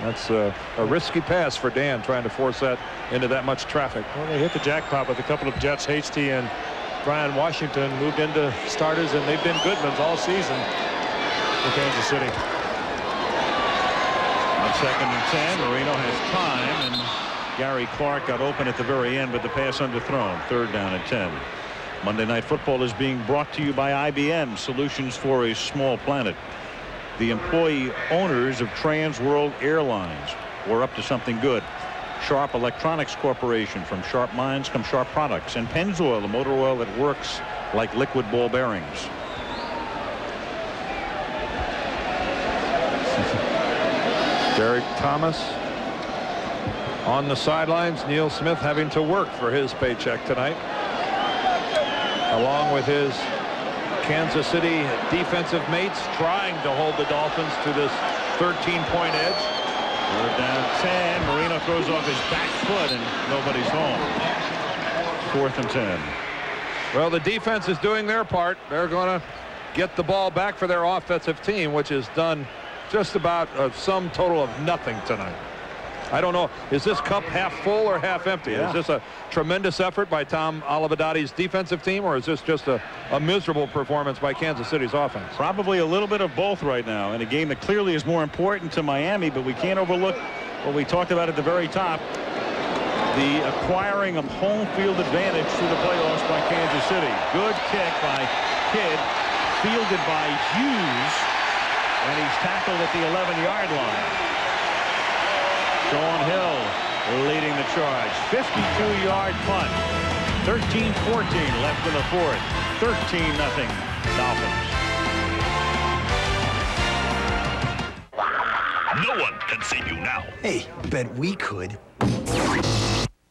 That's uh, a risky pass for Dan trying to force that into that much traffic. Well, they hit the jackpot with a couple of Jets, Hasty and Brian Washington moved into starters, and they've been good ones all season for Kansas City. On second and 10 Marino has time and Gary Clark got open at the very end but the pass underthrown third down at 10. Monday Night Football is being brought to you by IBM solutions for a small planet. The employee owners of Trans World Airlines were up to something good. Sharp Electronics Corporation from Sharp Minds come Sharp Products and Pennzoil the motor oil that works like liquid ball bearings. Derrick Thomas on the sidelines. Neil Smith having to work for his paycheck tonight. Along with his Kansas City defensive mates trying to hold the Dolphins to this 13-point edge. Third down 10. Marino throws off his back foot and nobody's home. Fourth and 10. Well, the defense is doing their part. They're going to get the ball back for their offensive team, which has done just about a sum total of nothing tonight. I don't know. Is this cup half full or half empty? Yeah. Is this a tremendous effort by Tom Olivadotti's defensive team, or is this just a, a miserable performance by Kansas City's offense? Probably a little bit of both right now in a game that clearly is more important to Miami, but we can't overlook what we talked about at the very top. The acquiring of home field advantage through the playoffs by Kansas City. Good kick by Kidd, fielded by Hughes, and he's tackled at the 11-yard line. Sean Hill leading the charge. 52-yard punt. 13-14 left in the fourth. 13-0 Dolphins. No one can save you now. Hey, bet we could.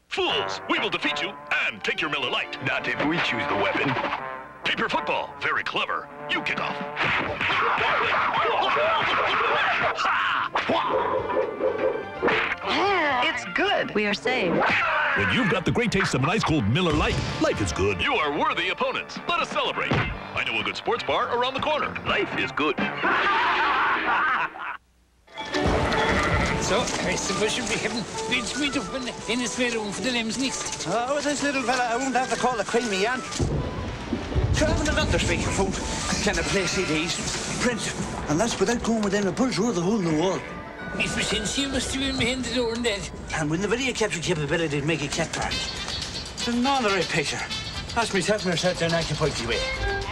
Fools, we will defeat you and take your Miller Lite. Not if we choose the weapon. Paper football, very clever. You kick off. It's good. We are saved. When you've got the great taste of an ice cold Miller Lite, life is good. You are worthy opponents. Let us celebrate. I know a good sports bar around the corner. Life is good. So, I suppose you'll be having veg meat up in, in this room for the lambs next. Oh, this little fella, I won't have to call a creamy aunt. Having another speaking food. Can a place eat eat? Prince, and that's without going within a worth of hole in the wall. Miss Vicentia must have been behind the door and dead. And when the video capture capability to make it cat party. It's not the right picture. That's myself and I sat there 95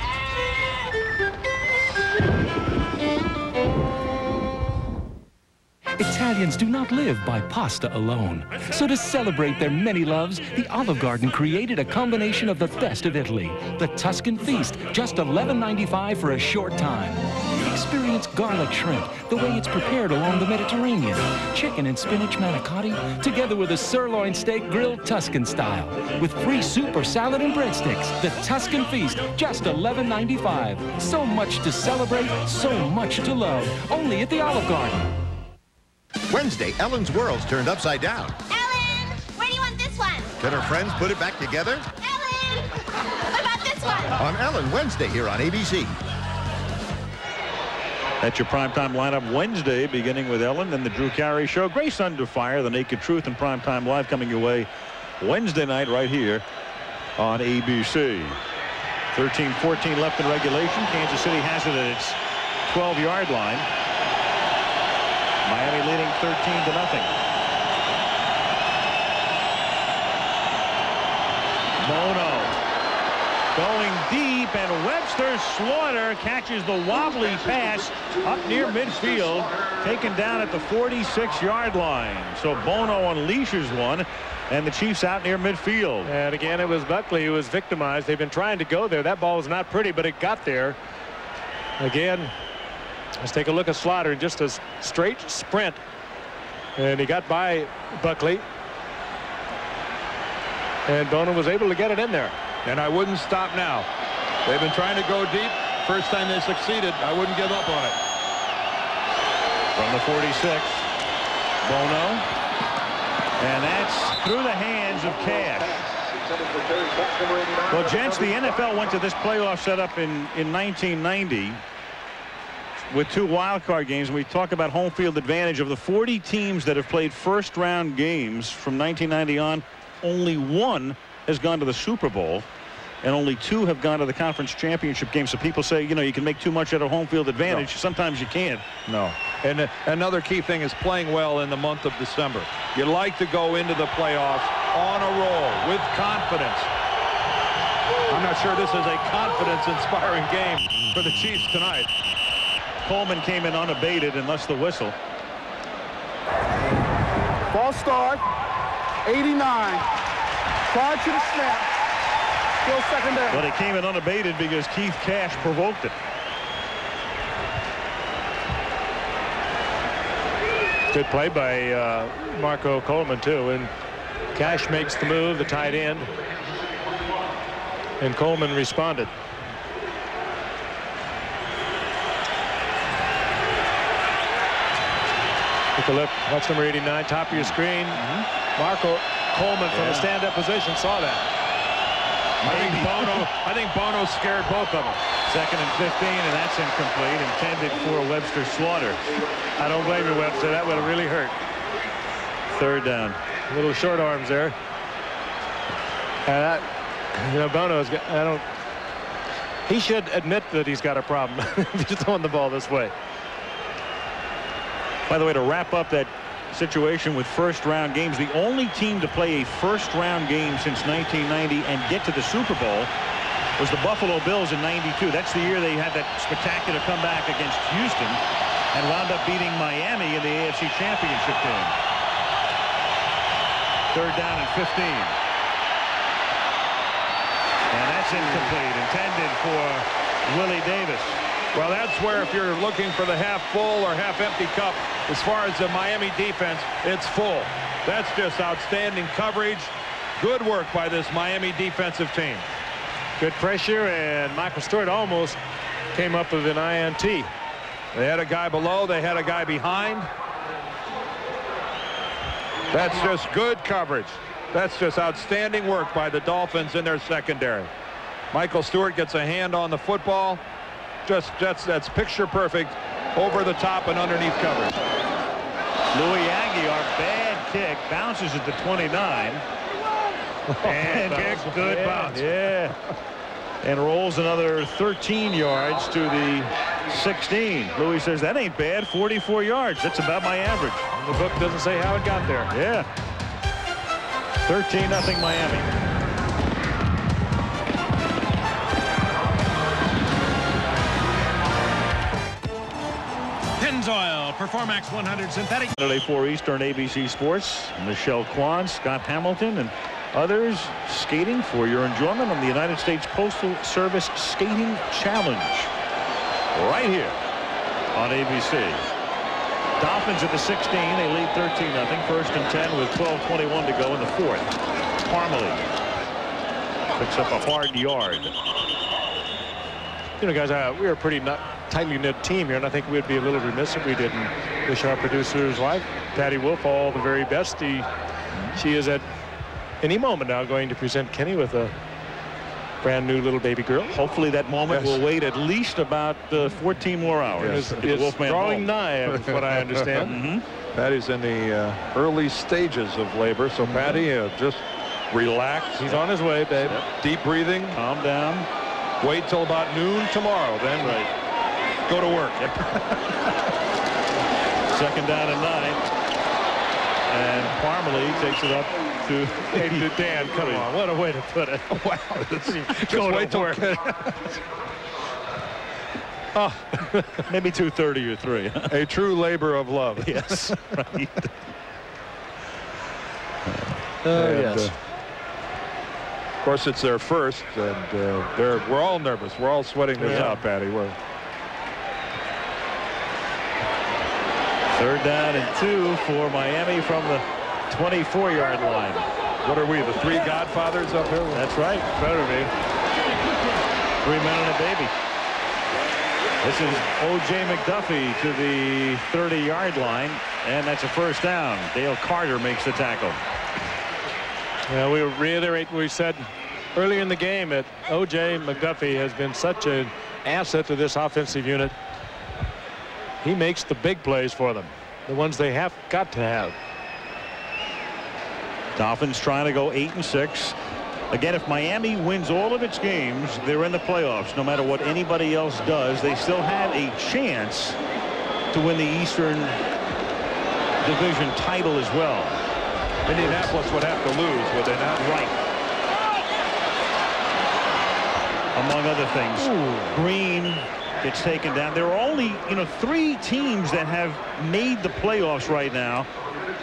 Italians do not live by pasta alone. So to celebrate their many loves, the Olive Garden created a combination of the best of Italy. The Tuscan Feast, just $11.95 for a short time. Experience garlic shrimp, the way it's prepared along the Mediterranean. Chicken and spinach manicotti, together with a sirloin steak grilled Tuscan style. With free soup or salad and breadsticks. The Tuscan Feast, just $11.95. So much to celebrate, so much to love. Only at the Olive Garden. Wednesday, Ellen's world's turned upside down. Ellen, where do you want this one? Can her friends put it back together? Ellen, what about this one? On Ellen Wednesday here on ABC. That's your primetime lineup Wednesday, beginning with Ellen and the Drew Carey Show. Grace Under Fire, The Naked Truth, and Primetime Live coming your way Wednesday night right here on ABC. 13-14 left in regulation. Kansas City has it at its 12-yard line. Miami leading 13 to nothing. Bono going deep and Webster Slaughter catches the wobbly pass up near midfield taken down at the 46 yard line. So Bono unleashes one and the Chiefs out near midfield. And again it was Buckley who was victimized. They've been trying to go there. That ball was not pretty but it got there. Again let's take a look at Slaughter just a straight sprint and he got by Buckley and Bono was able to get it in there. And I wouldn't stop now. They've been trying to go deep. First time they succeeded, I wouldn't give up on it. From the 46, Bono. And that's through the hands of Cash. Well, gents, the NFL went to this playoff setup in, in 1990 with two wild card games. We talk about home field advantage of the 40 teams that have played first round games from 1990 on. Only one has gone to the Super Bowl and only two have gone to the conference championship game. So people say, you know, you can make too much out of home field advantage. No. Sometimes you can't. No. And uh, another key thing is playing well in the month of December. You like to go into the playoffs on a roll with confidence. I'm not sure this is a confidence-inspiring game for the Chiefs tonight. Coleman came in unabated and thus the whistle. Ball start. 89. Prior to the snap. Still second down. But he came in unabated because Keith Cash provoked it. Good play by uh, Marco Coleman, too. And Cash makes the move, the tight end. And Coleman responded. Take a look. Number 89, top of your screen. Mm -hmm. Marco Coleman from yeah. the stand-up position saw that. I think Bono. I think Bono scared both of them. Second and 15, and that's incomplete. Intended for Webster Slaughter. I don't blame you, Webster. That would have really hurt. Third down. Little short arms there. And that, you know, Bono's got. I don't. He should admit that he's got a problem. Just throwing the ball this way. By the way, to wrap up that situation with first round games, the only team to play a first round game since 1990 and get to the Super Bowl was the Buffalo Bills in 92. That's the year they had that spectacular comeback against Houston and wound up beating Miami in the AFC Championship game. Third down and 15. And that's incomplete, intended for Willie Davis. Well, that's where if you're looking for the half full or half empty cup, as far as the Miami defense, it's full. That's just outstanding coverage. Good work by this Miami defensive team. Good pressure, and Michael Stewart almost came up with an INT. They had a guy below, they had a guy behind. That's just good coverage. That's just outstanding work by the Dolphins in their secondary. Michael Stewart gets a hand on the football just that's that's picture perfect over the top and underneath coverage. Louie Aguiar, bad kick, bounces at the 29. and kick, good yeah, bounce. Yeah. And rolls another 13 yards to the 16. Louie says, that ain't bad, 44 yards. That's about my average. And the book doesn't say how it got there. Yeah. 13 nothing Miami. Performax 100 Synthetic. Saturday for Eastern ABC Sports. Michelle Kwan, Scott Hamilton, and others skating for your enjoyment on the United States Postal Service Skating Challenge. Right here on ABC. Dolphins at the 16. They lead 13-0. First and 10 with 12.21 to go in the fourth. Parmalee picks up a hard yard. You know, guys, uh, we're a pretty nut, tightly knit team here, and I think we'd be a little remiss if we didn't wish our producer's wife, Patty Wolf, all the very best. He, she is at any moment now going to present Kenny with a brand new little baby girl. Hopefully that moment Yes. will wait at least about uh, 14 more hours. It's, it's Wolfman drawing home. nigh, what I understand. Mhm. Patty's in the uh, early stages of labor, so Patty, uh, just relax. He's on his way, babe. Deep breathing. Calm down. Wait till about noon tomorrow, then right. go to work. Second down and nine. And Parmalee takes it up to Hey, Dan, come on. What a way to put it. Wow. Go to wait till- work. oh, maybe 230 or three. A true labor of love. yes, right. Oh, And, yes. uh, of course, it's their first, and uh, they're we're all nervous. We're all sweating this Yeah. out, Patty. We're Third down and two for Miami from the 24-yard line. what are we, the three Godfathers up here? That's right. Better be. Three men and a baby. This is O.J. McDuffie to the 30-yard line, and that's a first down. Dale Carter makes the tackle. Yeah, we reiterate what we said earlier in the game that O.J. McDuffie has been such an asset to this offensive unit. He makes the big plays for them, the ones they have got to have. Dolphins trying to go eight and six. Again, if Miami wins all of its games, they're in the playoffs. No matter what anybody else does, they still have a chance to win the Eastern Division title as well. Indianapolis would have to lose, would they not? Right. Among other things, Green gets taken down. There are only, you know, three teams that have made the playoffs right now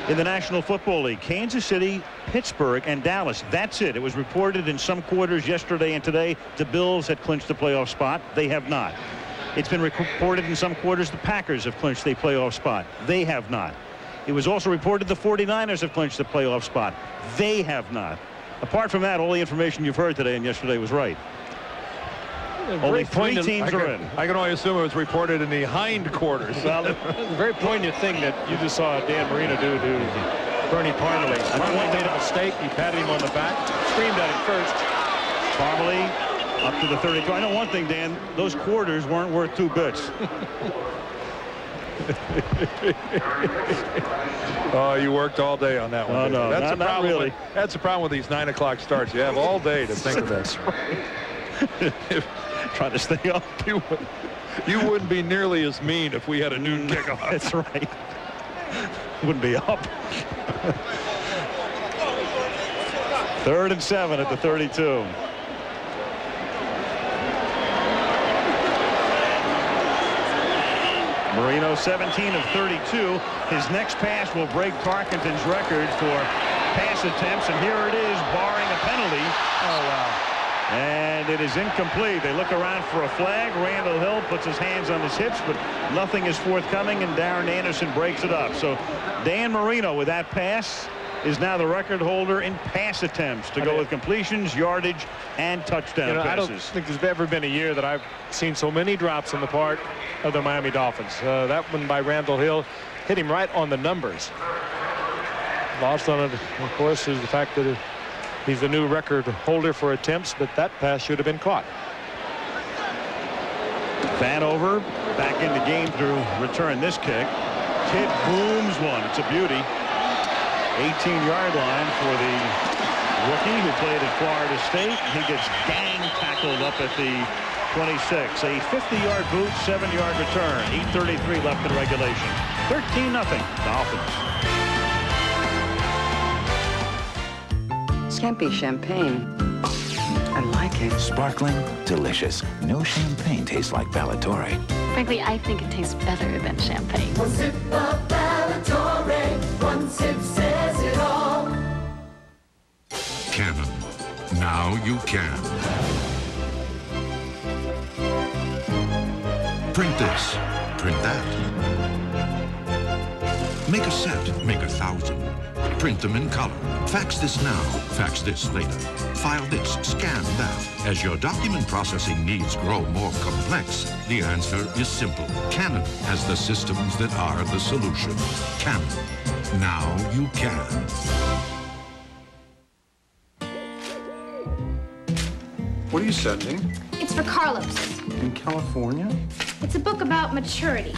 in the National Football League. Kansas City, Pittsburgh, and Dallas. That's it. It was reported in some quarters yesterday and today the Bills had clinched the playoff spot. They have not. It's been reported in some quarters the Packers have clinched a playoff spot. They have not. It was also reported the 49ers have clinched the playoff spot. They have not. Apart from that, all the information you've heard today and yesterday was right. Only three teams I are can, in. I can only assume it was reported in the hindquarters. Well, the very poignant thing that you just saw Dan Marino do to Bernie Parmalee. Parmalee made a mistake. He patted him on the back, screamed at him first. Parmalee up to the 32. I know one thing, Dan. Those quarters weren't worth two bits. Oh, you worked all day on that one. Oh, no, that's not- the problem. really. With, that's the problem with these nine o'clock starts. You have all day to think of that. Trying to stay up. You, would, you wouldn't be nearly as mean if we had a noon mm, kickoff. That's right. Wouldn't be up. Third and seven at the 32. Marino 17 of 32. His next pass will break Tarkenton's record for pass attempts, and here it is, barring a penalty. Oh, wow. And it is incomplete. They look around for a flag. Randall Hill puts his hands on his hips, but nothing is forthcoming, and Darren Anderson breaks it up. So Dan Marino with that pass is now the record holder in pass attempts to go with completions, yardage, and touchdown You know, I don't think there's ever been a year that I've seen so many drops on the part of the Miami Dolphins. Uh, that one by Randall Hill hit him right on the numbers. Lost on it, of course, is the fact that he's the new record holder for attempts, but that pass should have been caught. Vanover back in the game to return this kick. Kid booms one. It's a beauty. 18-yard line for the rookie who played at Florida State. He gets gang tackled up at the 26. A 50-yard boot, 7-yard return. 8.33 left in regulation. 13-0 Dolphins. Scampi champagne. I like it. Sparkling, delicious. No champagne tastes like Ballatore. Frankly, I think it tastes better than champagne. One sip of Ballatore, one sip says Now you can. Print this. Print that. Make a set. Make a thousand. Print them in color. Fax this now. Fax this later. File this. Scan that. As your document processing needs grow more complex, the answer is simple. Canon has the systems that are the solution. Canon. Now you can. What are you sending? It's for Carlos. In California? It's a book about maturity.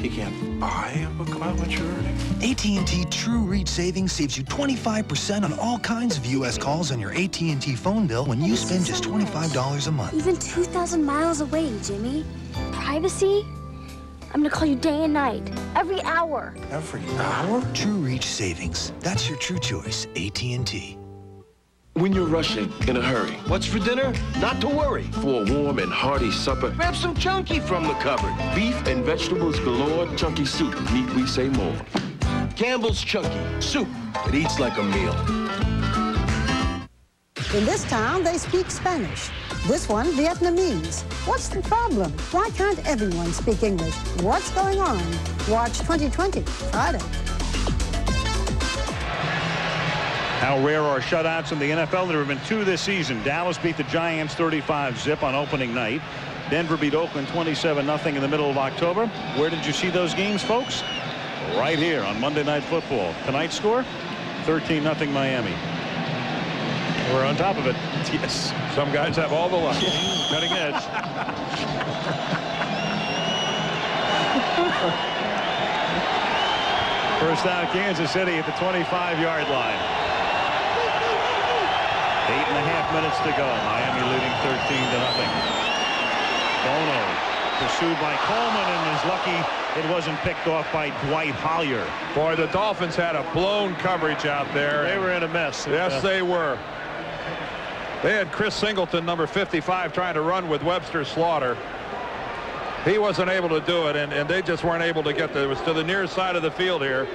You can't buy a book about maturity. AT&T True Reach Savings saves you 25% on all kinds of U.S. calls on your AT&T phone bill when you spend just $25 a month. Even 2,000 miles away, Jimmy. Privacy? I'm gonna call you day and night, every hour. Every hour? True Reach Savings. That's your true choice, AT&T. When you're rushing in a hurry, what's for dinner? Not to worry. For a warm and hearty supper, grab some chunky from the cupboard. Beef and vegetables galore, chunky soup, need we say more. Campbell's Chunky, soup that eats like a meal. In this town, they speak Spanish. This one, Vietnamese. What's the problem? Why can't everyone speak English? What's going on? Watch 2020, Friday. How rare are shutouts in the NFL? There have been two this season. Dallas beat the Giants 35-zip on opening night. Denver beat Oakland 27-0 in the middle of October. Where did you see those games, folks? Right here on Monday Night Football. Tonight's score, 13-0 Miami. We're on top of it. Yes. Some guys have all the luck. Cutting edge. First down, Kansas City at the 25-yard line. Eight and a half minutes to go. Miami leading 13 to nothing. Bono pursued by Coleman and is lucky it wasn't picked off by Dwight Hollier. Boy, the Dolphins had a blown coverage out there. They were in a mess. Yes, Uh, they were. They had Chris Singleton, number 55, trying to run with Webster Slaughter. He wasn't able to do it, and, and they just weren't able to get there. It was to the near side of the field here.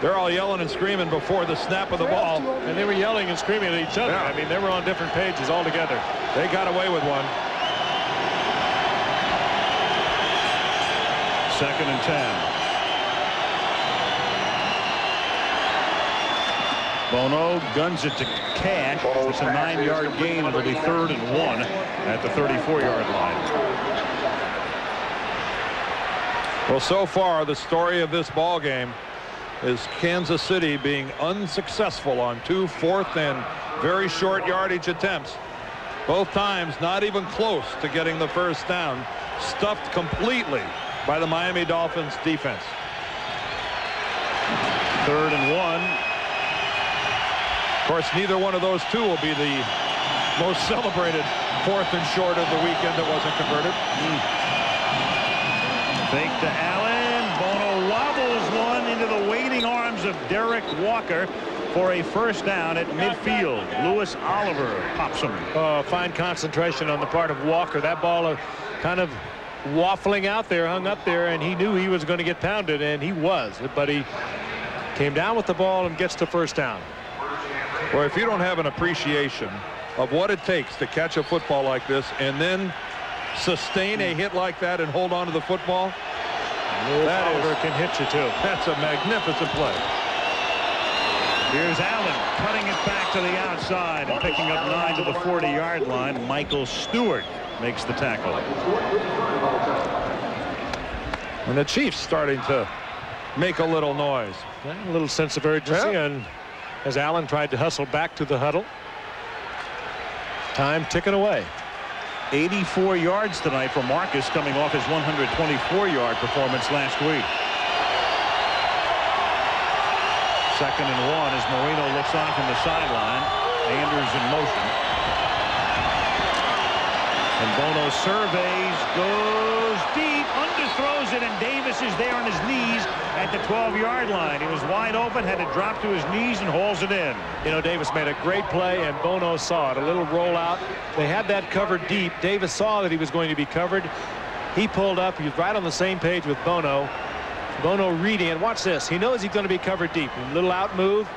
They're all yelling and screaming before the snap of the ball. And they were yelling and screaming at each other. Yeah. I mean, they were on different pages altogether. They got away with one. Second and 10. Bono guns it to Cash. It's a nine-yard gain. It'll be third and one at the 34-yard line. Well, so far, the story of this ball game is Kansas City being unsuccessful on two fourth and very short yardage attempts. Both times not even close to getting the first down. Stuffed completely by the Miami Dolphins defense. Third and one. Of course, neither one of those two will be the most celebrated fourth and short of the weekend that wasn't converted. Mm. Fake to Allen. Bono wobbles one into the arms of Derrick Walker for a first down at midfield. Louis Oliver pops him. Uh, fine concentration on the part of Walker. That ball kind of waffling out there, hung up there, and he knew he was going to get pounded, and he was. But he came down with the ball and gets the first down. Well, if you don't have an appreciation of what it takes to catch a football like this and then sustain a hit like that and hold on to the football, that Oliver is, can hit you too. That's a magnificent play. Here's Allen cutting it back to the outside and picking up nine to the 40-yard line. Michael Stewart makes the tackle. And the Chiefs starting to make a little noise. A little sense of urgency, and as Allen tried to hustle back to the huddle. Time ticking away. 84 yards tonight for Marcus coming off his 124-yard performance last week. Second and one as Marino looks on from the sideline. Anders in motion. And Bono surveys, deep, underthrows it, and Davis is there on his knees at the 12-yard line. He was wide open, had to drop to his knees and hauls it in. You know, Davis made a great play, and Bono saw it. A little rollout. They had that covered deep. Davis saw that he was going to be covered. He pulled up. He was right on the same page with Bono. Bono reading and watch this. He knows he's going to be covered deep. A little out move.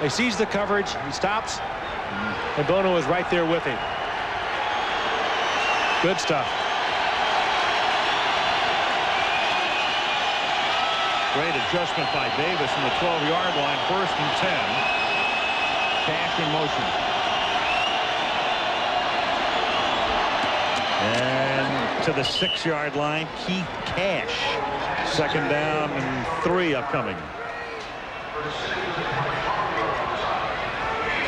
He sees the coverage. He stops. And Bono is right there with him. Good stuff. Great adjustment by Davis in the 12-yard line. First and 10. Cash in motion. And to the six-yard line, Keith Cash. Second down and three upcoming.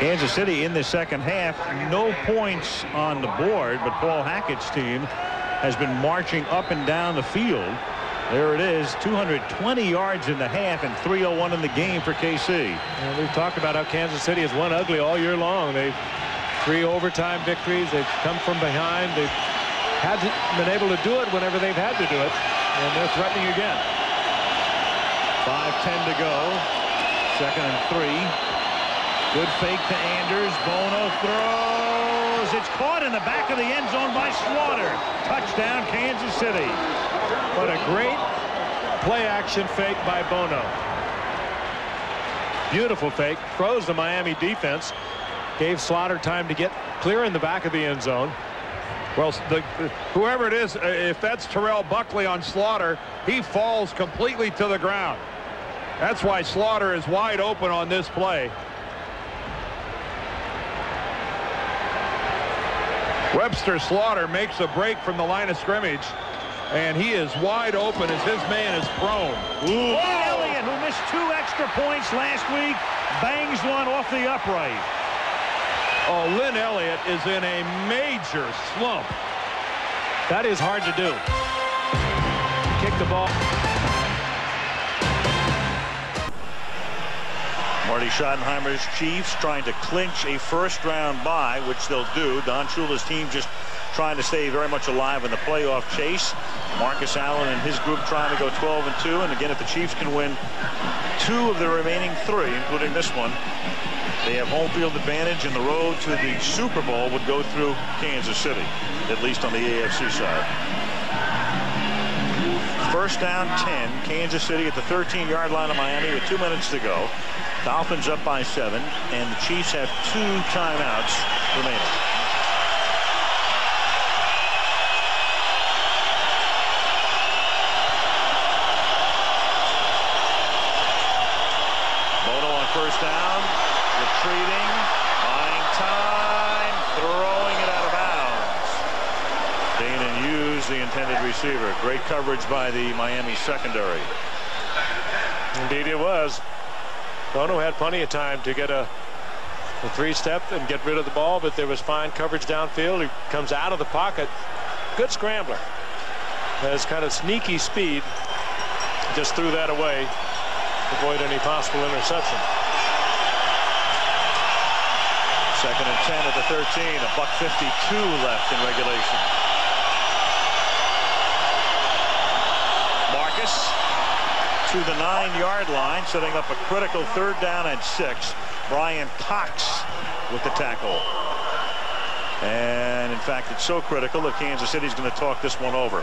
Kansas City in the second half, no points on the board, but Paul Hackett's team has been marching up and down the field. There it is, 220 yards in the half and 301 in the game for KC. And we've talked about how Kansas City has won ugly all year long. They've three overtime victories. They've come from behind. They've had to, been able to do it whenever they've had to do it. And they're threatening again. 5-10 to go. Second and three. Good fake to Anders. Bono throws. It's caught in the back of the end zone by Slaughter. Touchdown, Kansas City. What a great play action fake by Bono. Beautiful fake. Froze the Miami defense. Gave Slaughter time to get clear in the back of the end zone. Well, the, whoever it is, uh, if that's Terrell Buckley on Slaughter, he falls completely to the ground. That's why Slaughter is wide open on this play. Webster Slaughter makes a break from the line of scrimmage, and he is wide open as his man is prone. Ooh. Elliott, who missed two extra points last week, bangs one off the upright. Oh, Lin Elliott is in a major slump. That is hard to do. Kick the ball. Marty Schottenheimer's Chiefs trying to clinch a first round bye, which they'll do. Don Shula's team just trying to stay very much alive in the playoff chase. Marcus Allen and his group trying to go 12 and 2. And again, if the Chiefs can win two of the remaining three, including this one, they have home field advantage, and the road to the Super Bowl would go through Kansas City, at least on the AFC side. First down 10, Kansas City at the 13-yard line of Miami with two minutes to go. Dolphins up by seven, and the Chiefs have two timeouts remaining. Bono on first down, retreating, buying time, throwing it out of bounds. Danan Hughes, the intended receiver. Great coverage by the Miami secondary. Indeed it was. Bono had plenty of time to get a, a three-step and get rid of the ball, but there was fine coverage downfield. He comes out of the pocket. Good scrambler. Has kind of sneaky speed. Just threw that away. to Avoid any possible interception. Second and 10 at the 13. A buck 52 left in regulation. Marcus to the nine-yard line, setting up a critical third down and six. Brian Cox with the tackle. And in fact, it's so critical that Kansas City's going to talk this one over.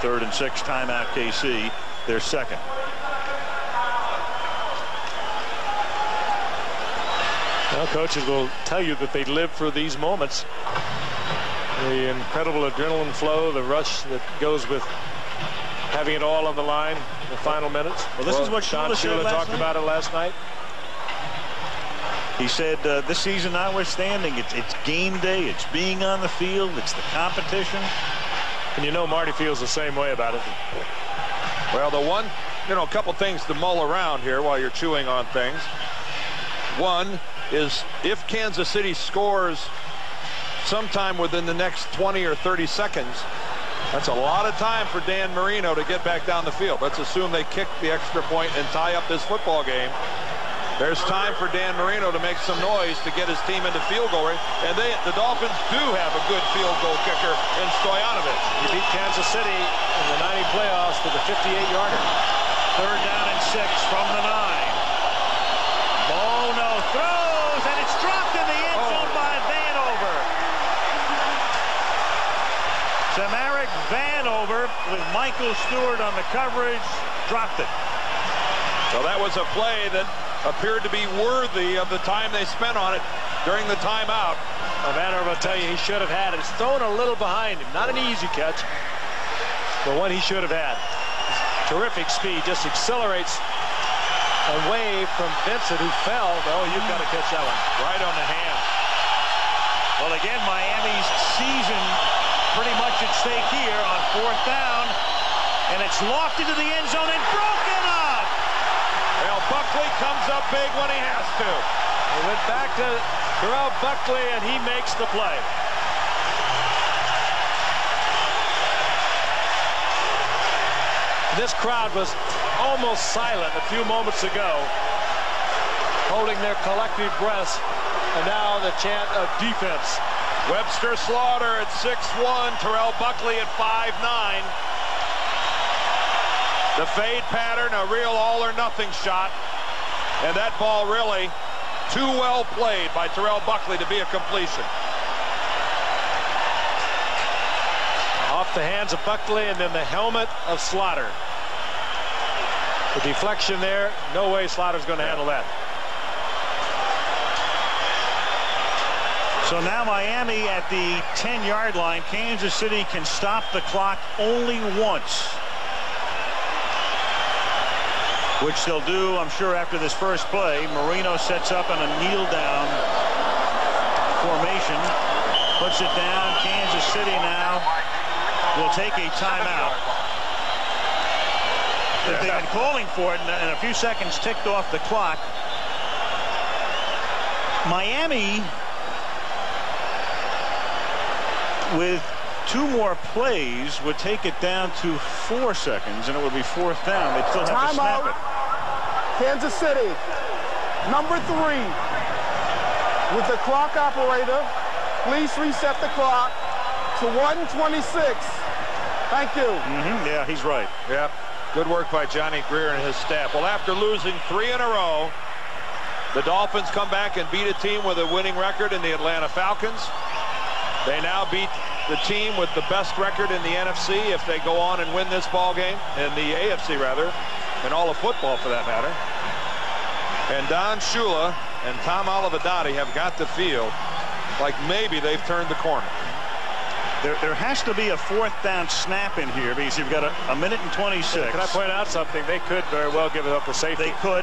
Third and six, timeout KC, their second. Well, coaches will tell you that they live for these moments. The incredible adrenaline flow, the rush that goes with having it all on the line in the final minutes. Well, this well, is what Sean Shula, Shula talked night. about it last night. He said uh, this season notwithstanding, it's, it's game day, it's being on the field, it's the competition. And you know Marty feels the same way about it. Well, the one, you know, a couple things to mull around here while you're chewing on things. One is if Kansas City scores sometime within the next 20 or 30 seconds, that's a lot of time for Dan Marino to get back down the field. Let's assume they kick the extra point and tie up this football game. There's time for Dan Marino to make some noise to get his team into field goal range. And they, the Dolphins do have a good field goal kicker in Stoyanovich. He beat Kansas City in the 90 playoffs to the 58-yarder. Third down and six from the nine. Bono throws, and it's dropped in the end oh. zone oh. by Vanover. Vanover with Michael Stewart on the coverage, dropped it. So that was a play that appeared to be worthy of the time they spent on it during the timeout. Well, Vanner will tell you he should have had it. It's thrown a little behind him. Not an easy catch, but one he should have had. Terrific speed, just accelerates away from Vincent, who fell. Oh, you've got to catch that one. Right on the hand. Well, again, Miami's season pretty much at stake here on fourth down. And it's locked into the end zone and broken up. Well, Buckley comes up big when he has to. He went back to Terrell Buckley, and he makes the play. This crowd was almost silent a few moments ago, holding their collective breaths, and now the chant of defense. Webster Slaughter at 6'1", Terrell Buckley at 5'9". The fade pattern, a real all or nothing shot. And that ball really too well played by Terrell Buckley to be a completion. Off the hands of Buckley and then the helmet of Slaughter. The deflection there, no way Slaughter's going to handle that. So now Miami at the 10-yard line. Kansas City can stop the clock only once. Which they'll do, I'm sure, after this first play. Marino sets up in a kneel-down formation. Puts it down. Kansas City now will take a timeout. They've been calling for it, and a few seconds ticked off the clock. Miami with two more plays would take it down to four seconds, and it would be fourth down. They'd still have Time to snap out. it. Kansas City, number three, with the clock operator, please reset the clock to 126. Thank you. Mm-hmm. Yeah, he's right. Yep. Good work by Johnny Grier and his staff. Well, after losing three in a row, the Dolphins come back and beat a team with a winning record in the Atlanta Falcons. They now beat the team with the best record in the NFC if they go on and win this ball game, in the AFC rather, and all of football for that matter. And Don Shula and Tom Olivadotti have got to feel like maybe they've turned the corner. There, there has to be a fourth down snap in here because you've got a, a minute and 26. Can I point out something? They could very well give it up for safety. They could,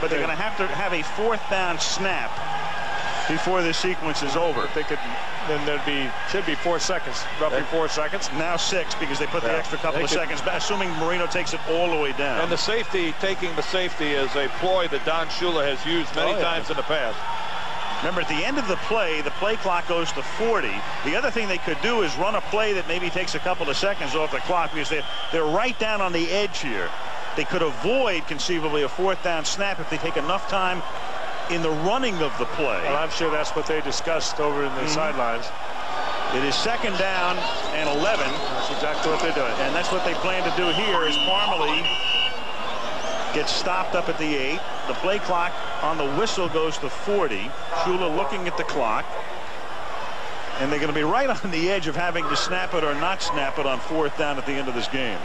but they're going to have to have a fourth down snap before this sequence is over. They could, then there'd be should be four seconds, roughly four seconds. Now six because they put the extra couple They of could- seconds back, assuming Marino takes it all the way down. And the safety, taking the safety is a ploy that Don Shula has used many Oh, yeah. times in the past. Remember, at the end of the play, the play clock goes to 40. The other thing they could do is run a play that maybe takes a couple of seconds off the clock because they're, they're right down on the edge here. They could avoid, conceivably, a fourth down snap if they take enough time in the running of the play. Well, I'm sure that's what they discussed over in the Mhm. sidelines. It is second down and 11. That's exactly what they're doing. And that's what they plan to do here is Parmalee gets stopped up at the 8. The play clock on the whistle goes to 40. Shula looking at the clock. And they're going to be right on the edge of having to snap it or not snap it on fourth down at the end of this game.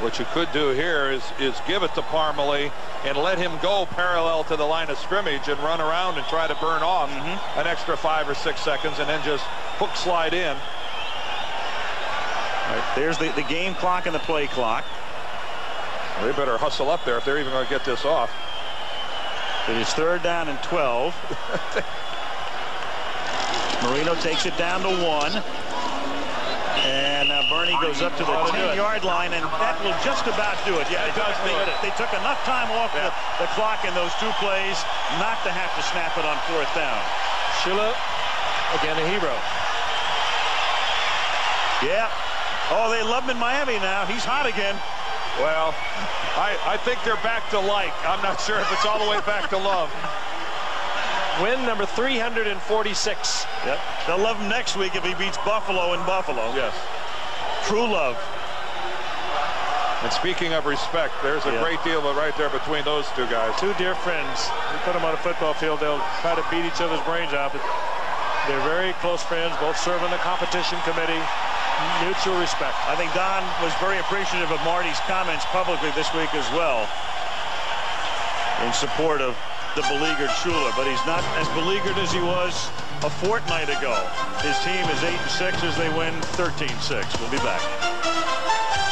What you could do here is is give it to Parmalee and let him go parallel to the line of scrimmage and run around and try to burn off Mm-hmm. an extra five or six seconds and then just hook slide in. All right, there's the, the game clock and the play clock. They better hustle up there if they're even going to get this off. It is third down and 12. Marino takes it down to one. And now Bernie goes up to the That'll do it. 10-yard line, and that will just about do it. Yeah, it does. They, they took enough time off the, the clock in those two plays not to have to snap it on fourth down. Shula, again a hero. Yeah. Oh, they love him in Miami now. He's hot again. Well, I, I think they're back to like. I'm not sure if it's all the way back to love. Win number 346. Yep. They'll love him next week if he beats Buffalo in Buffalo. Yes. True love. And speaking of respect, there's a Yeah. great deal of right there between those two guys. Two dear friends. You put them on a football field, they'll try to beat each other's brains out, but they're very close friends, both serve on the competition committee. mutual respect. I think Don was very appreciative of Marty's comments publicly this week as well in support of the beleaguered Shula, but he's not as beleaguered as he was a fortnight ago. His team is 8 and 6 as they win 13-6. We'll be back.